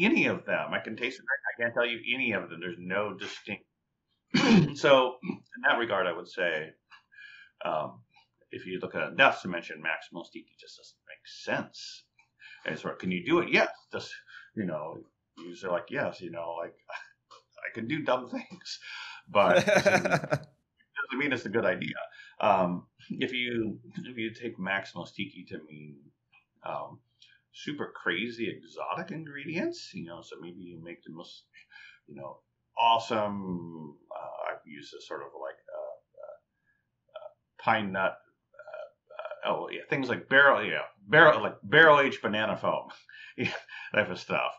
Speaker 2: any of them. I can taste it. I can't tell you any of them. There's no distinct. so in that regard, I would say um, if you look at enough to mention maximal tiki just doesn't make sense. And sort of, can you do it? Yes. Just you know, users are like, yes, you know, like I can do dumb things, but it doesn't mean it's a good idea. Um, if you if you take maximalist tiki to mean um, super crazy exotic ingredients, you know, so maybe you make the most, you know, awesome. Uh, I've used this sort of like uh, uh, uh pine nut oh yeah, things like barrel, yeah, barrel like barrel aged banana foam, type of stuff,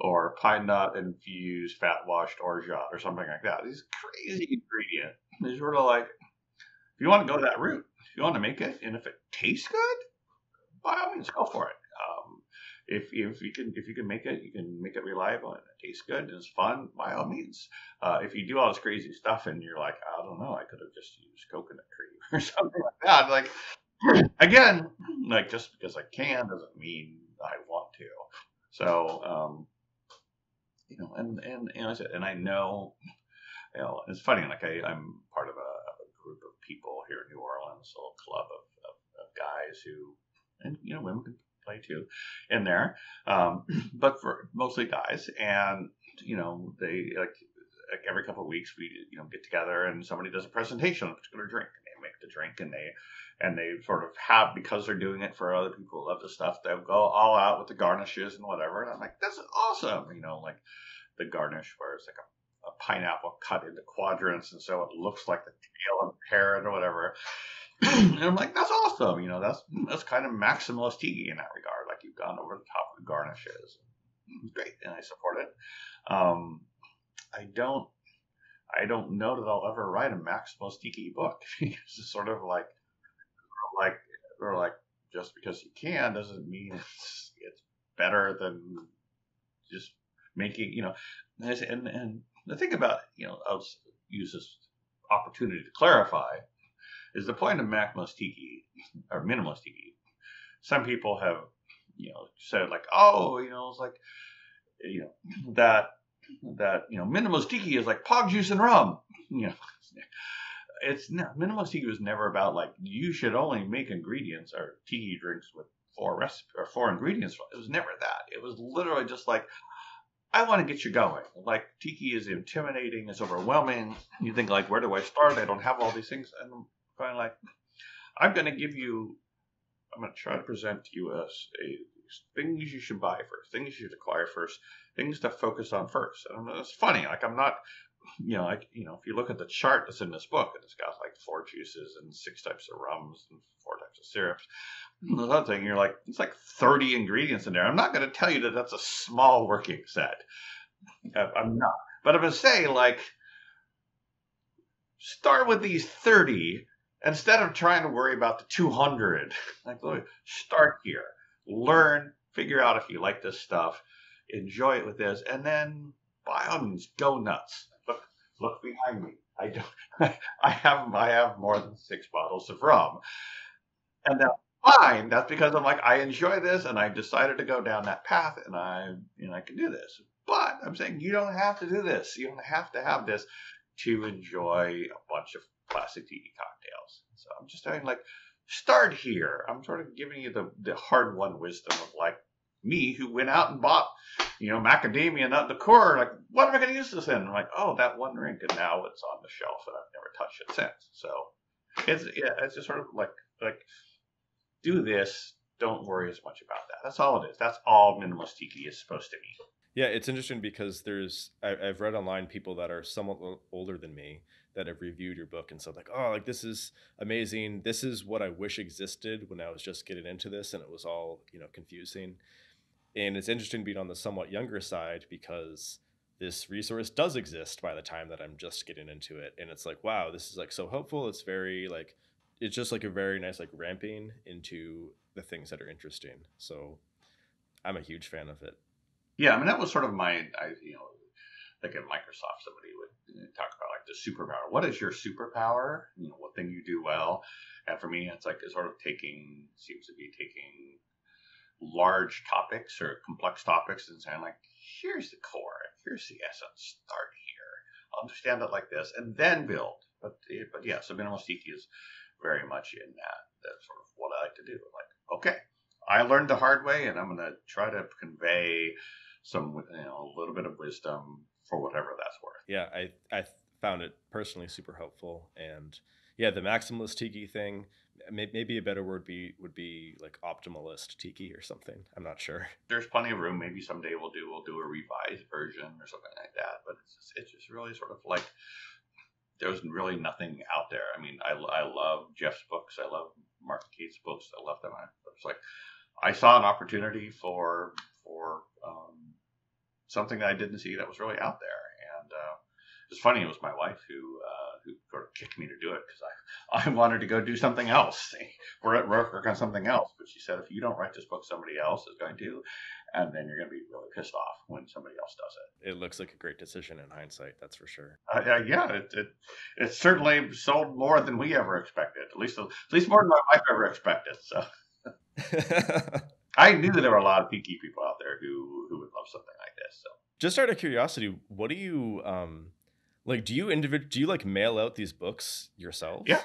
Speaker 2: or pine nut infused fat washed orgeat or something like that. These crazy ingredients. It's sort of like if you want to go that route, if you want to make it, and if it tastes good, by all means, go for it. Um, if, if you can if you can make it, you can make it reliable and it tastes good and it's fun. By all means, uh, if you do all this crazy stuff and you're like, I don't know, I could have just used coconut cream or something like that. Like again, like just because I can doesn't mean I want to. So, um, you know, and, and, and I said, and I know, you know, it's funny, like I, I'm part of a, a group of people here in New Orleans, a little club of, of, of guys who, and, you know, women can play too in there. Um, but for mostly guys. And, you know, they like, like every couple of weeks we, you know, get together and somebody does a presentation on a particular drink and they make the drink and they, and they sort of have because they're doing it for other people who love the stuff. They'll go all out with the garnishes and whatever. And I'm like, that's awesome. You know, like the garnish where it's like a, a pineapple cut into quadrants, and so it looks like the tail of a parrot or whatever. and I'm like, that's awesome. You know, that's that's kind of maximalist in that regard. Like you've gone over the top of the garnishes. Great, and I support it. Um, I don't. I don't know that I'll ever write a maximalist book. it's sort of like like or like just because you can doesn't mean it's it's better than just making you know and and the thing about you know I'll use this opportunity to clarify is the point of maximalist tiki or minimalist tiki. Some people have you know said like oh you know it's like you know that that you know minimalist tiki is like pog juice and rum you know it's no, minimalist tiki was never about like you should only make ingredients or tiki drinks with four recipe or four ingredients. It was never that. It was literally just like I want to get you going. Like tiki is intimidating, it's overwhelming. You think like, where do I start? I don't have all these things, and I'm kind of like, I'm going to give you. I'm going to try to present to you as a things you should buy first, things you should acquire first, things to focus on first. And it's funny, like I'm not you know, like you know, if you look at the chart that's in this book, it's got like four juices and six types of rums and four types of syrups. And the other thing, you're like, it's like 30 ingredients in there. I'm not going to tell you that that's a small working set. Uh, I'm not, but I'm going to say like, start with these 30 instead of trying to worry about the 200. Like, start here, learn, figure out if you like this stuff, enjoy it with this, and then by all means, go nuts look behind me. I don't. I have I have more than six bottles of rum, and that's fine. That's because I'm like I enjoy this, and I decided to go down that path, and I you know I can do this. But I'm saying you don't have to do this. You don't have to have this to enjoy a bunch of classic tiki cocktails. So I'm just saying like start here. I'm sort of giving you the the hard won wisdom of like me who went out and bought, you know, macadamia nut liqueur. Like, what am I going to use this in? I'm like, oh, that one drink, and now it's on the shelf, and I've never touched it since. So it's yeah, it's just sort of like like do this. Don't worry as much about that. That's all it is. That's all minimalist tiki is supposed to be.
Speaker 1: Yeah, it's interesting because there's I, I've read online people that are somewhat older than me that have reviewed your book and said like, oh, like this is amazing. This is what I wish existed when I was just getting into this, and it was all you know confusing. And it's interesting being on the somewhat younger side because this resource does exist by the time that I'm just getting into it. And it's like, wow, this is like so helpful. It's very like, it's just like a very nice like ramping into the things that are interesting. So I'm a huge fan of it.
Speaker 2: Yeah, I mean that was sort of my, I, you know, like at Microsoft, somebody would talk about like the superpower. What is your superpower? You know, what thing you do well? And for me, it's like sort of taking seems to be taking large topics or complex topics and saying like, here's the core, here's the essence, start here, understand it like this, and then build. But eh, but yeah, so minimalist tiki is very much in that. That's sort of what I like to do. Like, okay, I learned the hard way, and I'm going to try to convey some, you know, a little bit of wisdom for whatever that's worth.
Speaker 1: Yeah, I I found it personally super helpful, and yeah, the maximalist tiki thing maybe a better word be would be like optimalist tiki or something. I'm not sure.
Speaker 2: There's plenty of room. Maybe someday we'll do we'll do a revised version or something like that. But it's just, it's just really sort of like there's really nothing out there. I mean, I, I love Jeff's books. I love Martin Cate's books. I love them. I, it's like I saw an opportunity for for um, something that I didn't see that was really out there, and uh, it's funny. It was my wife who uh, who sort of kicked me to do it because I, I wanted to go do something else We're at work on something else. But she said, if you don't write this book, somebody else is going to, and then you're going to be really pissed off when somebody else does it.
Speaker 1: It looks like a great decision in hindsight, that's for sure.
Speaker 2: Uh, yeah, it, it it certainly sold more than we ever expected. At least at least more than my wife ever expected. So. I knew there were a lot of tiki people out there who who would love something like this. So
Speaker 1: just out of curiosity, what do you um like? Do you individ- Do you like mail out these books yourself?
Speaker 2: Yeah,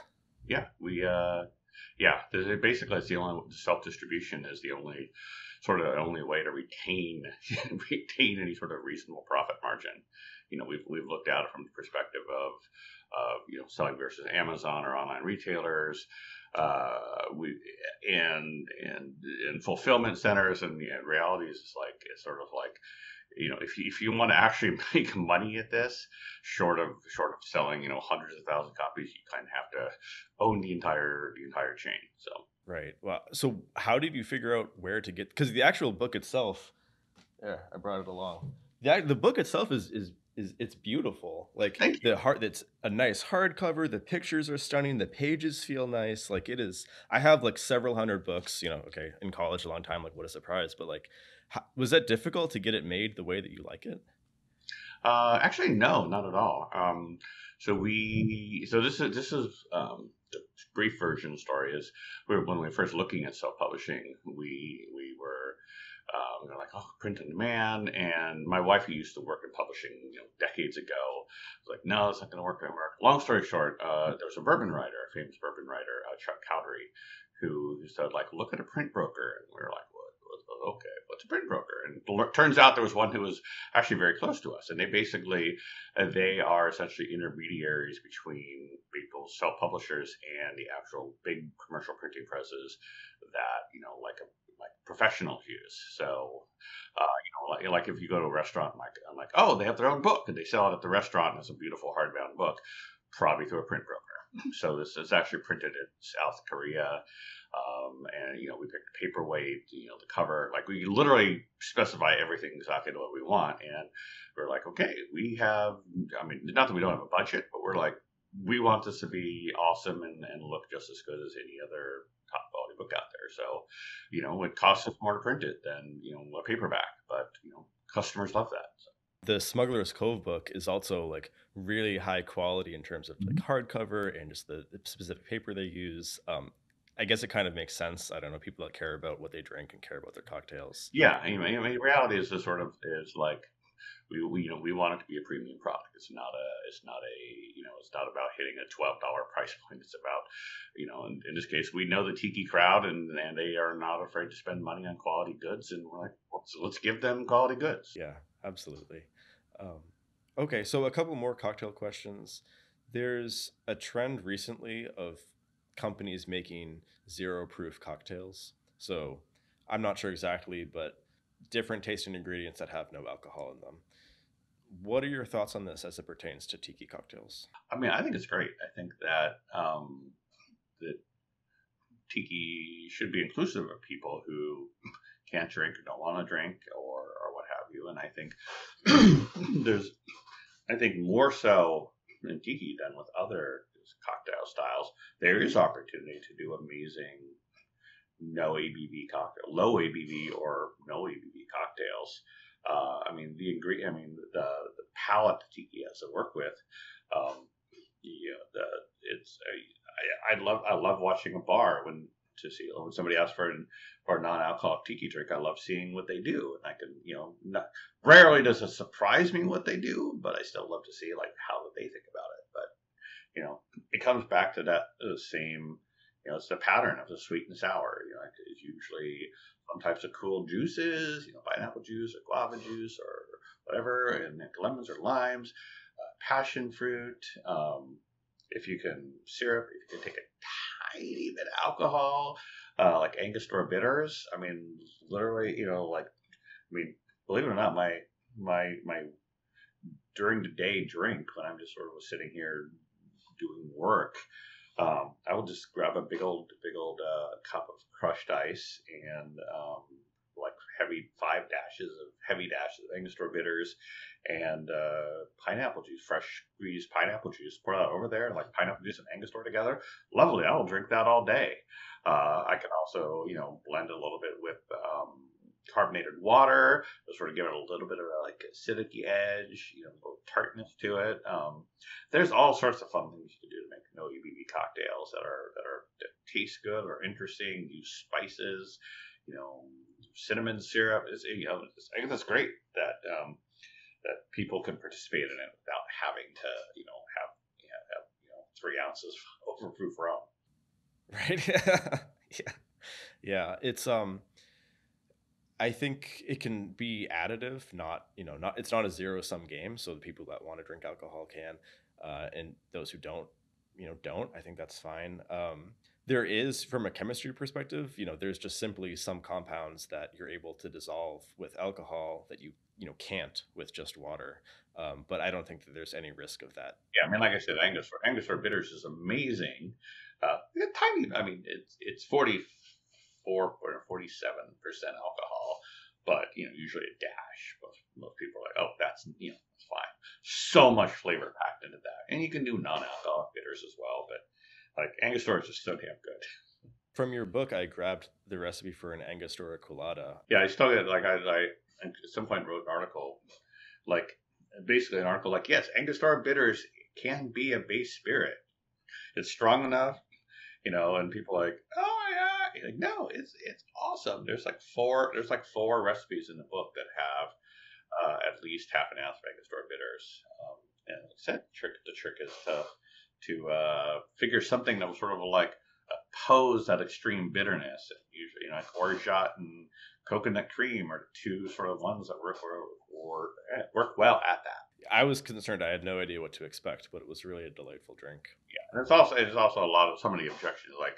Speaker 2: yeah. We uh yeah. Basically, it's the only self distribution is the only sort of the only way to retain retain any sort of reasonable profit margin. You know, we've we've looked at it from the perspective of uh, you know selling versus Amazon or online retailers, uh, we and and in fulfillment centers, and the reality is like it's sort of like you know, if you, if you want to actually make money at this, short of short of selling, you know, hundreds of thousand copies, you kind of have to own the entire the entire chain. So
Speaker 1: right. Well, so how did you figure out where to get? Because the actual book itself, yeah, I brought it along. The the book itself is is is it's beautiful. Like the heart that's a nice hardcover, the pictures are stunning, the pages feel nice. Like it is I have like several hundred books, you know, okay, in college a long time, like what a surprise, but like how, was that difficult to get it made the way that you like it?
Speaker 2: Uh actually no, not at all. Um so we so this is this is um the brief version story is we were, when we were first looking at self-publishing, we we were um, they're like, oh, print on demand. And my wife, who used to work in publishing you know, decades ago, was like, no, it's not going to work anymore. Long story short, uh, there was a bourbon writer, a famous bourbon writer, uh, Chuck Cowdery, who said, like, look at a print broker. And we were like? Okay, what's a print broker? And turns out there was one who was actually very close to us. And they basically, uh, they are essentially intermediaries between people, self-publishers, and the actual big commercial printing presses that, you know, like a like professionals use. So, uh, you know, like, like, if you go to a restaurant, like I'm like, oh, they have their own book, and they sell it at the restaurant, and it's a beautiful hardbound book, probably through a print broker. So this is actually printed in South Korea. Um, and you know, we picked paperweight, you know, the cover, like we literally specify everything exactly to what we want. And we're like, okay, we have, I mean, not that we don't have a budget, but we're like, we want this to be awesome and, and look just as good as any other top quality book out there. So, you know, it costs us more to print it than you know a paperback, but you know, customers love that. So.
Speaker 1: The Smuggler's Cove book is also like really high quality in terms of like mm-hmm. hardcover and just the, the, specific paper they use. Um, I guess it kind of makes sense. I don't know people that care about what they drink and care about their cocktails.
Speaker 2: Yeah, I mean, I mean reality is the sort of is like we, we you know we want it to be a premium product. It's not a it's not a you know it's not about hitting a twelve dollar price point. It's about you know in, in, this case we know the tiki crowd and and they are not afraid to spend money on quality goods and we're like let's, let's give them quality goods.
Speaker 1: Yeah, absolutely. Um, okay, so a couple more cocktail questions. There's a trend recently of companies making zero proof cocktails. So I'm not sure exactly, but different tasting ingredients that have no alcohol in them. What are your thoughts on this as it pertains to tiki cocktails?
Speaker 2: I mean, I think it's great. I think that um, that tiki should be inclusive of people who can't drink or don't want to drink or or what have you. And I think there's, I think more so in tiki than with other cocktail styles, there is opportunity to do amazing no ABV cocktail, low ABV or no ABV cocktails. Uh, I mean, the ingredient, I mean, the, the palette that tiki has to work with. Um, yeah, the it's I, I love I love watching a bar when to see when somebody asks for an for a non-alcoholic tiki drink. I love seeing what they do, and I can you know not, rarely does it surprise me what they do, but I still love to see like how they think about it. You know, it comes back to that same you know, it's the pattern of the sweet and sour. You know, it's usually some types of cool juices, you know, pineapple juice or guava juice or whatever, and lemons or limes, uh, passion fruit. Um, if you can syrup, if you can take a tiny bit of alcohol, uh, like Angostura bitters. I mean, literally, you know, like, I mean, believe it or not, my my my during the day drink when I'm just sort of sitting here doing work um, I will just grab a big old, big old uh, cup of crushed ice and um, like heavy five dashes of heavy dashes of Angostura bitters and uh, pineapple juice, fresh squeezed pineapple juice. Pour that over there, like pineapple juice and Angostura together. Lovely. I will drink that all day. Uh, I can also, you know, blend a little bit with um, carbonated water to sort of give it a little bit of a like acidic edge, you know, a little tartness to it. Um, there's all sorts of fun things you can do to make no ABV cocktails that are that are that taste good or interesting. Use spices, you know, cinnamon syrup. Is you know, I think that's great that um, that people can participate in it without having to, you know, have you know, have, you know three ounces of overproof rum.
Speaker 1: Right. yeah. Yeah. It's um. I think it can be additive, not you know, not it's not a zero sum game. So the people that want to drink alcohol can, uh, and those who don't, you know, don't. I think that's fine. Um, there is from a chemistry perspective you know there's just simply some compounds that you're able to dissolve with alcohol that you you know can't with just water um, but i don't think that there's any risk of that
Speaker 2: yeah i mean like i said angostura angostura bitters is amazing uh, tiny i mean it's it's 44 or 47 percent alcohol but you know usually a dash most, most people are like oh that's you know it's fine so much flavor packed into that and you can do non-alcoholic bitters as well but like Angostura is just so damn good.
Speaker 1: From your book, I grabbed the recipe for an Angostura colada.
Speaker 2: Yeah, I still get like I, I at some point wrote an article, like basically an article like yes, Angostura bitters can be a base spirit. It's strong enough, you know, and people like oh like no, it's it's awesome. There's like four there's like four recipes in the book that have uh, at least half an ounce of Angostura bitters. Um, and like I said, trick the trick is to to uh, figure something that was sort of like oppose that extreme bitterness. Usually, you know, like orgeat and coconut cream are two sort of ones that work or work well at that.
Speaker 1: I was concerned. I had no idea what to expect, but it was really a delightful drink.
Speaker 2: Yeah, and it's also it's also a lot of some of the objections. Like,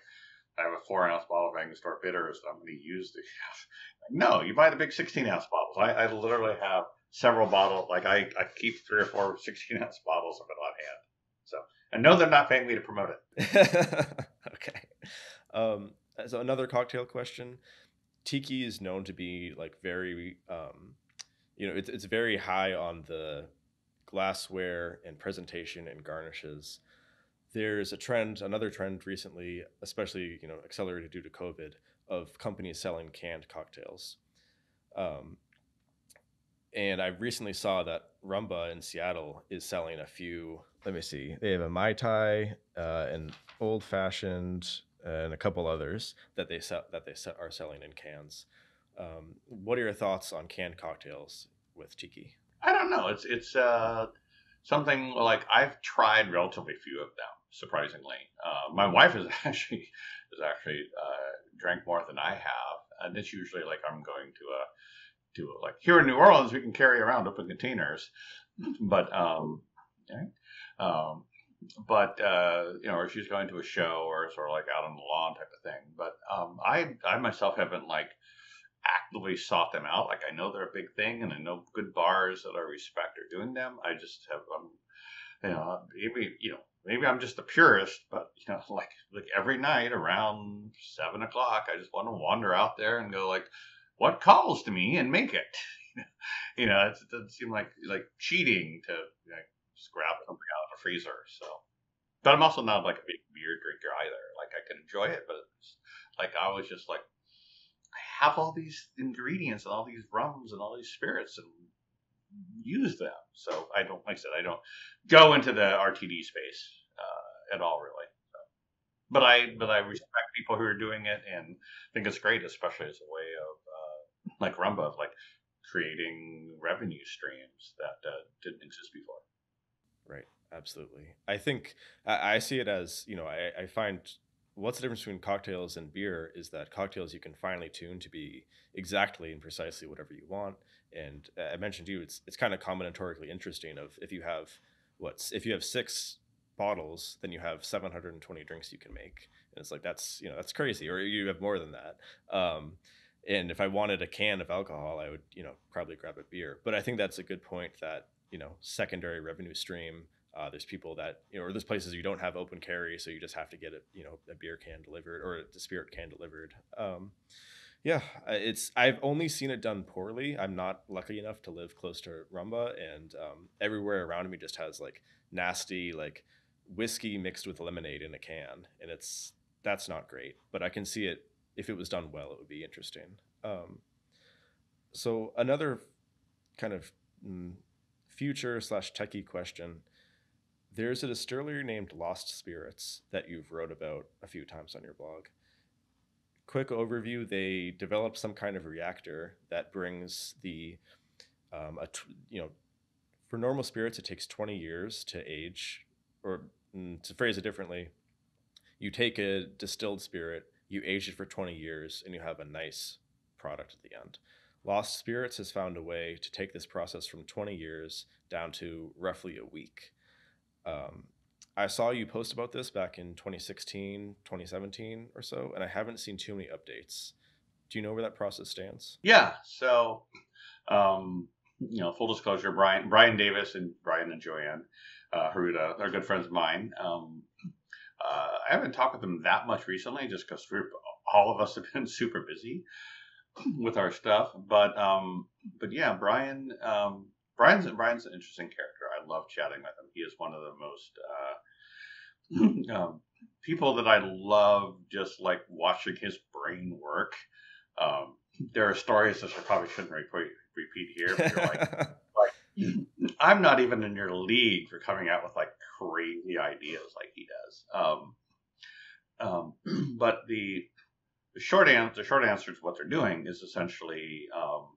Speaker 2: I have a four ounce bottle of Angostura bitters. I'm going to use the. no, you buy the big 16 ounce bottles. I, I literally have several bottles. Like I, I keep three or four 16 ounce bottles of it on hand. So and no, they're not paying me to promote
Speaker 1: it. okay. Um, so another cocktail question. Tiki is known to be like very, um, you know, it's, it's very high on the glassware and presentation and garnishes. There's a trend, another trend recently, especially you know accelerated due to COVID, of companies selling canned cocktails. Um, and I recently saw that Rumba in Seattle is selling a few let me see. They have a Mai Tai, uh, an old fashioned, and a couple others that they sell that they are selling in cans. Um, what are your thoughts on canned cocktails with tiki?
Speaker 2: I don't know. It's it's uh, something like I've tried relatively few of them. Surprisingly, uh, my wife is actually is actually uh, drank more than I have, and it's usually like I'm going to a to a, like here in New Orleans we can carry around open containers, but um, um, but uh, you know, or she's going to a show or sort of like out on the lawn type of thing. But um, I, I myself haven't like actively sought them out. Like I know they're a big thing, and I know good bars that I respect are doing them. I just have, um, you know, maybe you know, maybe I'm just a purist, but you know, like like every night around seven o'clock, I just want to wander out there and go like, what calls to me and make it. you know, it doesn't seem like like cheating to like, just grab something out of the freezer. So, but I'm also not like a big beer drinker either. Like I can enjoy it, but it's like I was just like, I have all these ingredients and all these rums and all these spirits and use them. So I don't, like I said, I don't go into the RTD space uh, at all, really. But I, but I respect people who are doing it and think it's great, especially as a way of uh, like Rumba, of like creating revenue streams that uh, didn't exist before.
Speaker 1: Right. Absolutely. I think I, I see it as, you know, I, I find what's the difference between cocktails and beer is that cocktails you can finely tune to be exactly and precisely whatever you want. And I mentioned to you, it's it's kind of combinatorically interesting. Of if you have what's if you have six bottles, then you have 720 drinks you can make, and it's like that's you know that's crazy. Or you have more than that. Um, and if I wanted a can of alcohol, I would you know probably grab a beer. But I think that's a good point that you know secondary revenue stream. Uh, there's people that you know, or there's places you don't have open carry, so you just have to get a you know a beer can delivered or the spirit can delivered. Um, yeah, it's I've only seen it done poorly. I'm not lucky enough to live close to Rumba, and um, everywhere around me just has like nasty like whiskey mixed with lemonade in a can, and it's that's not great. But I can see it if it was done well, it would be interesting. Um, so another kind of mm, future slash techie question. There's a distillery named Lost Spirits that you've wrote about a few times on your blog. Quick overview, they developed some kind of reactor that brings the, um, you know, for normal spirits, it takes 20 years to age, or mm, to phrase it differently, you take a distilled spirit, you age it for 20 years, and you have a nice product at the end. Lost Spirits has found a way to take this process from 20 years down to roughly a week. Um, I saw you post about this back in 2016, 2017 or so, and I haven't seen too many updates. Do you know where that process stands?
Speaker 2: Yeah. So, um, you know, full disclosure, Bryan, Bryan Davis and Bryan and Joanne uh, Haruta, they're good friends of mine. Um, uh, I haven't talked with them that much recently, just because all of us have been super busy with our stuff. But um, but yeah, Bryan, um, Bryan's Bryan's an interesting character. I love chatting with him. He is one of the most uh, um, people that I love. Just like watching his brain work. Um, there are stories that I probably shouldn't repeat, repeat here. But you're like, like, I'm not even in your league for coming out with like crazy ideas like he does. Um, um, but the the short answer, the short answer to what they're doing is essentially, um,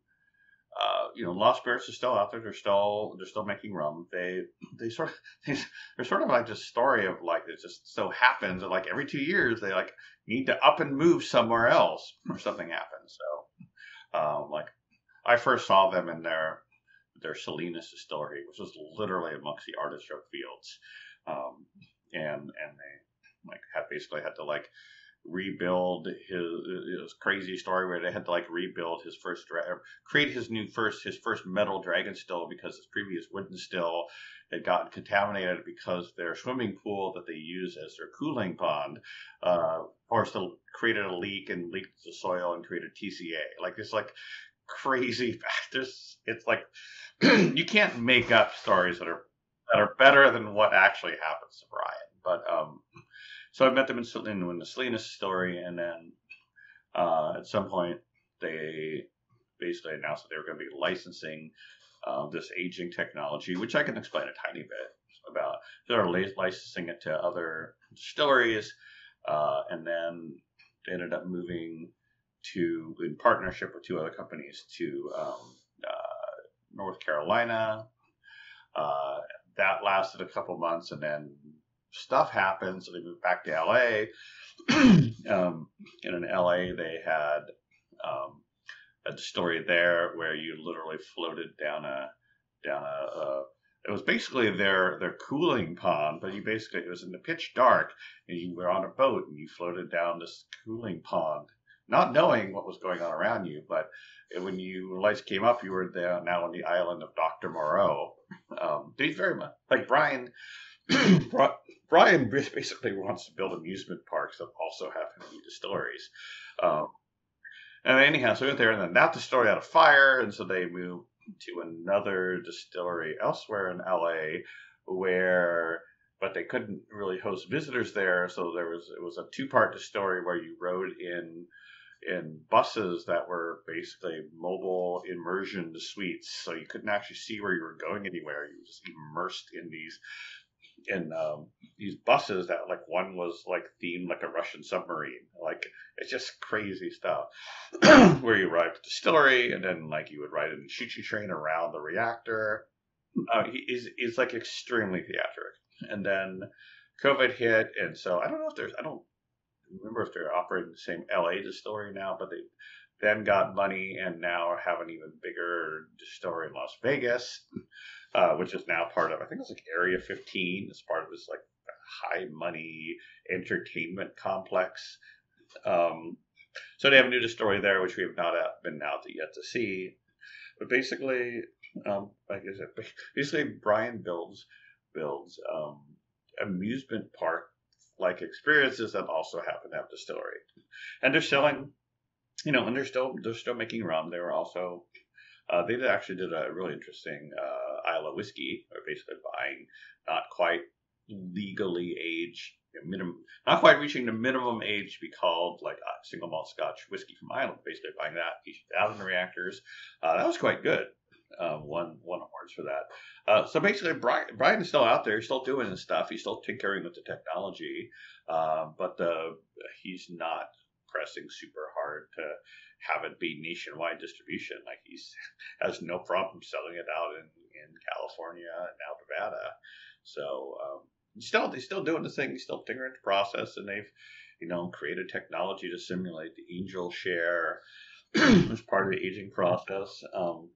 Speaker 2: uh, you know, Lost Spirits is still out there. They're still they're still making rum. They they sort of they, they're sort of like this story of like it just so happens that like every two years they like need to up and move somewhere else or something happens. So, um, like I first saw them in their their Salinas distillery, which was literally amongst the artichoke fields, um, and and they like had basically had to like rebuild his, his crazy story where they had to like rebuild his first dra- create his new first his first metal dragon still because his previous wooden still had gotten contaminated because their swimming pool that they use as their cooling pond uh to created a leak and leaked the soil and created TCA like this like crazy there's it's like you can't make up stories that are that are better than what actually happens to Bryan. But um so I met them in, in, in the Salinas story, and then uh, at some point they basically announced that they were going to be licensing uh, this aging technology, which I can explain a tiny bit about. They're licensing it to other distilleries, uh, and then they ended up moving to in partnership with two other companies to um, uh, North Carolina. Uh, that lasted a couple months, and then stuff happened, so they moved back to LA. um, and in LA, they had um, a story there where you literally floated down a down a, a it was basically their their cooling pond, but you basically it was in the pitch dark, and you were on a boat and you floated down this cooling pond, not knowing what was going on around you. But when you lights came up, you were there now on the island of Doctor Moreau. Um, very much like Bryan. Bryan basically wants to build amusement parks that also happen to be distilleries. Um, and anyhow, so we went there, and then that distillery had a fire, and so they moved to another distillery elsewhere in LA, where but they couldn't really host visitors there. So there was it was a two part distillery where you rode in in buses that were basically mobile immersion suites, so you couldn't actually see where you were going anywhere. You were just immersed in these in um, these buses that like one was like themed like a Russian submarine. Like it's just crazy stuff. Where you ride the distillery and then like you would ride in a choo train around the reactor. Uh, he is is like extremely theatric. And then COVID hit, and so I don't know if there's I don't remember if they're operating the same LA distillery now, but they then got money and now have an even bigger distillery in Las Vegas uh, which is now part of I think it's like Area 15. It's part of this like high money entertainment complex. Um, so they have a new story there, which we have not been out to yet to see. But basically, um, like I said, basically Bryan builds builds um, amusement park like experiences that also happen to have distillery, and they're selling, you know, and they're still they're still making rum. They were also uh, they actually did a really interesting uh, Islay whiskey, or basically buying not quite legally aged, minimum, not quite reaching the minimum age to be called like a single malt Scotch whiskey from Ireland. Basically buying that, in the reactors. Uh, that was quite good. Uh, won won awards for that. Uh, so basically, Bryan, Bryan is still out there. He's still doing his stuff. He's still tinkering with the technology, uh, but the, he's not pressing super hard to have it be nationwide distribution. Like he's has no problem selling it out in, in California and now Nevada. So um, still they're still doing the thing, He's still tinkering the process, and they've you know created technology to simulate the angel share as part of the aging process. Um,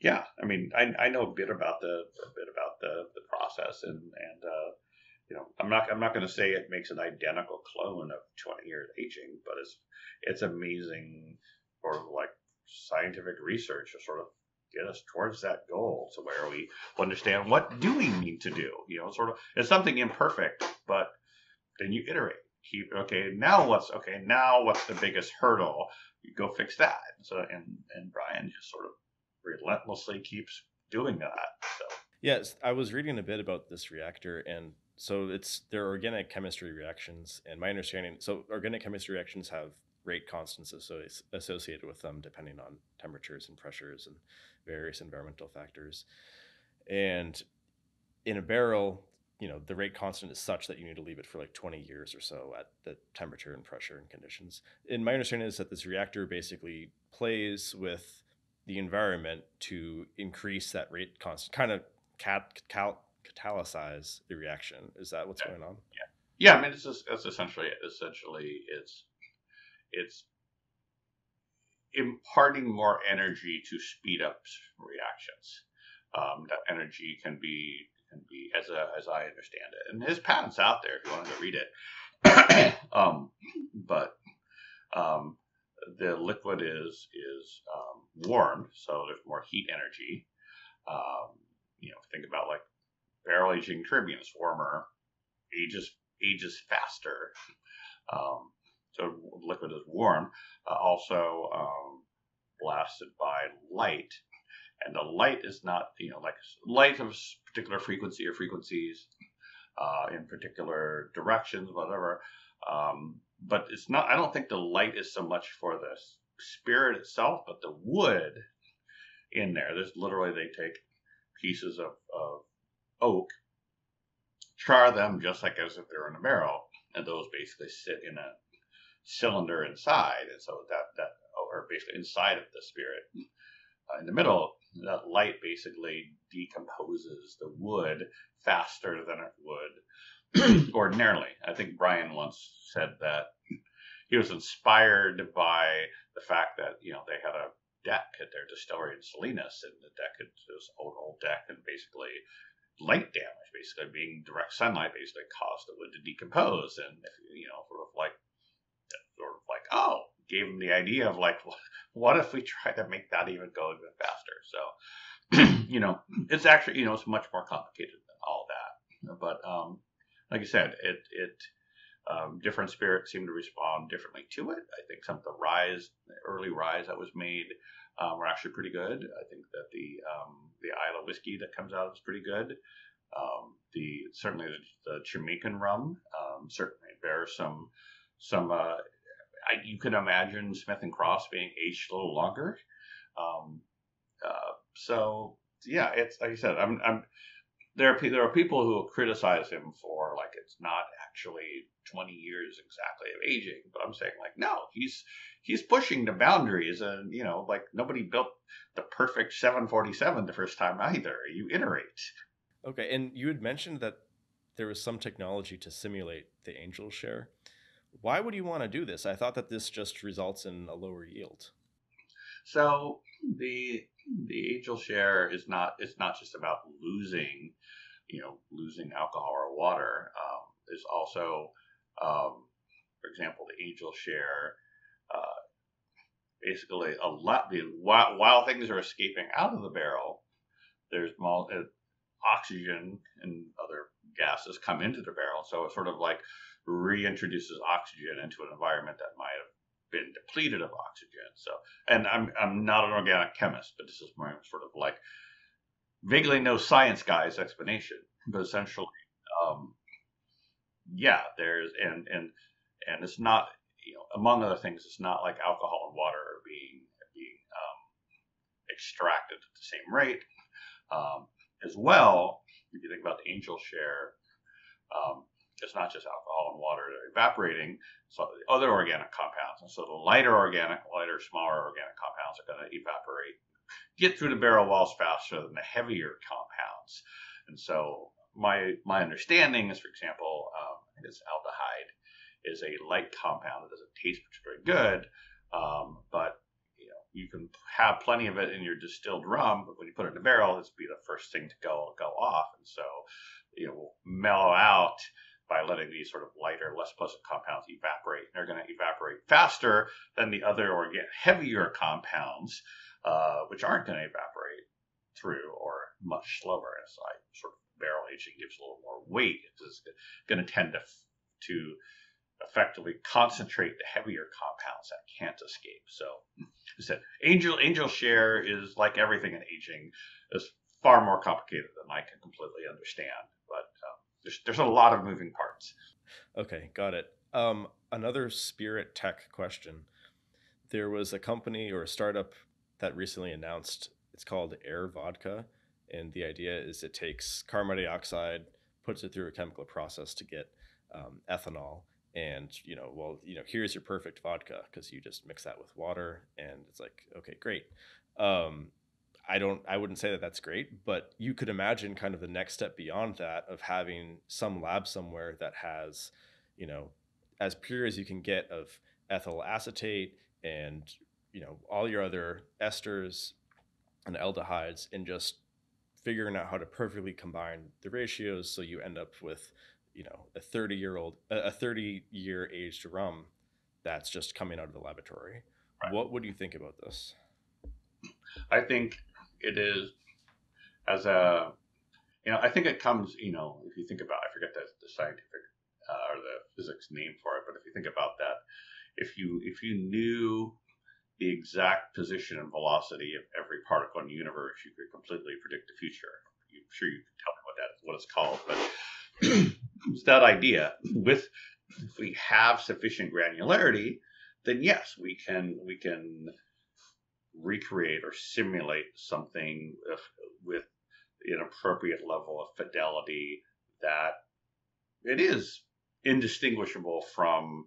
Speaker 2: yeah, I mean, I, I know a bit about the a bit about the, the process, and and uh, you know, I'm not I'm not going to say it makes an identical clone of 20 years aging, but it's it's amazing for like scientific research to sort of get us towards that goal to where we understand what do we need to do. You know, sort of it's something imperfect, but then you iterate. Keep okay. Now what's okay? Now what's the biggest hurdle? You go fix that. So and and Bryan just sort of relentlessly keeps doing that. So.
Speaker 1: Yes, I was reading a bit about this reactor, and so it's they're organic chemistry reactions, and my understanding, so organic chemistry reactions have rate constants associated with them depending on temperatures and pressures and various environmental factors. And in a barrel, you know, the rate constant is such that you need to leave it for like 20 years or so at the temperature and pressure and conditions. And my understanding is that this reactor basically plays with the environment to increase that rate constant, kind of cat, cal, catalyze the reaction. Is that what's
Speaker 2: yeah.
Speaker 1: going on?
Speaker 2: Yeah. Yeah, I mean, it's, just, it's essentially. Essentially, it's it's imparting more energy to speed up reactions. Um, that energy can be can be as a, as I understand it, and his patent's out there if you wanted to read it. um, but um, the liquid is is um, warmed, so there's more heat energy. Um, you know, think about like barrel aging is warmer, ages ages faster. Um, so liquid is warm. Uh, also um, blasted by light, and the light is not you know like light of particular frequency or frequencies uh, in particular directions, whatever. Um, but it's not. I don't think the light is so much for the spirit itself, but the wood in there. There's literally they take pieces of, of oak, char them just like as if they're in a barrel, and those basically sit in a cylinder inside, and so that that or basically inside of the spirit. Uh, in the middle, that light basically decomposes the wood faster than it would ordinarily. I think Bryan once said that he was inspired by the fact that you know they had a deck at their distillery in Salinas, and the deck had this old old deck, and basically light damage, basically being direct sunlight, basically caused the wood to decompose, and you know sort of like sort of like oh gave him the idea of like what if we try to make that even go even faster? So you know it's actually you know it's much more complicated than all that. But um like I said it it um, different spirits seem to respond differently to it. I think some of the rise, the early rise that was made, um, were actually pretty good. I think that the um, the Islay whiskey that comes out is pretty good. Um, the certainly the, the Jamaican rum um, certainly bears some some. Uh, I, you can imagine Smith and Cross being aged a little longer. Um, uh, so yeah, it's like I said, I'm, I'm there are there are people who criticize him for like it's not actually 20 years exactly of aging but i'm saying like no he's he's pushing the boundaries and you know like nobody built the perfect 747 the first time either. You iterate.
Speaker 1: Okay and you had mentioned that there was some technology to simulate the angel share. Why would you want to do this? I thought that this just results in a lower yield.
Speaker 2: So the the angel share is not it's not just about losing you know losing alcohol or water. Um, there's also, um, for example, the angel share. Uh, basically, a lot while, while things are escaping out of the barrel, there's more, uh, oxygen and other gases come into the barrel. So it sort of like reintroduces oxygen into an environment that might have been depleted of oxygen. So, and I'm I'm not an organic chemist, but this is my sort of like vaguely no science guy's explanation. But essentially, um, yeah, there's and and and it's not you know among other things, it's not like alcohol and water are being being um, extracted at the same rate. Um, as well, if you think about the angel share, um, it's not just alcohol and water that are evaporating, so the other organic compounds. And so the lighter organic, lighter, smaller organic compounds are going to evaporate, get through the barrel walls faster than the heavier compounds. And so my my understanding is, for example, um, I it's aldehyde is a light compound that doesn't taste particularly good, um, but you know you can have plenty of it in your distilled rum, but when you put it in a barrel, it's be the first thing to go go off, and so you know mellow out by letting these sort of lighter, less pleasant compounds evaporate. They're going to evaporate faster than the other organic heavier compounds, uh, which aren't going to evaporate through or much slower. It's like sort of barrel aging gives a little more weight. It's going to tend to to effectively concentrate the heavier compounds that can't escape. So, I said angel angel share is like everything in aging is far more complicated than I can completely understand. But um, there's there's a lot of moving parts.
Speaker 1: Okay, got it. Um, another spirit tech question. There was a company or a startup that recently announced it's called Air Vodka, and the idea is it takes carbon dioxide, puts it through a chemical process to get um, ethanol, and you know, well, you know, here's your perfect vodka because you just mix that with water, and it's like, okay, great. Um, I don't I wouldn't say that that's great, but you could imagine kind of the next step beyond that of having some lab somewhere that has, you know, as pure as you can get of ethyl acetate and you know all your other esters and aldehydes and just figuring out how to perfectly combine the ratios so you end up with you know a 30 year old a 30 year aged rum that's just coming out of the laboratory right. what would you think about this
Speaker 2: i think it is as a you know I think it comes you know if you think about I forget the, the scientific uh, or the physics name for it, but if you think about that, if you if you knew the exact position and velocity of every particle in the universe, you could completely predict the future. I'm sure you can tell me what that what it's called, but it's that idea. With if we have sufficient granularity, then yes, we can we can recreate or simulate something with an appropriate level of fidelity that it is indistinguishable from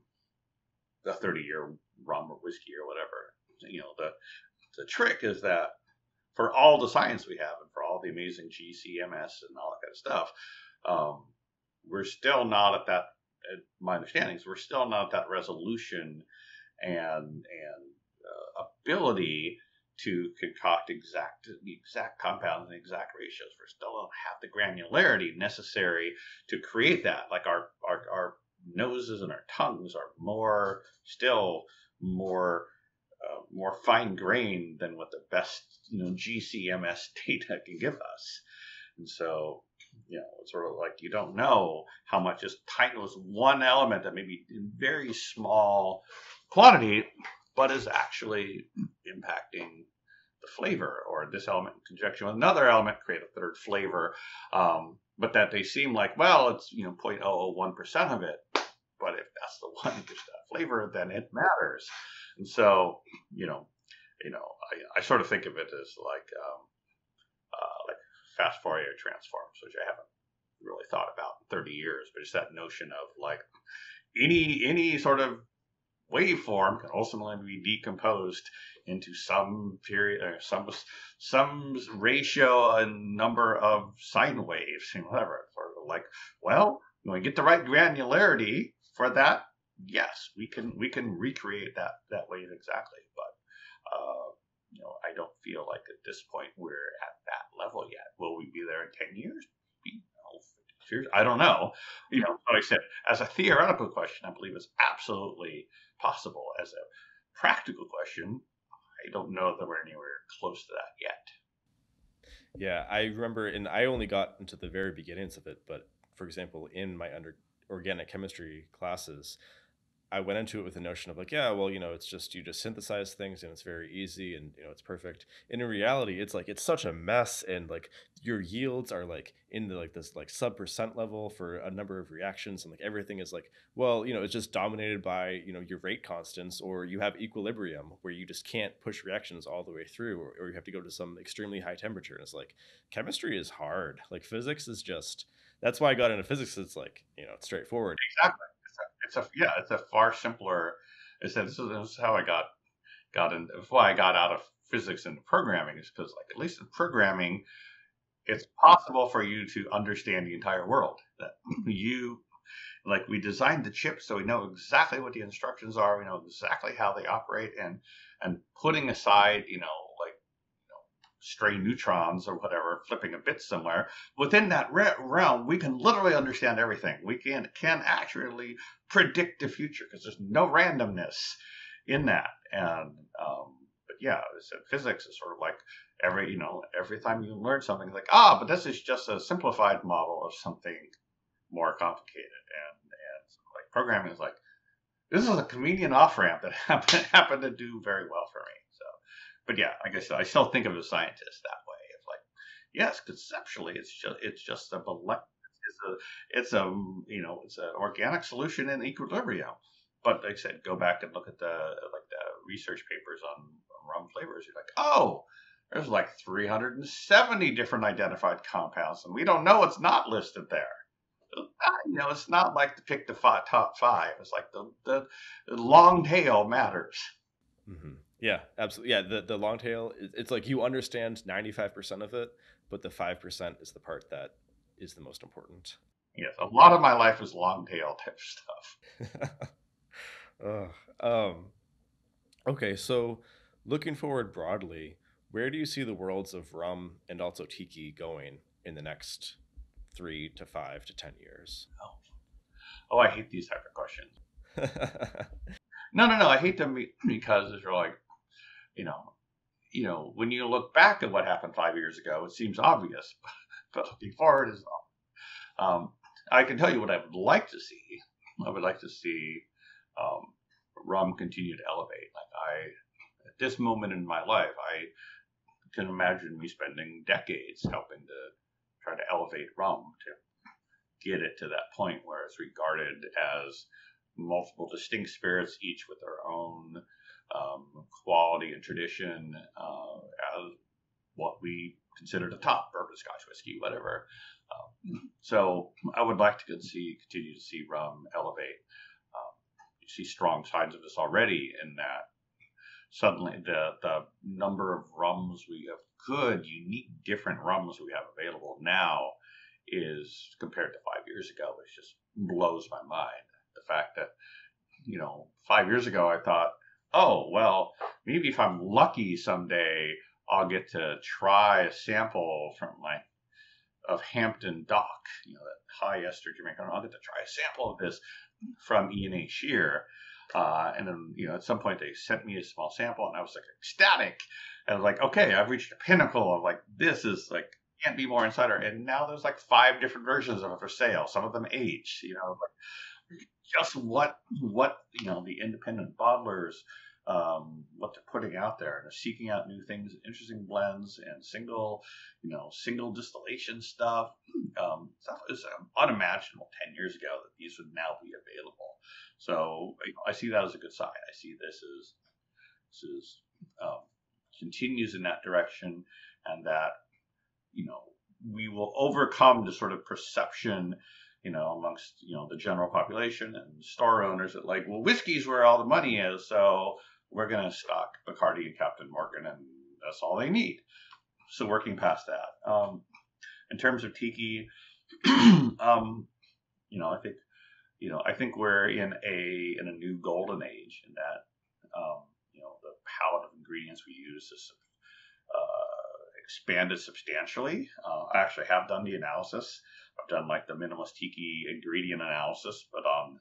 Speaker 2: the 30 year rum or whiskey or whatever. You know, the the trick is that for all the science we have and for all the amazing GCMS and all that kind of stuff, um, we're still not at that. At my understanding is we're still not at that resolution and and uh, ability to concoct exact the exact compounds and exact ratios. We still don't have the granularity necessary to create that. Like our our, our noses and our tongues are more still more uh, more fine grained than what the best you know GCMS data can give us. And so you know, it's sort of like you don't know how much is tiny was one element that may be in very small quantity but is actually impacting the flavor, or this element in conjunction with another element create a third flavor. Um, but that they seem like, well, it's you know 0.001 percent of it. But if that's the one that flavor, then it matters. And so, you know, you know, I, I sort of think of it as like um, uh, like fast Fourier transforms, which I haven't really thought about in 30 years, but it's that notion of like any any sort of waveform can ultimately be decomposed into some period or some some ratio and number of sine waves and whatever. Sort of like, well, when we get the right granularity for that, yes, we can we can recreate that that wave exactly. But uh, you know, I don't feel like at this point we're at that level yet. Will we be there in ten years? Maybe, years? I don't know. You know, like I said, as a theoretical question, I believe it's absolutely possible. As a practical question, I don't know that we're anywhere close to that yet.
Speaker 1: Yeah, I remember, and I only got into the very beginnings of it. But for example, in my under organic chemistry classes, I went into it with the notion of like, yeah, well, you know, it's just you just synthesize things and it's very easy and you know it's perfect. And in reality, it's like it's such a mess and like your yields are like in the like this like sub percent level for a number of reactions and like everything is like, well, you know, it's just dominated by you know your rate constants or you have equilibrium where you just can't push reactions all the way through or, or you have to go to some extremely high temperature. And it's like chemistry is hard. Like physics is just that's why I got into physics. It's like you know, it's straightforward.
Speaker 2: Exactly. It's a, yeah, it's a far simpler. It's is, this is how I got got in. Why I got out of physics into programming is because like at least in programming, it's possible for you to understand the entire world. That you like we designed the chip so we know exactly what the instructions are. We know exactly how they operate, and and putting aside you know, stray neutrons or whatever, flipping a bit somewhere within that re- realm, we can literally understand everything. We can can actually predict the future because there's no randomness in that. And um, but yeah, physics is sort of like every you know every time you learn something, like ah, but this is just a simplified model of something more complicated. And and so like programming is like this is a convenient off ramp that happened happened to do very well for me. But yeah, I guess I still think of a scientist that way. It's like yes, conceptually, it's just it's just a it's a it's a you know it's an organic solution in equilibrium. But like I said, go back and look at the like the research papers on rum flavors. You're like, oh, there's like 370 different identified compounds, and we don't know what's not listed there. You know, it's not like to pick the top five. It's like the, the, the long tail matters.
Speaker 1: Mm-hmm. Yeah, absolutely. Yeah, the, the long tail, it's like you understand 95% of it, but the 5% is the part that is the most important.
Speaker 2: Yes, a lot of my life is long tail type stuff.
Speaker 1: uh, um, okay, so looking forward broadly, where do you see the worlds of rum and also tiki going in the next three to five to ten years?
Speaker 2: Oh, oh I hate these type of questions. no, no, no. I hate them because they're like, you know, you know, when you look back at what happened five years ago, it seems obvious, but looking forward is. Um, I can tell you what I would like to see. I would like to see um, rum continue to elevate. Like I, at this moment in my life, I can imagine me spending decades helping to try to elevate rum to get it to that point where it's regarded as multiple distinct spirits, each with their own um, quality and tradition, uh, as what we consider the top bourbon, Scotch whiskey, whatever. Um, so I would like to see continue to see rum elevate. Um, you see strong signs of this already in that suddenly the the number of rums we have good unique different rums we have available now is compared to five years ago it just blows my mind the fact that you know five years ago i thought oh well maybe if i'm lucky someday i'll get to try a sample from like of Hampden DOK you know that high ester jamaican i'll get to try a sample of this from ian a shear uh, and then, you know, at some point they sent me a small sample and I was like ecstatic. And I was like, okay, I've reached a pinnacle of like, this is like, can't be more insider. And now there's like five different versions of it for sale. Some of them age, you know, like just what, what, you know, the independent bottlers, um, what they're putting out there and seeking out new things, interesting blends and single, you know, single distillation stuff. Um, stuff is unimaginable 10 years ago that these would now be available. So you know, I see that as a good sign. I see this as this is um, continues in that direction, and that you know we will overcome the sort of perception you know, amongst you know the general population and store owners that like, well, whiskey's where all the money is, so we're going to stock Bacardi and Captain Morgan, and that's all they need. So working past that, um, in terms of tiki, um, you know, I think, you know, I think we're in a in a new golden age in that, um, you know, the palette of ingredients we use is uh, expanded substantially. Uh, I actually have done the analysis. I've done like the minimalist tiki ingredient analysis, but on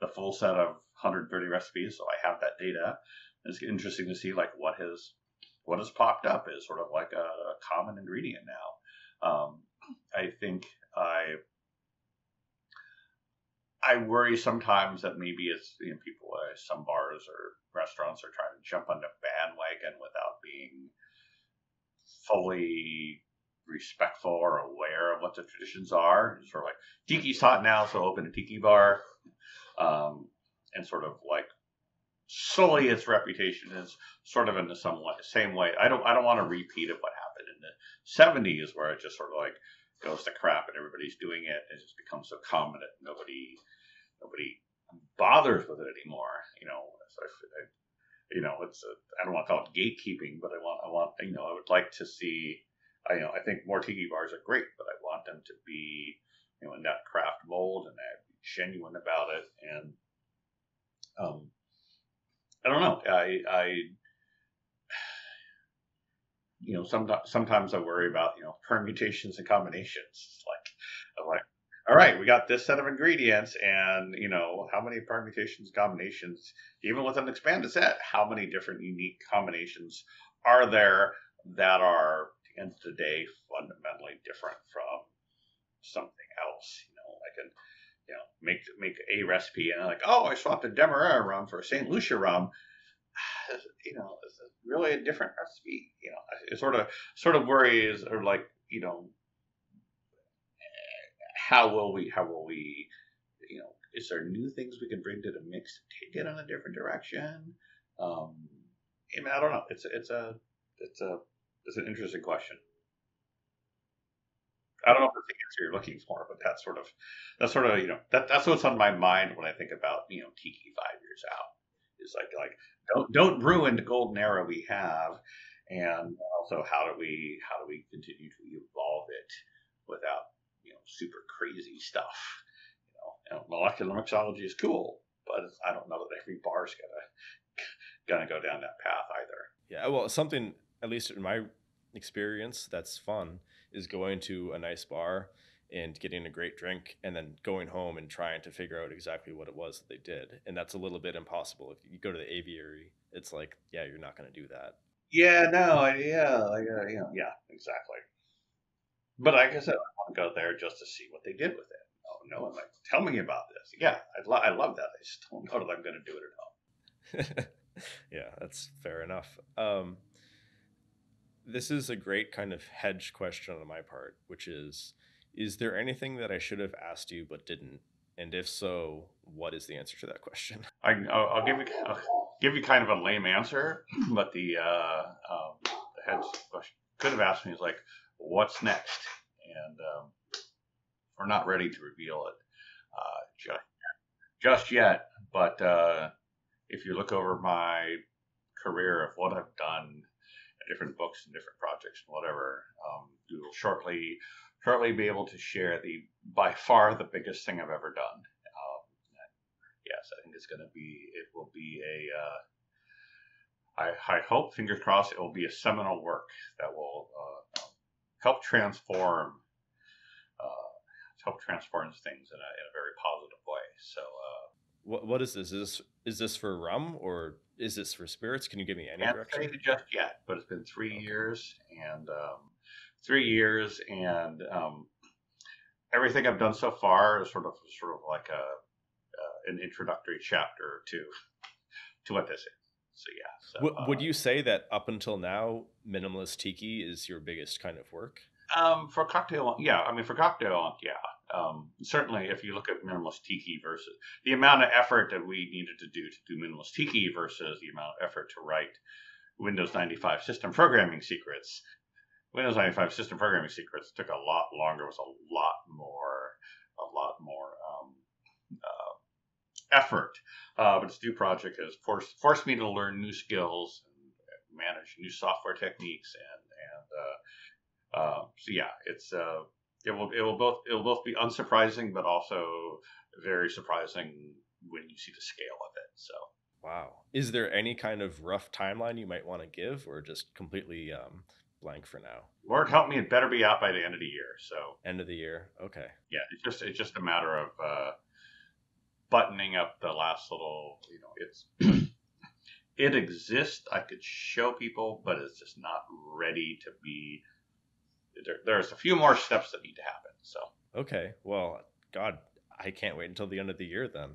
Speaker 2: the full set of 130 recipes, so I have that data. It's interesting to see like what has what has popped up is sort of like a, a common ingredient now. Um, I think I I worry sometimes that maybe it's you know people uh, some bars or restaurants are trying to jump on the bandwagon without being fully respectful or aware of what the traditions are. Sort of like tiki's hot now, so open a tiki bar, um, and sort of like sully its reputation is sort of in the some way, same way. I don't I don't want to repeat of what happened in the 70s where it just sort of like goes to crap and everybody's doing it. It just becomes so common that nobody nobody bothers with it anymore. You know, so I, you know, it's I don't want to call it gatekeeping, but I want I want you know I would like to see. I you know I think more tiki bars are great, but I want them to be you know in that craft mold and that genuine about it. And um, I don't know. I I you know, sometimes sometimes I worry about you know permutations and combinations. Like, I'm like, all right, we got this set of ingredients, and you know, how many permutations, combinations, even with an expanded set, how many different unique combinations are there that are, end of the day, fundamentally different from something else? You know, I can, you know, make make a recipe, and I'm like, oh, I swapped a Demerara rum for a Saint Lucia rum. You know, is it really a different recipe? You know, it sort of sort of worries, or like, you know, how will we how will we you know is there new things we can bring to the mix to take it in a different direction um I, mean, I don't know it's it's a it's a it's an interesting question I don't know if it's the answer you're looking for, but that's sort of that's sort of you know that that's what's on my mind when I think about you know Tiki five years out. Is like like don't don't ruin the golden era we have, and also how do we how do we continue to evolve it without you know super crazy stuff. You know, you know molecular mixology is cool, but I don't know that every bar's gonna gonna go down that path either.
Speaker 1: Yeah, well, something at least in my experience that's fun is going to a nice bar and getting a great drink and then going home and trying to figure out exactly what it was that they did. And that's a little bit impossible. If you go to the aviary, it's like, yeah, you're not going to do that.
Speaker 2: Yeah, no, yeah, like, uh, know, yeah, exactly. But like I said, I want to go there just to see what they did with it. Oh, no one like, tell me about this. Yeah, I, lo- I love that. I just don't know that I'm going to do it
Speaker 1: at home. yeah, that's fair enough. Um, this is a great kind of hedge question on my part, which is Is there anything that I should have asked you but didn't? And if so, what is the answer to that question?
Speaker 2: I, will I'll give you I'll give you kind of a lame answer, but the uh, um, the hedge question could have asked me is like, what's next? And um, we're not ready to reveal it uh, just just yet. But uh, if you look over my career of what I've done different books and different projects and whatever. Um, we will shortly shortly be able to share the by far the biggest thing I've ever done. Um, yes, I think it's going to be it will be a uh, I, I hope fingers crossed it will be a seminal work that will uh, help transform uh, help transform things in a, in a very positive way. So. Uh,
Speaker 1: what, what is this? Is this is this for rum or is this for spirits? Can you give me any
Speaker 2: Can't
Speaker 1: direction?
Speaker 2: Say just yet, but it's been three okay. years and um, three years and um, everything I've done so far is sort of sort of like a uh, an introductory chapter to to what this is. So yeah. So,
Speaker 1: w- would uh, you say that up until now, minimalist tiki is your biggest kind of work?
Speaker 2: Um, for cocktail, yeah. I mean, for cocktail, yeah. Um, certainly, if you look at minimalist tiki versus the amount of effort that we needed to do to do minimalist tiki versus the amount of effort to write Windows 95 system programming secrets, Windows 95 system programming secrets took a lot longer. Was a lot more, a lot more um, uh, effort. Uh, but this new project has forced forced me to learn new skills and manage new software techniques and and uh, uh so yeah, it's uh, it will it will both it will both be unsurprising but also very surprising when you see the scale of it. So
Speaker 1: wow, is there any kind of rough timeline you might want to give, or just completely um, blank for now?
Speaker 2: Lord help me, it better be out by the end of the year. So
Speaker 1: end of the year, okay.
Speaker 2: Yeah, it's just it's just a matter of uh, buttoning up the last little. You know, it's. it exists. I could show people, but it's just not ready to be there, there's a few more steps that need to happen. So
Speaker 1: okay, well, God, I can't wait until the end of the year then.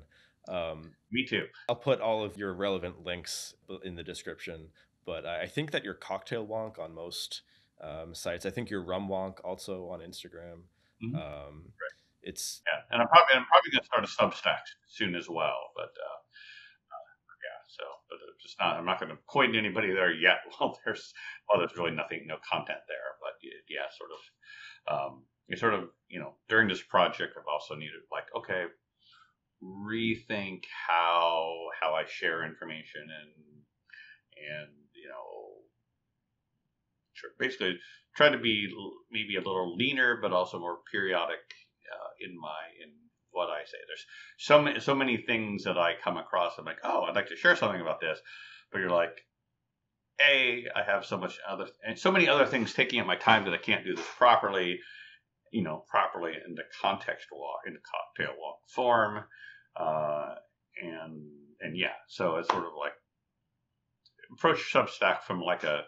Speaker 1: Um,
Speaker 2: Me too.
Speaker 1: I'll put all of your relevant links in the description. But I think that your cocktail wonk on most um, sites. I think your rum wonk also on Instagram. Mm-hmm. Um, right. It's
Speaker 2: yeah, and I'm probably I'm probably gonna start a Substack soon as well. But uh, so but just not. I'm not going to point anybody there yet. Well, there's well, there's really nothing, no content there But yeah, sort of. Um, I sort of, you know, during this project, I've also needed like, okay, rethink how how I share information and and you know, sure, basically try to be maybe a little leaner, but also more periodic uh, in my in what I say. There's so many so many things that I come across. I'm like, oh, I'd like to share something about this, but you're like, a, I have so much other and so many other things taking up my time that I can't do this properly, you know, properly in the context contextual in the cocktail wonk form, uh, and and yeah, so it's sort of like approach Substack from like a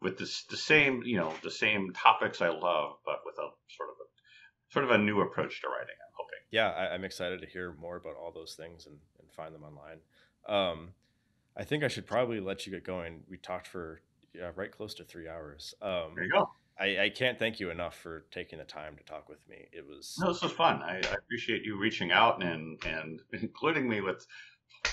Speaker 2: with this the same you know the same topics I love, but with a sort of a sort of a new approach to writing.
Speaker 1: Yeah, I, am excited to hear more about all those things and, and find them online. Um, I think I should probably let you get going. We talked for yeah, right close to three hours. Um,
Speaker 2: there you go.
Speaker 1: I, I, can't thank you enough for taking the time to talk with me. It was
Speaker 2: no, this was fun. I, I appreciate you reaching out and and including me with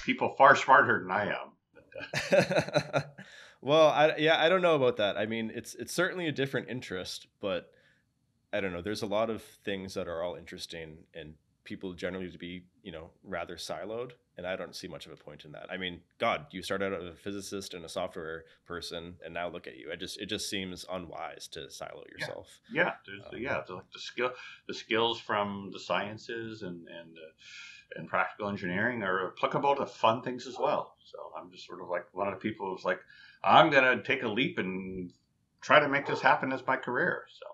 Speaker 2: people far smarter than I
Speaker 1: am. well, I, yeah, I don't know about that. I mean, it's it's certainly a different interest, but I don't know. There's a lot of things that are all interesting and people generally to be, you know, rather siloed. And I don't see much of a point in that. I mean, God, you started out as a physicist and a software person, and now look at you. It just it just seems unwise to silo yourself.
Speaker 2: Yeah, yeah, um, yeah. like the skill, the skills from the sciences and and uh, and practical engineering are applicable to fun things as well. So I'm just sort of like one of the people who's like, I'm gonna take a leap and try to make this happen as my career. So